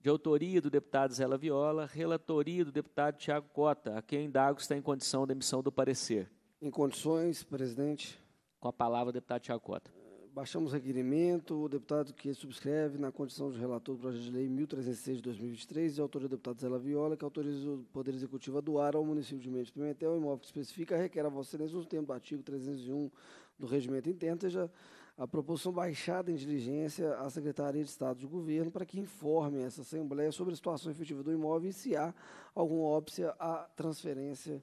De autoria do deputado Zé Viola, relatoria do deputado Tiago Cota, a quem indago está em condição da emissão do parecer. Em condições, presidente. Com a palavra, deputado Tiago Cota. Baixamos o requerimento, o deputado que subscreve na condição de relator do projeto de lei 1306 de 2023, de autoria do deputado Zé Viola, que autoriza o Poder Executivo a doar ao município de Mendes Pimentel o imóvel que especifica, requer a Vossa Excelência, nos termos do artigo 301 do Regimento Interno, seja a proposição baixada em diligência à Secretaria de Estado de Governo para que informe essa Assembleia sobre a situação efetiva do imóvel e se há alguma óbvia à transferência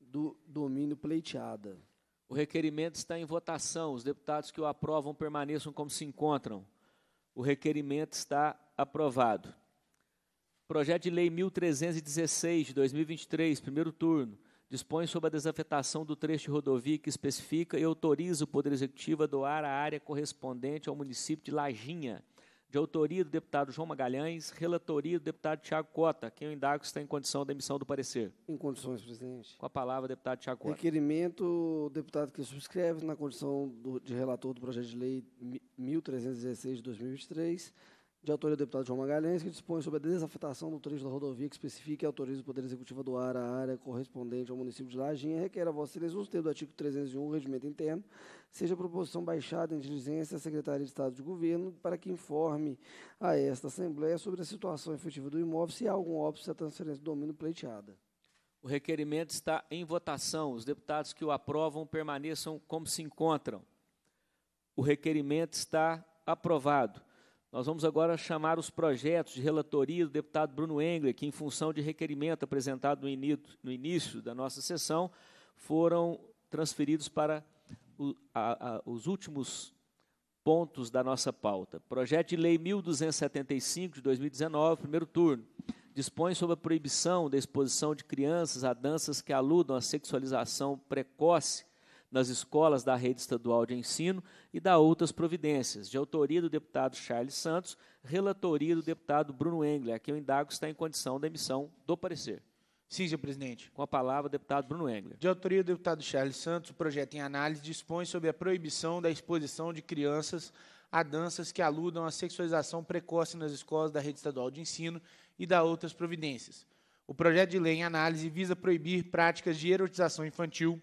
do domínio pleiteada. O requerimento está em votação. Os deputados que o aprovam permaneçam como se encontram. O requerimento está aprovado. Projeto de Lei 1316 de 2023, primeiro turno, dispõe sobre a desafetação do trecho de rodovia que especifica e autoriza o Poder Executivo a doar a área correspondente ao município de Lajinha, de autoria do deputado João Magalhães, relatoria do deputado Tiago Cota, quem eu indago está em condição da emissão do parecer. Em condições, presidente. Com a palavra, deputado Tiago Cota. Requerimento, deputado que subscreve, na condição do, de relator do projeto de lei 1316 de 2023, de autoria do deputado João Magalhães, que dispõe sobre a desafetação do trecho da rodovia que especifica e autoriza o Poder Executivo a doar a área correspondente ao município de Lajinha, requer a Vossa Excelência, nos do artigo 301 do Regimento Interno, seja a proposição baixada em diligência à Secretaria de Estado de Governo para que informe a esta Assembleia sobre a situação efetiva do imóvel, se há algum se a transferência do domínio pleiteada. O requerimento está em votação. Os deputados que o aprovam permaneçam como se encontram. O requerimento está aprovado. Nós vamos agora chamar os projetos de relatoria do deputado Bruno Engler, que, em função de requerimento apresentado no início da nossa sessão, foram transferidos para o, a, a, os últimos pontos da nossa pauta. Projeto de Lei 1275 de 2019, primeiro turno, dispõe sobre a proibição da exposição de crianças a danças que aludam à sexualização precoce nas escolas da rede estadual de ensino e da outras providências, de autoria do deputado Charles Santos, relatoria do deputado Bruno Engler, a quem o indago está em condição da emissão do parecer. Sim, senhor presidente. Com a palavra, deputado Bruno Engler. De autoria do deputado Charles Santos, o projeto em análise dispõe sobre a proibição da exposição de crianças a danças que aludam à sexualização precoce nas escolas da rede estadual de ensino e da outras providências. O projeto de lei em análise visa proibir práticas de erotização infantil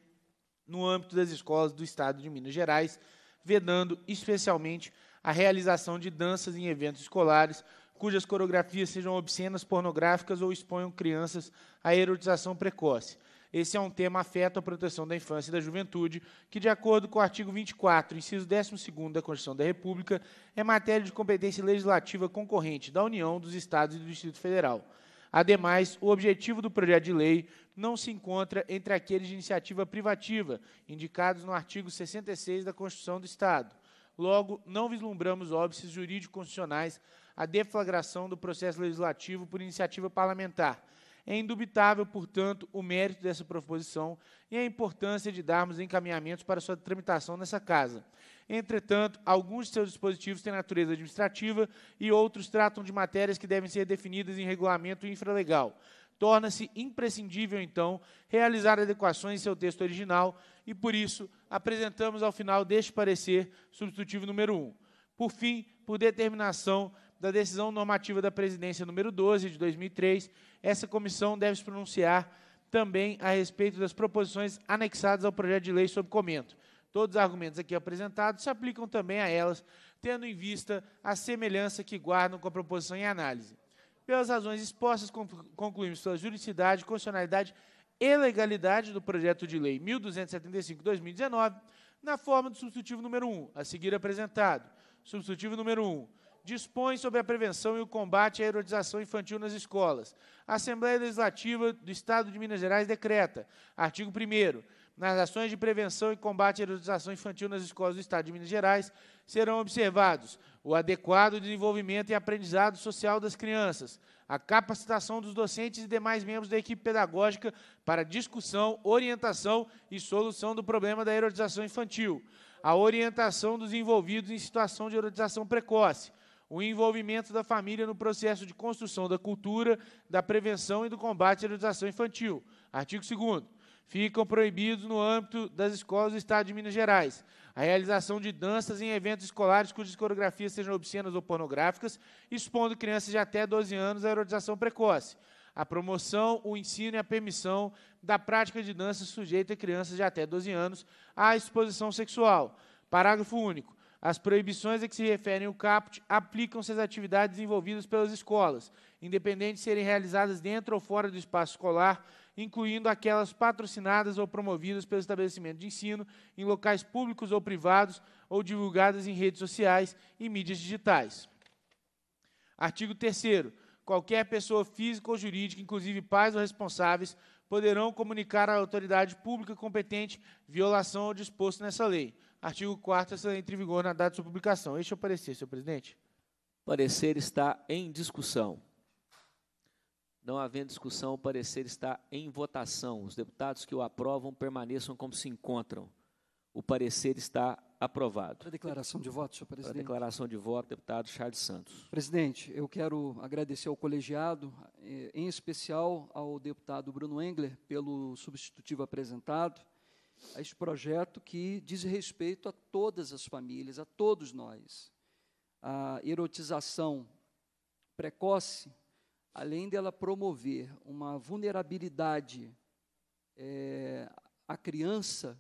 no âmbito das escolas do Estado de Minas Gerais, vedando especialmente a realização de danças em eventos escolares cujas coreografias sejam obscenas, pornográficas ou exponham crianças à erotização precoce. Esse é um tema afeto à proteção da infância e da juventude, que, de acordo com o artigo 24, inciso 12 da Constituição da República, é matéria de competência legislativa concorrente da União, dos Estados e do Distrito Federal. Ademais, o objetivo do projeto de lei não se encontra entre aqueles de iniciativa privativa, indicados no artigo 66 da Constituição do Estado. Logo, não vislumbramos óbices jurídico-constitucionais à deflagração do processo legislativo por iniciativa parlamentar. É indubitável, portanto, o mérito dessa proposição e a importância de darmos encaminhamentos para sua tramitação nessa Casa. Entretanto, alguns de seus dispositivos têm natureza administrativa e outros tratam de matérias que devem ser definidas em regulamento infralegal torna-se imprescindível, então, realizar adequações em seu texto original e, por isso, apresentamos ao final deste parecer substitutivo número 1. Por fim, por determinação da decisão normativa da presidência número 12 de 2003, essa comissão deve se pronunciar também a respeito das proposições anexadas ao projeto de lei sob comento. Todos os argumentos aqui apresentados se aplicam também a elas, tendo em vista a semelhança que guardam com a proposição em análise. Pelas razões expostas, concluímos pela juridicidade, constitucionalidade e legalidade do projeto de lei 1275-2019, na forma do substitutivo número 1, a seguir apresentado. Substitutivo número 1. Dispõe sobre a prevenção e o combate à erotização infantil nas escolas. A Assembleia Legislativa do Estado de Minas Gerais decreta, artigo 1 nas ações de prevenção e combate à erotização infantil nas escolas do Estado de Minas Gerais, serão observados o adequado desenvolvimento e aprendizado social das crianças, a capacitação dos docentes e demais membros da equipe pedagógica para discussão, orientação e solução do problema da erotização infantil, a orientação dos envolvidos em situação de erotização precoce, o envolvimento da família no processo de construção da cultura, da prevenção e do combate à erotização infantil. Artigo 2 Ficam proibidos no âmbito das escolas do Estado de Minas Gerais a realização de danças em eventos escolares cujas coreografias sejam obscenas ou pornográficas, expondo crianças de até 12 anos à erotização precoce. A promoção, o ensino e a permissão da prática de danças sujeita a crianças de até 12 anos à exposição sexual. Parágrafo único. As proibições a que se referem o caput aplicam-se às atividades desenvolvidas pelas escolas, independente de serem realizadas dentro ou fora do espaço escolar, incluindo aquelas patrocinadas ou promovidas pelo estabelecimento de ensino em locais públicos ou privados ou divulgadas em redes sociais e mídias digitais. Artigo 3 Qualquer pessoa física ou jurídica, inclusive pais ou responsáveis, poderão comunicar à autoridade pública competente violação ao disposto nessa lei. Artigo 4 essa lei entra em vigor na data de sua publicação. Este é o parecer, senhor presidente. Parecer está em discussão. Não havendo discussão, o parecer está em votação. Os deputados que o aprovam permaneçam como se encontram. O parecer está aprovado. Para declaração de voto, senhor Para presidente. declaração de voto, deputado Charles Santos. Presidente, eu quero agradecer ao colegiado, eh, em especial ao deputado Bruno Engler, pelo substitutivo apresentado a este projeto que diz respeito a todas as famílias, a todos nós. A erotização precoce, além dela promover uma vulnerabilidade eh, à criança,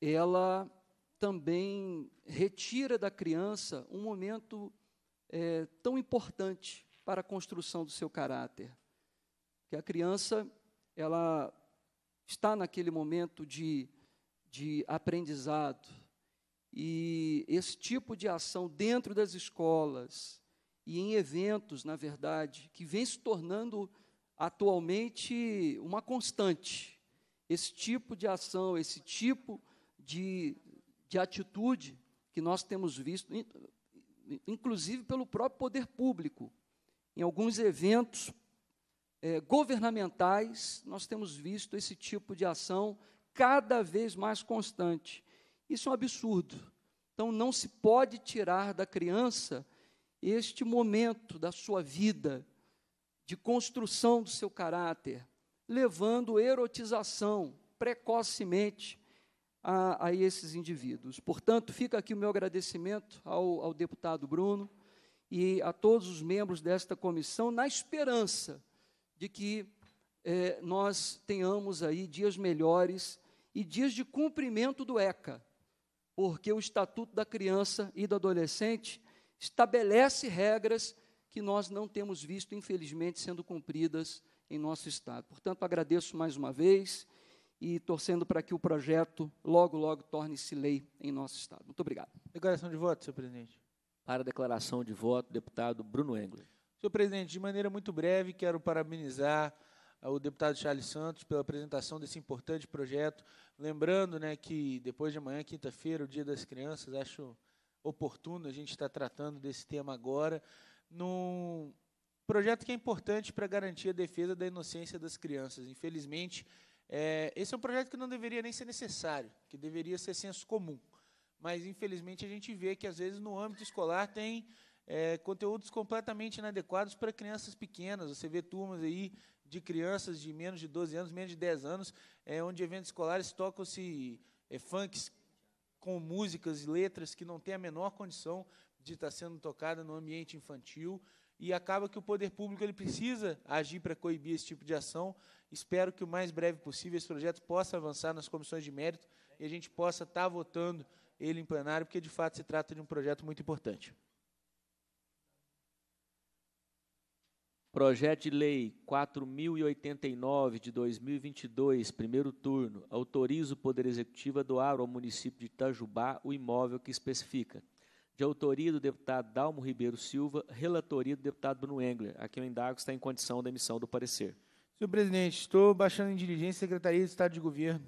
ela também retira da criança um momento é, tão importante para a construção do seu caráter. Que a criança, ela está naquele momento de, de aprendizado, e esse tipo de ação dentro das escolas e em eventos, na verdade, que vem se tornando atualmente uma constante. Esse tipo de ação, esse tipo de, de atitude que nós temos visto, in- inclusive pelo próprio poder público, em alguns eventos eh, governamentais, nós temos visto esse tipo de ação cada vez mais constante. Isso é um absurdo. Então, não se pode tirar da criança este momento da sua vida de construção do seu caráter, levando erotização precocemente a, a esses indivíduos. Portanto, fica aqui o meu agradecimento ao, ao deputado Bruno e a todos os membros desta comissão, na esperança de que eh, nós tenhamos aí dias melhores e dias de cumprimento do ECA, porque o Estatuto da Criança e do Adolescente estabelece regras que nós não temos visto, infelizmente, sendo cumpridas em nosso Estado. Portanto, agradeço mais uma vez e torcendo para que o projeto logo, logo torne-se lei em nosso Estado. Muito obrigado. Declaração de voto, senhor presidente. Para declaração de voto, deputado Bruno Engler. Senhor presidente, de maneira muito breve, quero parabenizar ah, o deputado Charles Santos pela apresentação desse importante projeto. Lembrando né, que depois de amanhã, quinta-feira, o Dia das Crianças, acho oportuno a gente estar tratando desse tema agora, num projeto que é importante para garantir a defesa da inocência das crianças. Infelizmente, eh, esse é um projeto que não deveria nem ser necessário, que deveria ser senso comum. Mas, infelizmente, a gente vê que, às vezes, no âmbito escolar tem eh, conteúdos completamente inadequados para crianças pequenas. Você vê turmas aí de crianças de menos de 12 anos, menos de 10 anos, eh, onde eventos escolares tocam-se eh, funks com músicas e letras que não têm a menor condição de estar sendo tocada no ambiente infantil e acaba que o poder público ele precisa agir para coibir esse tipo de ação. Espero que o mais breve possível esse projeto possa avançar nas comissões de mérito e a gente possa estar votando ele em plenário, porque de fato se trata de um projeto muito importante. Projeto de Lei 4.089 de 2022, primeiro turno, autoriza o Poder Executivo a doar ao município de Itajubá o imóvel que especifica. De autoria do deputado Dalmo Ribeiro Silva, relatoria do deputado Bruno Engler. Aqui o indago está em condição da emissão do parecer. Senhor presidente, estou baixando em diligência Secretaria de Estado de Governo.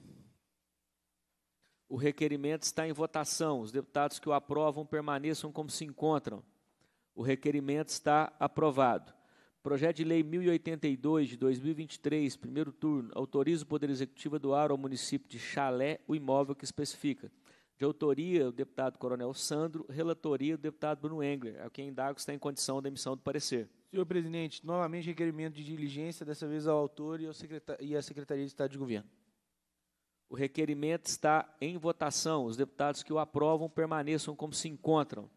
O requerimento está em votação. Os deputados que o aprovam permaneçam como se encontram. O requerimento está aprovado. Projeto de Lei 1082 de 2023, primeiro turno, autoriza o Poder Executivo a doar ao município de Chalé o imóvel que especifica. De autoria, o deputado Coronel Sandro, relatoria, o deputado Bruno Engler, a quem indago está em condição da emissão do parecer. Senhor presidente, novamente requerimento de diligência, dessa vez ao autor e, ao e à Secretaria de Estado de Governo. O requerimento está em votação. Os deputados que o aprovam permaneçam como se encontram.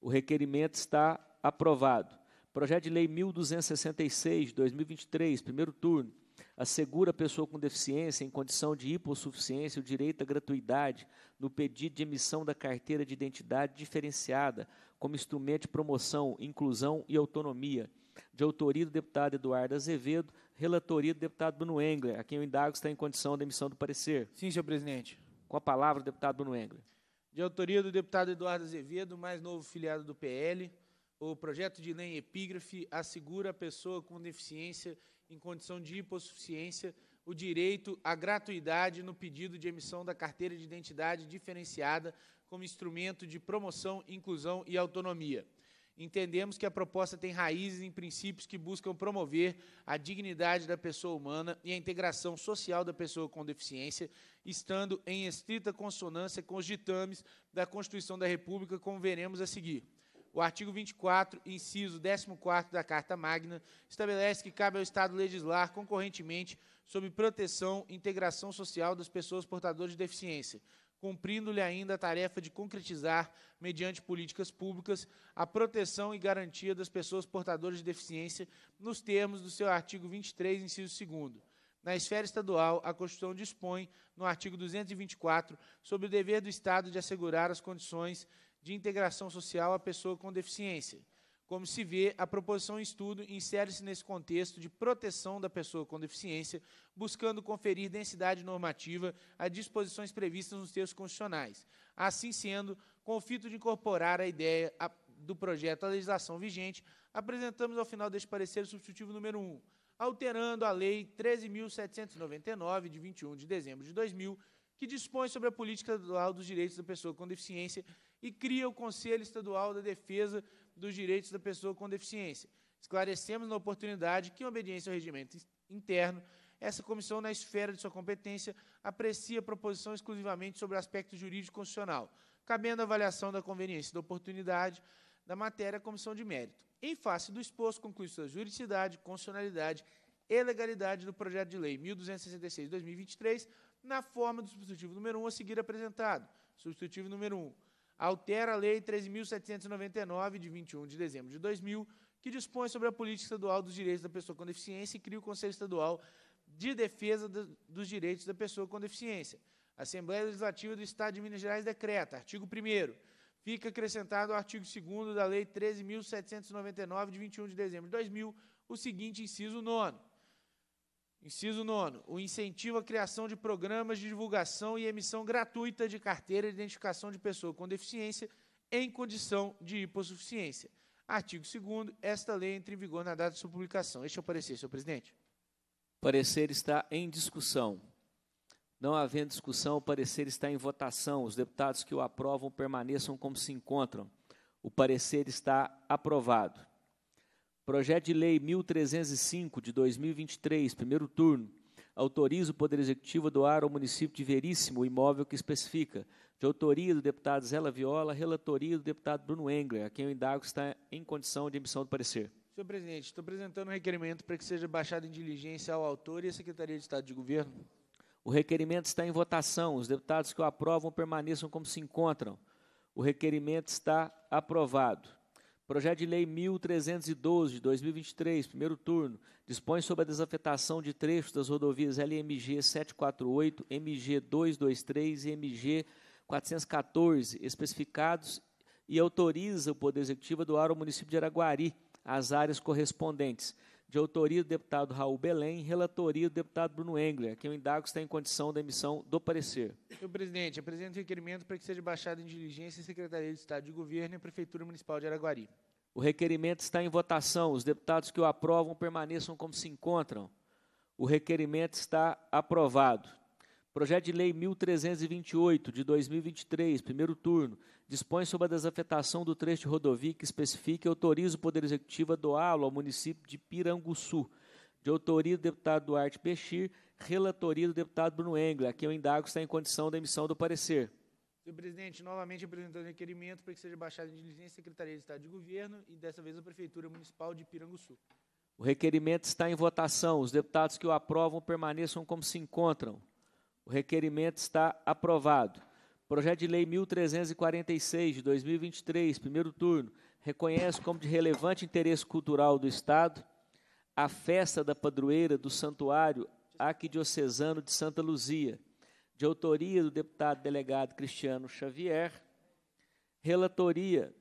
O requerimento está aprovado. Projeto de Lei 1266, de 2023, primeiro turno, assegura a pessoa com deficiência em condição de hipossuficiência o direito à gratuidade no pedido de emissão da carteira de identidade diferenciada como instrumento de promoção, inclusão e autonomia. De autoria do deputado Eduardo Azevedo, relatoria do deputado Bruno Engler, a quem o indago está em condição da emissão do parecer. Sim, senhor presidente. Com a palavra, o deputado Bruno Engler. De autoria do deputado Eduardo Azevedo, mais novo filiado do PL, o projeto de lei epígrafe assegura a pessoa com deficiência em condição de hipossuficiência, o direito à gratuidade no pedido de emissão da carteira de identidade diferenciada como instrumento de promoção, inclusão e autonomia. Entendemos que a proposta tem raízes em princípios que buscam promover a dignidade da pessoa humana e a integração social da pessoa com deficiência, estando em estrita consonância com os ditames da Constituição da República, como veremos a seguir. O artigo 24, inciso 14 da Carta Magna, estabelece que cabe ao Estado legislar concorrentemente sobre proteção e integração social das pessoas portadoras de deficiência, cumprindo-lhe ainda a tarefa de concretizar, mediante políticas públicas, a proteção e garantia das pessoas portadoras de deficiência, nos termos do seu artigo 23, inciso 2 na esfera estadual, a Constituição dispõe, no artigo 224, sobre o dever do Estado de assegurar as condições de integração social à pessoa com deficiência. Como se vê, a proposição em estudo insere-se nesse contexto de proteção da pessoa com deficiência, buscando conferir densidade normativa a disposições previstas nos textos constitucionais. Assim sendo, com o fito de incorporar a ideia do projeto à legislação vigente, apresentamos ao final deste parecer o substitutivo número 1, alterando a Lei 13.799, de 21 de dezembro de 2000, que dispõe sobre a política estadual dos direitos da pessoa com deficiência e cria o Conselho Estadual da Defesa dos Direitos da Pessoa com Deficiência. Esclarecemos na oportunidade que, em obediência ao regimento interno, essa comissão, na esfera de sua competência, aprecia a proposição exclusivamente sobre o aspecto jurídico constitucional, cabendo a avaliação da conveniência da oportunidade da matéria à comissão de mérito. Em face do exposto, conclui sua juridicidade, constitucionalidade e legalidade do projeto de lei 1266 de 2023, na forma do substitutivo número 1 a seguir apresentado. Substitutivo número 1 altera a Lei 13.799, de 21 de dezembro de 2000, que dispõe sobre a política estadual dos direitos da pessoa com deficiência e cria o Conselho Estadual de Defesa dos Direitos da Pessoa com Deficiência. A Assembleia Legislativa do Estado de Minas Gerais decreta, artigo 1 fica acrescentado ao artigo 2 da Lei 13.799, de 21 de dezembro de 2000, o seguinte inciso 9 Inciso 9. O incentivo à criação de programas de divulgação e emissão gratuita de carteira de identificação de pessoa com deficiência em condição de hipossuficiência. Artigo 2. Esta lei entra em vigor na data de sua publicação. Este é o parecer, senhor presidente. Parecer está em discussão. Não havendo discussão, o parecer está em votação. Os deputados que o aprovam permaneçam como se encontram. O parecer está aprovado. Projeto de Lei 1305 de 2023, primeiro turno, autoriza o Poder Executivo a doar ao município de Veríssimo o imóvel que especifica, de autoria do deputado Zé Viola, relatoria do deputado Bruno Engler, a quem o indago está em condição de emissão do parecer. Senhor presidente, estou apresentando um requerimento para que seja baixado em diligência ao autor e à Secretaria de Estado de Governo. O requerimento está em votação. Os deputados que o aprovam permaneçam como se encontram. O requerimento está aprovado. Projeto de Lei 1312 de 2023, primeiro turno, dispõe sobre a desafetação de trechos das rodovias LMG 748, MG 223 e MG 414, especificados e autoriza o Poder Executivo a doar ao município de Araguari as áreas correspondentes. De autoria do deputado Raul Belém, relatoria do deputado Bruno Engler, que o indago está em condição da emissão do parecer. Senhor presidente, apresento requerimento para que seja baixado em diligência a Secretaria de Estado de Governo e a Prefeitura Municipal de Araguari. O requerimento está em votação. Os deputados que o aprovam permaneçam como se encontram. O requerimento está aprovado. Projeto de Lei 1328, de 2023, primeiro turno, dispõe sobre a desafetação do trecho de rodovia que especifica e autoriza o Poder Executivo a doá-lo ao município de Piranguçu, de autoria do deputado Duarte Pechir, relatoria do deputado Bruno Engler, a quem o indago está em condição da emissão do parecer. Senhor presidente, novamente apresentando requerimento para que seja baixado em diligência a Secretaria de Estado de Governo e dessa vez a Prefeitura Municipal de Piranguçu. O requerimento está em votação. Os deputados que o aprovam permaneçam como se encontram. O requerimento está aprovado. Projeto de Lei 1346 de 2023, primeiro turno, reconhece como de relevante interesse cultural do Estado a festa da padroeira do Santuário Arquidiocesano de Santa Luzia de autoria do deputado delegado Cristiano Xavier, relatoria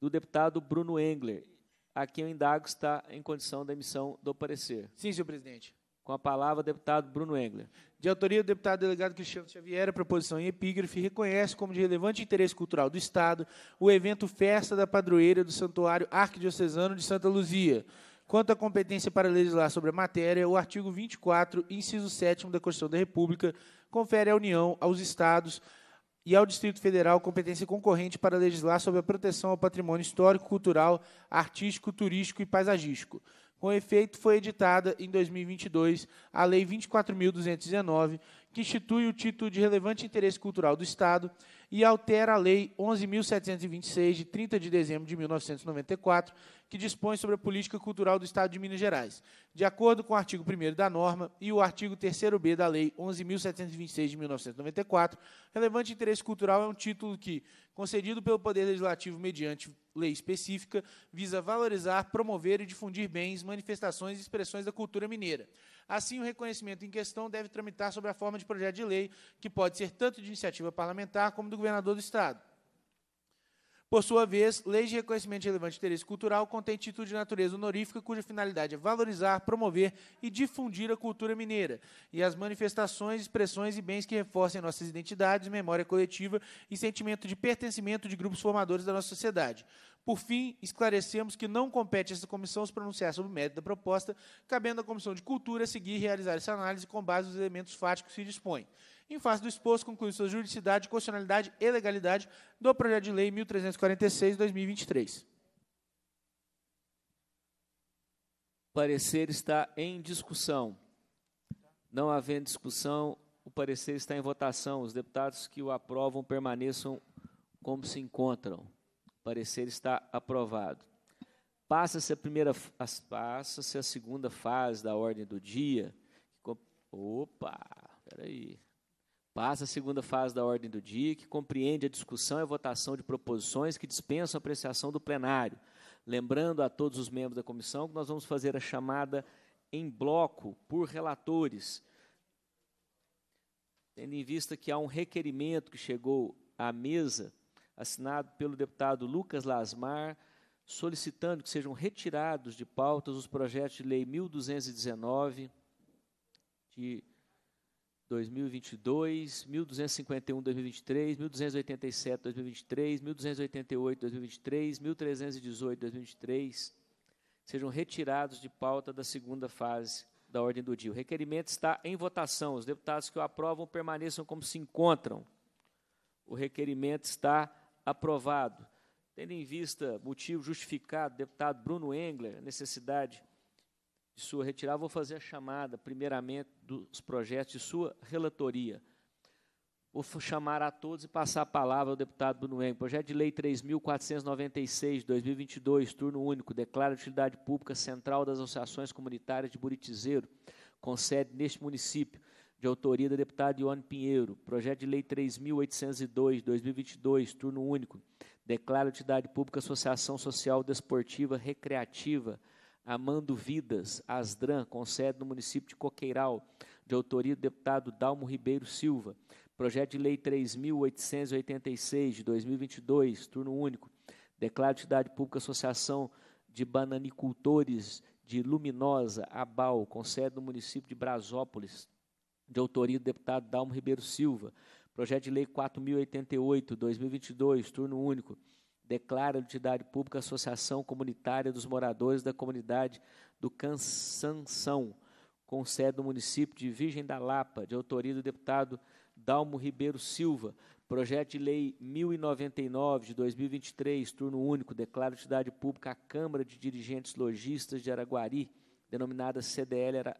do deputado Bruno Engler, a quem o indago está em condição da emissão do parecer. Sim, senhor presidente. Com a palavra, deputado Bruno Engler. De autoria do deputado delegado Cristiano Xavier, a proposição em epígrafe reconhece como de relevante interesse cultural do Estado o evento Festa da Padroeira do Santuário Arquidiocesano de Santa Luzia, Quanto à competência para legislar sobre a matéria, o artigo 24, inciso 7 da Constituição da República, confere à União, aos Estados e ao Distrito Federal competência concorrente para legislar sobre a proteção ao patrimônio histórico, cultural, artístico, turístico e paisagístico. Com efeito, foi editada em 2022 a Lei 24.219, que institui o título de relevante interesse cultural do Estado e altera a Lei 11.726, de 30 de dezembro de 1994, que dispõe sobre a política cultural do Estado de Minas Gerais. De acordo com o artigo 1 da norma e o artigo 3b da Lei 11.726 de 1994, relevante interesse cultural é um título que, concedido pelo Poder Legislativo mediante lei específica, visa valorizar, promover e difundir bens, manifestações e expressões da cultura mineira. Assim, o reconhecimento em questão deve tramitar sobre a forma de projeto de lei, que pode ser tanto de iniciativa parlamentar como do governador do Estado. Por sua vez, leis de reconhecimento de relevante interesse cultural contêm título de natureza honorífica cuja finalidade é valorizar, promover e difundir a cultura mineira e as manifestações, expressões e bens que reforcem nossas identidades, memória coletiva e sentimento de pertencimento de grupos formadores da nossa sociedade. Por fim, esclarecemos que não compete a essa comissão se pronunciar sobre o mérito da proposta, cabendo à Comissão de Cultura seguir e realizar essa análise com base nos elementos fáticos que se dispõe. Em face do exposto, conclui sua juridicidade, constitucionalidade e legalidade do projeto de lei 1346-2023. O parecer está em discussão. Não havendo discussão, o parecer está em votação. Os deputados que o aprovam permaneçam como se encontram. Parecer está aprovado. Passa-se a primeira, passa-se a segunda fase da ordem do dia. Opa, peraí. Passa a segunda fase da ordem do dia, que compreende a discussão e votação de proposições que dispensam a apreciação do plenário. Lembrando a todos os membros da comissão que nós vamos fazer a chamada em bloco por relatores, tendo em vista que há um requerimento que chegou à mesa assinado pelo deputado Lucas Lasmar, solicitando que sejam retirados de pautas os projetos de lei 1219 de 2022, 1251 2023, 1287 2023, 1288 2023, 1318 2023 sejam retirados de pauta da segunda fase da ordem do dia. O requerimento está em votação. Os deputados que o aprovam permaneçam como se encontram. O requerimento está aprovado. Tendo em vista motivo justificado, deputado Bruno Engler, necessidade de sua retirada, vou fazer a chamada, primeiramente, dos projetos de sua relatoria. Vou chamar a todos e passar a palavra ao deputado Bruno Engler. Projeto de Lei 3.496, 2022, turno único, declara utilidade pública central das associações comunitárias de Buritizeiro, com sede neste município de autoria da deputada Ione Pinheiro. Projeto de Lei 3.802, 2022, turno único. Declara utilidade pública Associação Social Desportiva Recreativa Amando Vidas, Asdran, com sede no município de Coqueiral, de autoria do deputado Dalmo Ribeiro Silva. Projeto de Lei 3.886, de 2022, turno único. Declara utilidade pública Associação de Bananicultores de Luminosa, Abal, com sede no município de Brasópolis, de autoria do deputado Dalmo Ribeiro Silva. Projeto de Lei 4.088, 2022, turno único. Declara a utilidade pública a Associação Comunitária dos Moradores da Comunidade do Cansanção, com sede no município de Virgem da Lapa, de autoria do deputado Dalmo Ribeiro Silva. Projeto de Lei 1099 de 2023, turno único, declara utilidade pública à Câmara de Dirigentes Logistas de Araguari, denominada CDL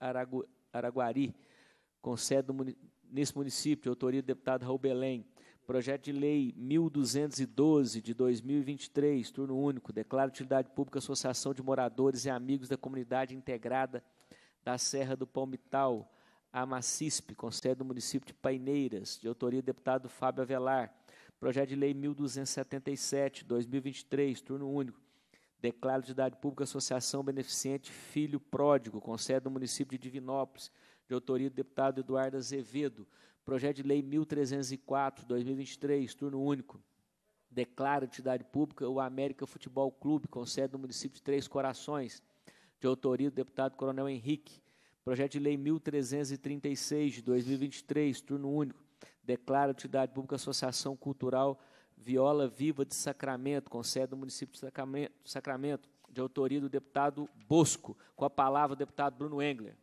Aragu Araguari com sede nesse município, de autoria do deputado Raul Belém. Projeto de Lei 1212 de 2023, turno único, declara utilidade pública Associação de Moradores e Amigos da Comunidade Integrada da Serra do Palmital, a Macisp, com sede no município de Paineiras, de autoria do deputado Fábio Avelar. Projeto de Lei 1277, 2023, turno único, declara utilidade pública Associação Beneficente Filho Pródigo, com sede no município de Divinópolis, de autoria do deputado Eduardo Azevedo. Projeto de Lei 1304, 2023, turno único. Declara utilidade pública o América Futebol Clube, com sede no município de Três Corações, de autoria do deputado Coronel Henrique. Projeto de Lei 1336, de 2023, turno único. Declara utilidade pública Associação Cultural Viola Viva de Sacramento, com sede no município de Sacramento, de autoria do deputado Bosco. Com a palavra, o deputado Bruno Engler.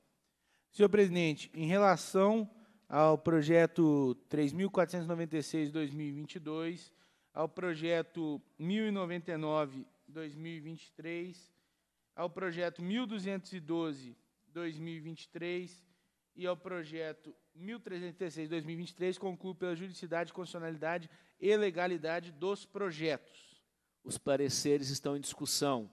Senhor presidente, em relação ao projeto 3.496-2022, ao projeto 1099-2023, ao projeto 1212-2023 e ao projeto 1336-2023, concluo pela juridicidade, constitucionalidade e legalidade dos projetos. Os pareceres estão em discussão.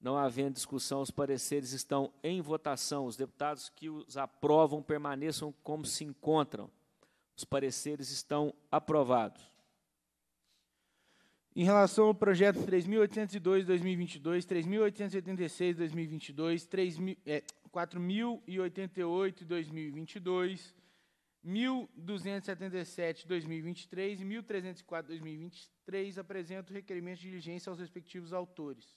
Não havendo discussão, os pareceres estão em votação. Os deputados que os aprovam permaneçam como se encontram. Os pareceres estão aprovados. Em relação ao projeto 3.802-2022, 3.886-2022, é, 4.088-2022, 1.277-2023 e 1.304-2023, apresento requerimento de diligência aos respectivos autores.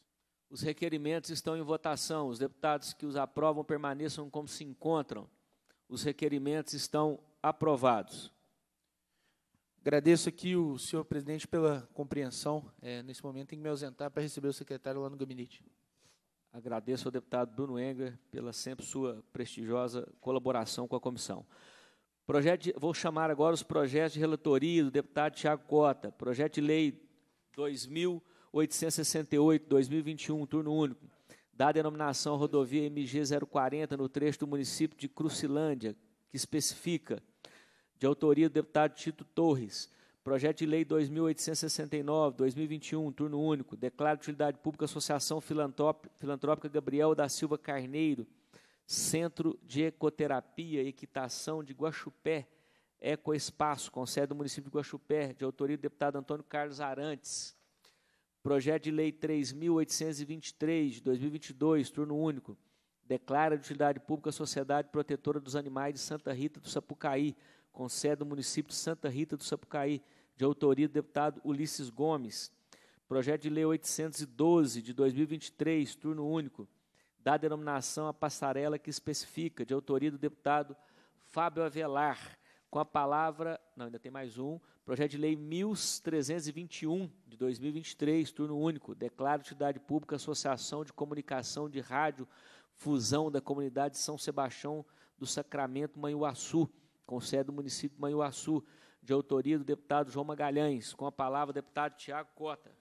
Os requerimentos estão em votação. Os deputados que os aprovam permaneçam como se encontram. Os requerimentos estão aprovados. Agradeço aqui o senhor presidente pela compreensão. É, nesse momento, tem que me ausentar para receber o secretário lá no gabinete. Agradeço ao deputado Bruno Engler pela sempre sua prestigiosa colaboração com a comissão. Projeto de, vou chamar agora os projetos de relatoria do deputado Tiago Cota. Projeto de lei 2000 868, 2021, turno único, da denominação rodovia MG 040 no trecho do município de Crucilândia, que especifica, de autoria do deputado Tito Torres, projeto de lei 2869, 2021, turno único, declara de utilidade pública Associação Filantrópica Gabriel da Silva Carneiro, Centro de Ecoterapia e Equitação de Guaxupé, Ecoespaço, com sede do município de Guaxupé, de autoria do deputado Antônio Carlos Arantes, Projeto de Lei 3.823, de 2022, turno único, declara de utilidade pública a Sociedade Protetora dos Animais de Santa Rita do Sapucaí, com sede no município de Santa Rita do Sapucaí, de autoria do deputado Ulisses Gomes. Projeto de Lei 812, de 2023, turno único, dá denominação à passarela que especifica, de autoria do deputado Fábio Avelar, com a palavra, não, ainda tem mais um, projeto de lei 1321 de 2023, turno único, declara utilidade pública Associação de Comunicação de Rádio Fusão da Comunidade de São Sebastião do Sacramento Manhuaçu, com sede do município de Manhuaçu, de autoria do deputado João Magalhães, com a palavra deputado Tiago Cota.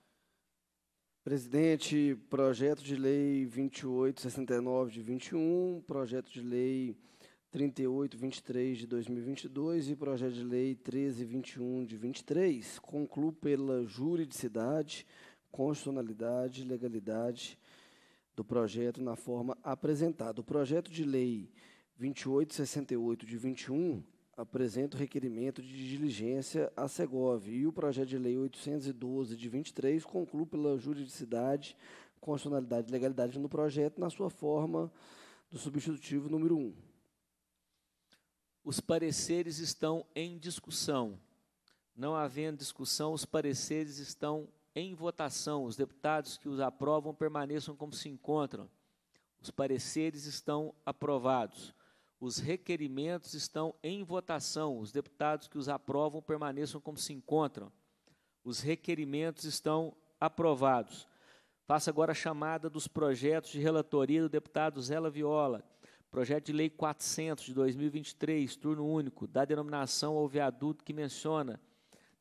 Presidente, projeto de lei 2869 de 21, projeto de lei 3823 de 2022 e projeto de lei 1321 de 23, concluo pela juridicidade, constitucionalidade e legalidade do projeto na forma apresentada. O projeto de lei 2868 de 21 apresenta o requerimento de diligência à Segov e o projeto de lei 812 de 23 conclui pela juridicidade, constitucionalidade e legalidade no projeto na sua forma do substitutivo número 1. Os pareceres estão em discussão. Não havendo discussão, os pareceres estão em votação. Os deputados que os aprovam permaneçam como se encontram. Os pareceres estão aprovados. Os requerimentos estão em votação. Os deputados que os aprovam permaneçam como se encontram. Os requerimentos estão aprovados. Faço agora a chamada dos projetos de relatoria do deputado Zela Viola Projeto de Lei 400 de 2023, turno único, da denominação ao viaduto que menciona,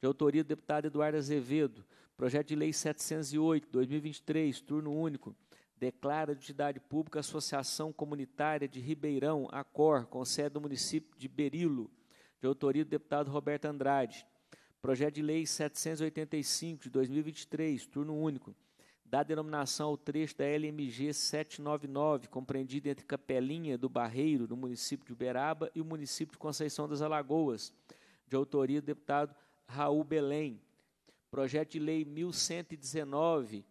de autoria do deputado Eduardo Azevedo. Projeto de Lei 708 de 2023, turno único, declara de utilidade pública a Associação Comunitária de Ribeirão, ACOR, com sede no município de Berilo, de autoria do deputado Roberto Andrade. Projeto de Lei 785 de 2023, turno único, da denominação ao trecho da LMG 799, compreendido entre Capelinha do Barreiro, no município de Uberaba, e o município de Conceição das Alagoas, de autoria do deputado Raul Belém. Projeto de Lei 1119,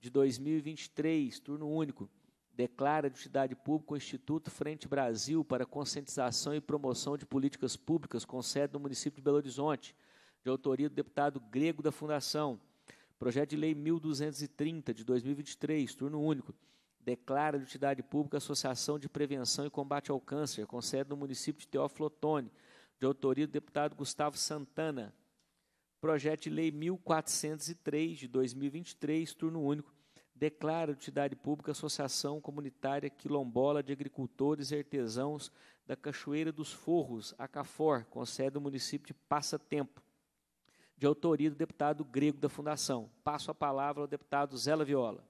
de 2023, turno único, declara de utilidade pública o Instituto Frente Brasil para conscientização e promoção de políticas públicas, com sede no município de Belo Horizonte, de autoria do deputado Grego da Fundação. Projeto de Lei 1230 de 2023, turno único, declara de utilidade pública a Associação de Prevenção e Combate ao Câncer, com sede no município de Teófilo Otoni, de autoria do deputado Gustavo Santana. Projeto de Lei 1403 de 2023, turno único, declara de utilidade pública a Associação Comunitária Quilombola de Agricultores e Artesãos da Cachoeira dos Forros, Acafor, com sede no município de Passatempo, de autoria do deputado grego da Fundação. Passo a palavra ao deputado Zé Viola.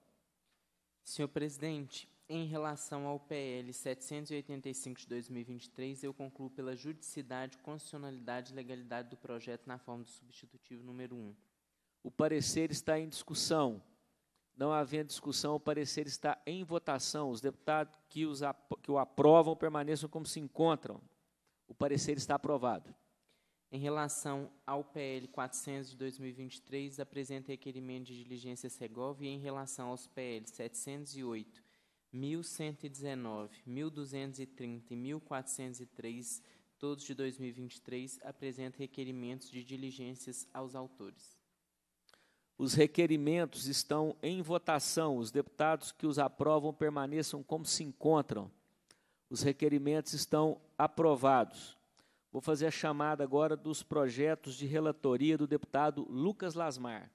Senhor presidente, em relação ao PL 785 de 2023, eu concluo pela juridicidade, constitucionalidade e legalidade do projeto na forma do substitutivo número 1. O parecer está em discussão. Não havendo discussão, o parecer está em votação. Os deputados que, os, que o aprovam permaneçam como se encontram. O parecer está aprovado. Em relação ao PL 400 de 2023, apresenta requerimento de diligência Segovia e em relação aos PL 708, 1119, 1230 e 1403, todos de 2023, apresenta requerimentos de diligências aos autores. Os requerimentos estão em votação. Os deputados que os aprovam permaneçam como se encontram. Os requerimentos estão aprovados. Vou fazer a chamada agora dos projetos de relatoria do deputado Lucas Lasmar.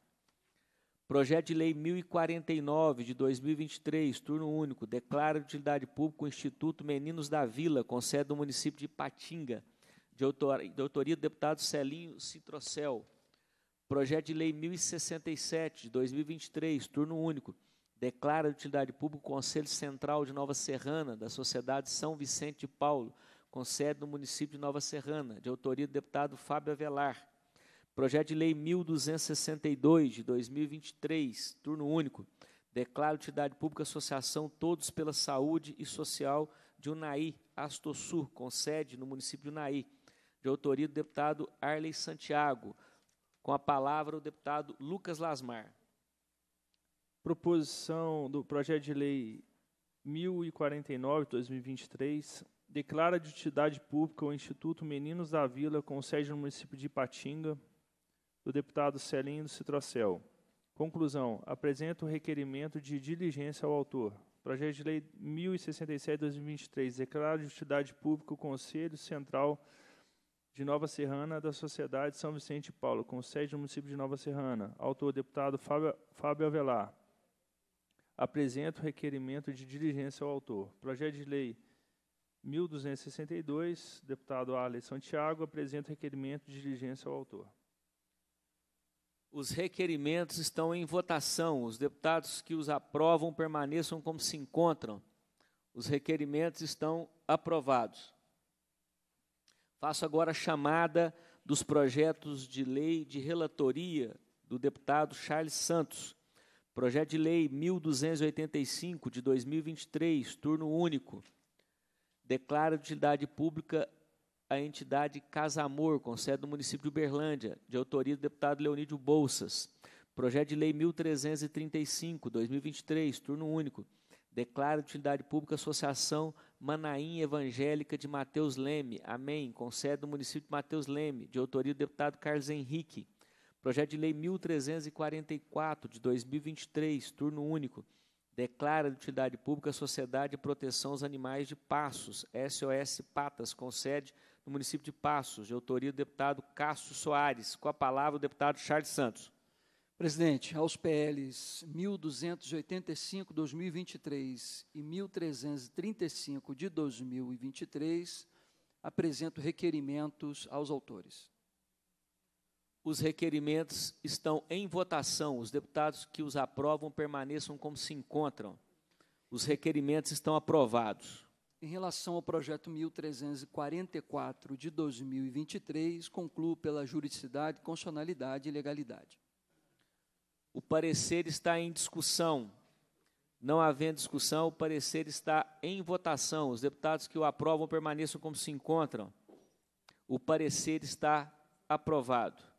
Projeto de Lei 1049 de 2023, turno único, declara de utilidade pública o Instituto Meninos da Vila, com sede no município de Patinga, de autoria do deputado Celinho Citrocel. Projeto de Lei 1067, de 2023, turno único, declara de utilidade pública o Conselho Central de Nova Serrana, da Sociedade São Vicente de Paulo, com sede no município de Nova Serrana, de autoria do deputado Fábio Avelar. Projeto de Lei 1262, de 2023, turno único, declara de utilidade pública Associação Todos pela Saúde e Social de Unai, Astosur, com sede no município de Unai, de autoria do deputado Arley Santiago, com a palavra o deputado Lucas Lasmar. Proposição do projeto de lei 1049 2023 declara de utilidade pública o Instituto Meninos da Vila com sede no município de Ipatinga, do deputado Celinho Citrocel. Conclusão. Apresenta o requerimento de diligência ao autor. Projeto de Lei 1067-2023 declara de utilidade pública o Conselho Central de Nova Serrana da Sociedade São Vicente e Paulo, com sede no município de Nova Serrana. Autor, deputado Fábio, Fábio Avelar. Apresento o requerimento de diligência ao autor. Projeto de Lei 1262, deputado Arley Santiago, apresenta requerimento de diligência ao autor. Os requerimentos estão em votação. Os deputados que os aprovam permaneçam como se encontram. Os requerimentos estão aprovados. Faço agora a chamada dos projetos de lei de relatoria do deputado Charles Santos. Projeto de Lei 1285 de 2023, turno único. Declara de utilidade pública a entidade Casa Amor, com sede no município de Uberlândia, de autoria do deputado Leonídio Bolsas. Projeto de Lei 1335, 2023, turno único. Declara de utilidade pública a Associação Manaim Evangélica de Mateus Leme, amém, com sede no município de Mateus Leme, de autoria do deputado Carlos Henrique. Projeto de Lei 1344, de 2023, turno único, declara de utilidade pública a Sociedade de Proteção aos Animais de Passos, SOS Patas, com sede no município de Passos, de autoria do deputado Cássio Soares. Com a palavra, o deputado Charles Santos. Presidente, aos PLs 1285 2023 e 1335 de 2023, apresento requerimentos aos autores. Os requerimentos estão em votação. Os deputados que os aprovam permaneçam como se encontram. Os requerimentos estão aprovados. Em relação ao projeto 1344 de 2023, concluo pela juridicidade, constitucionalidade e legalidade. O parecer está em discussão. Não havendo discussão, o parecer está em votação. Os deputados que o aprovam permaneçam como se encontram. O parecer está aprovado.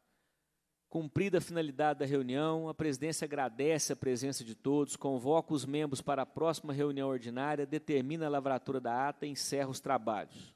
Cumprida a finalidade da reunião, a presidência agradece a presença de todos, convoca os membros para a próxima reunião ordinária, determina a lavratura da ata e encerra os trabalhos.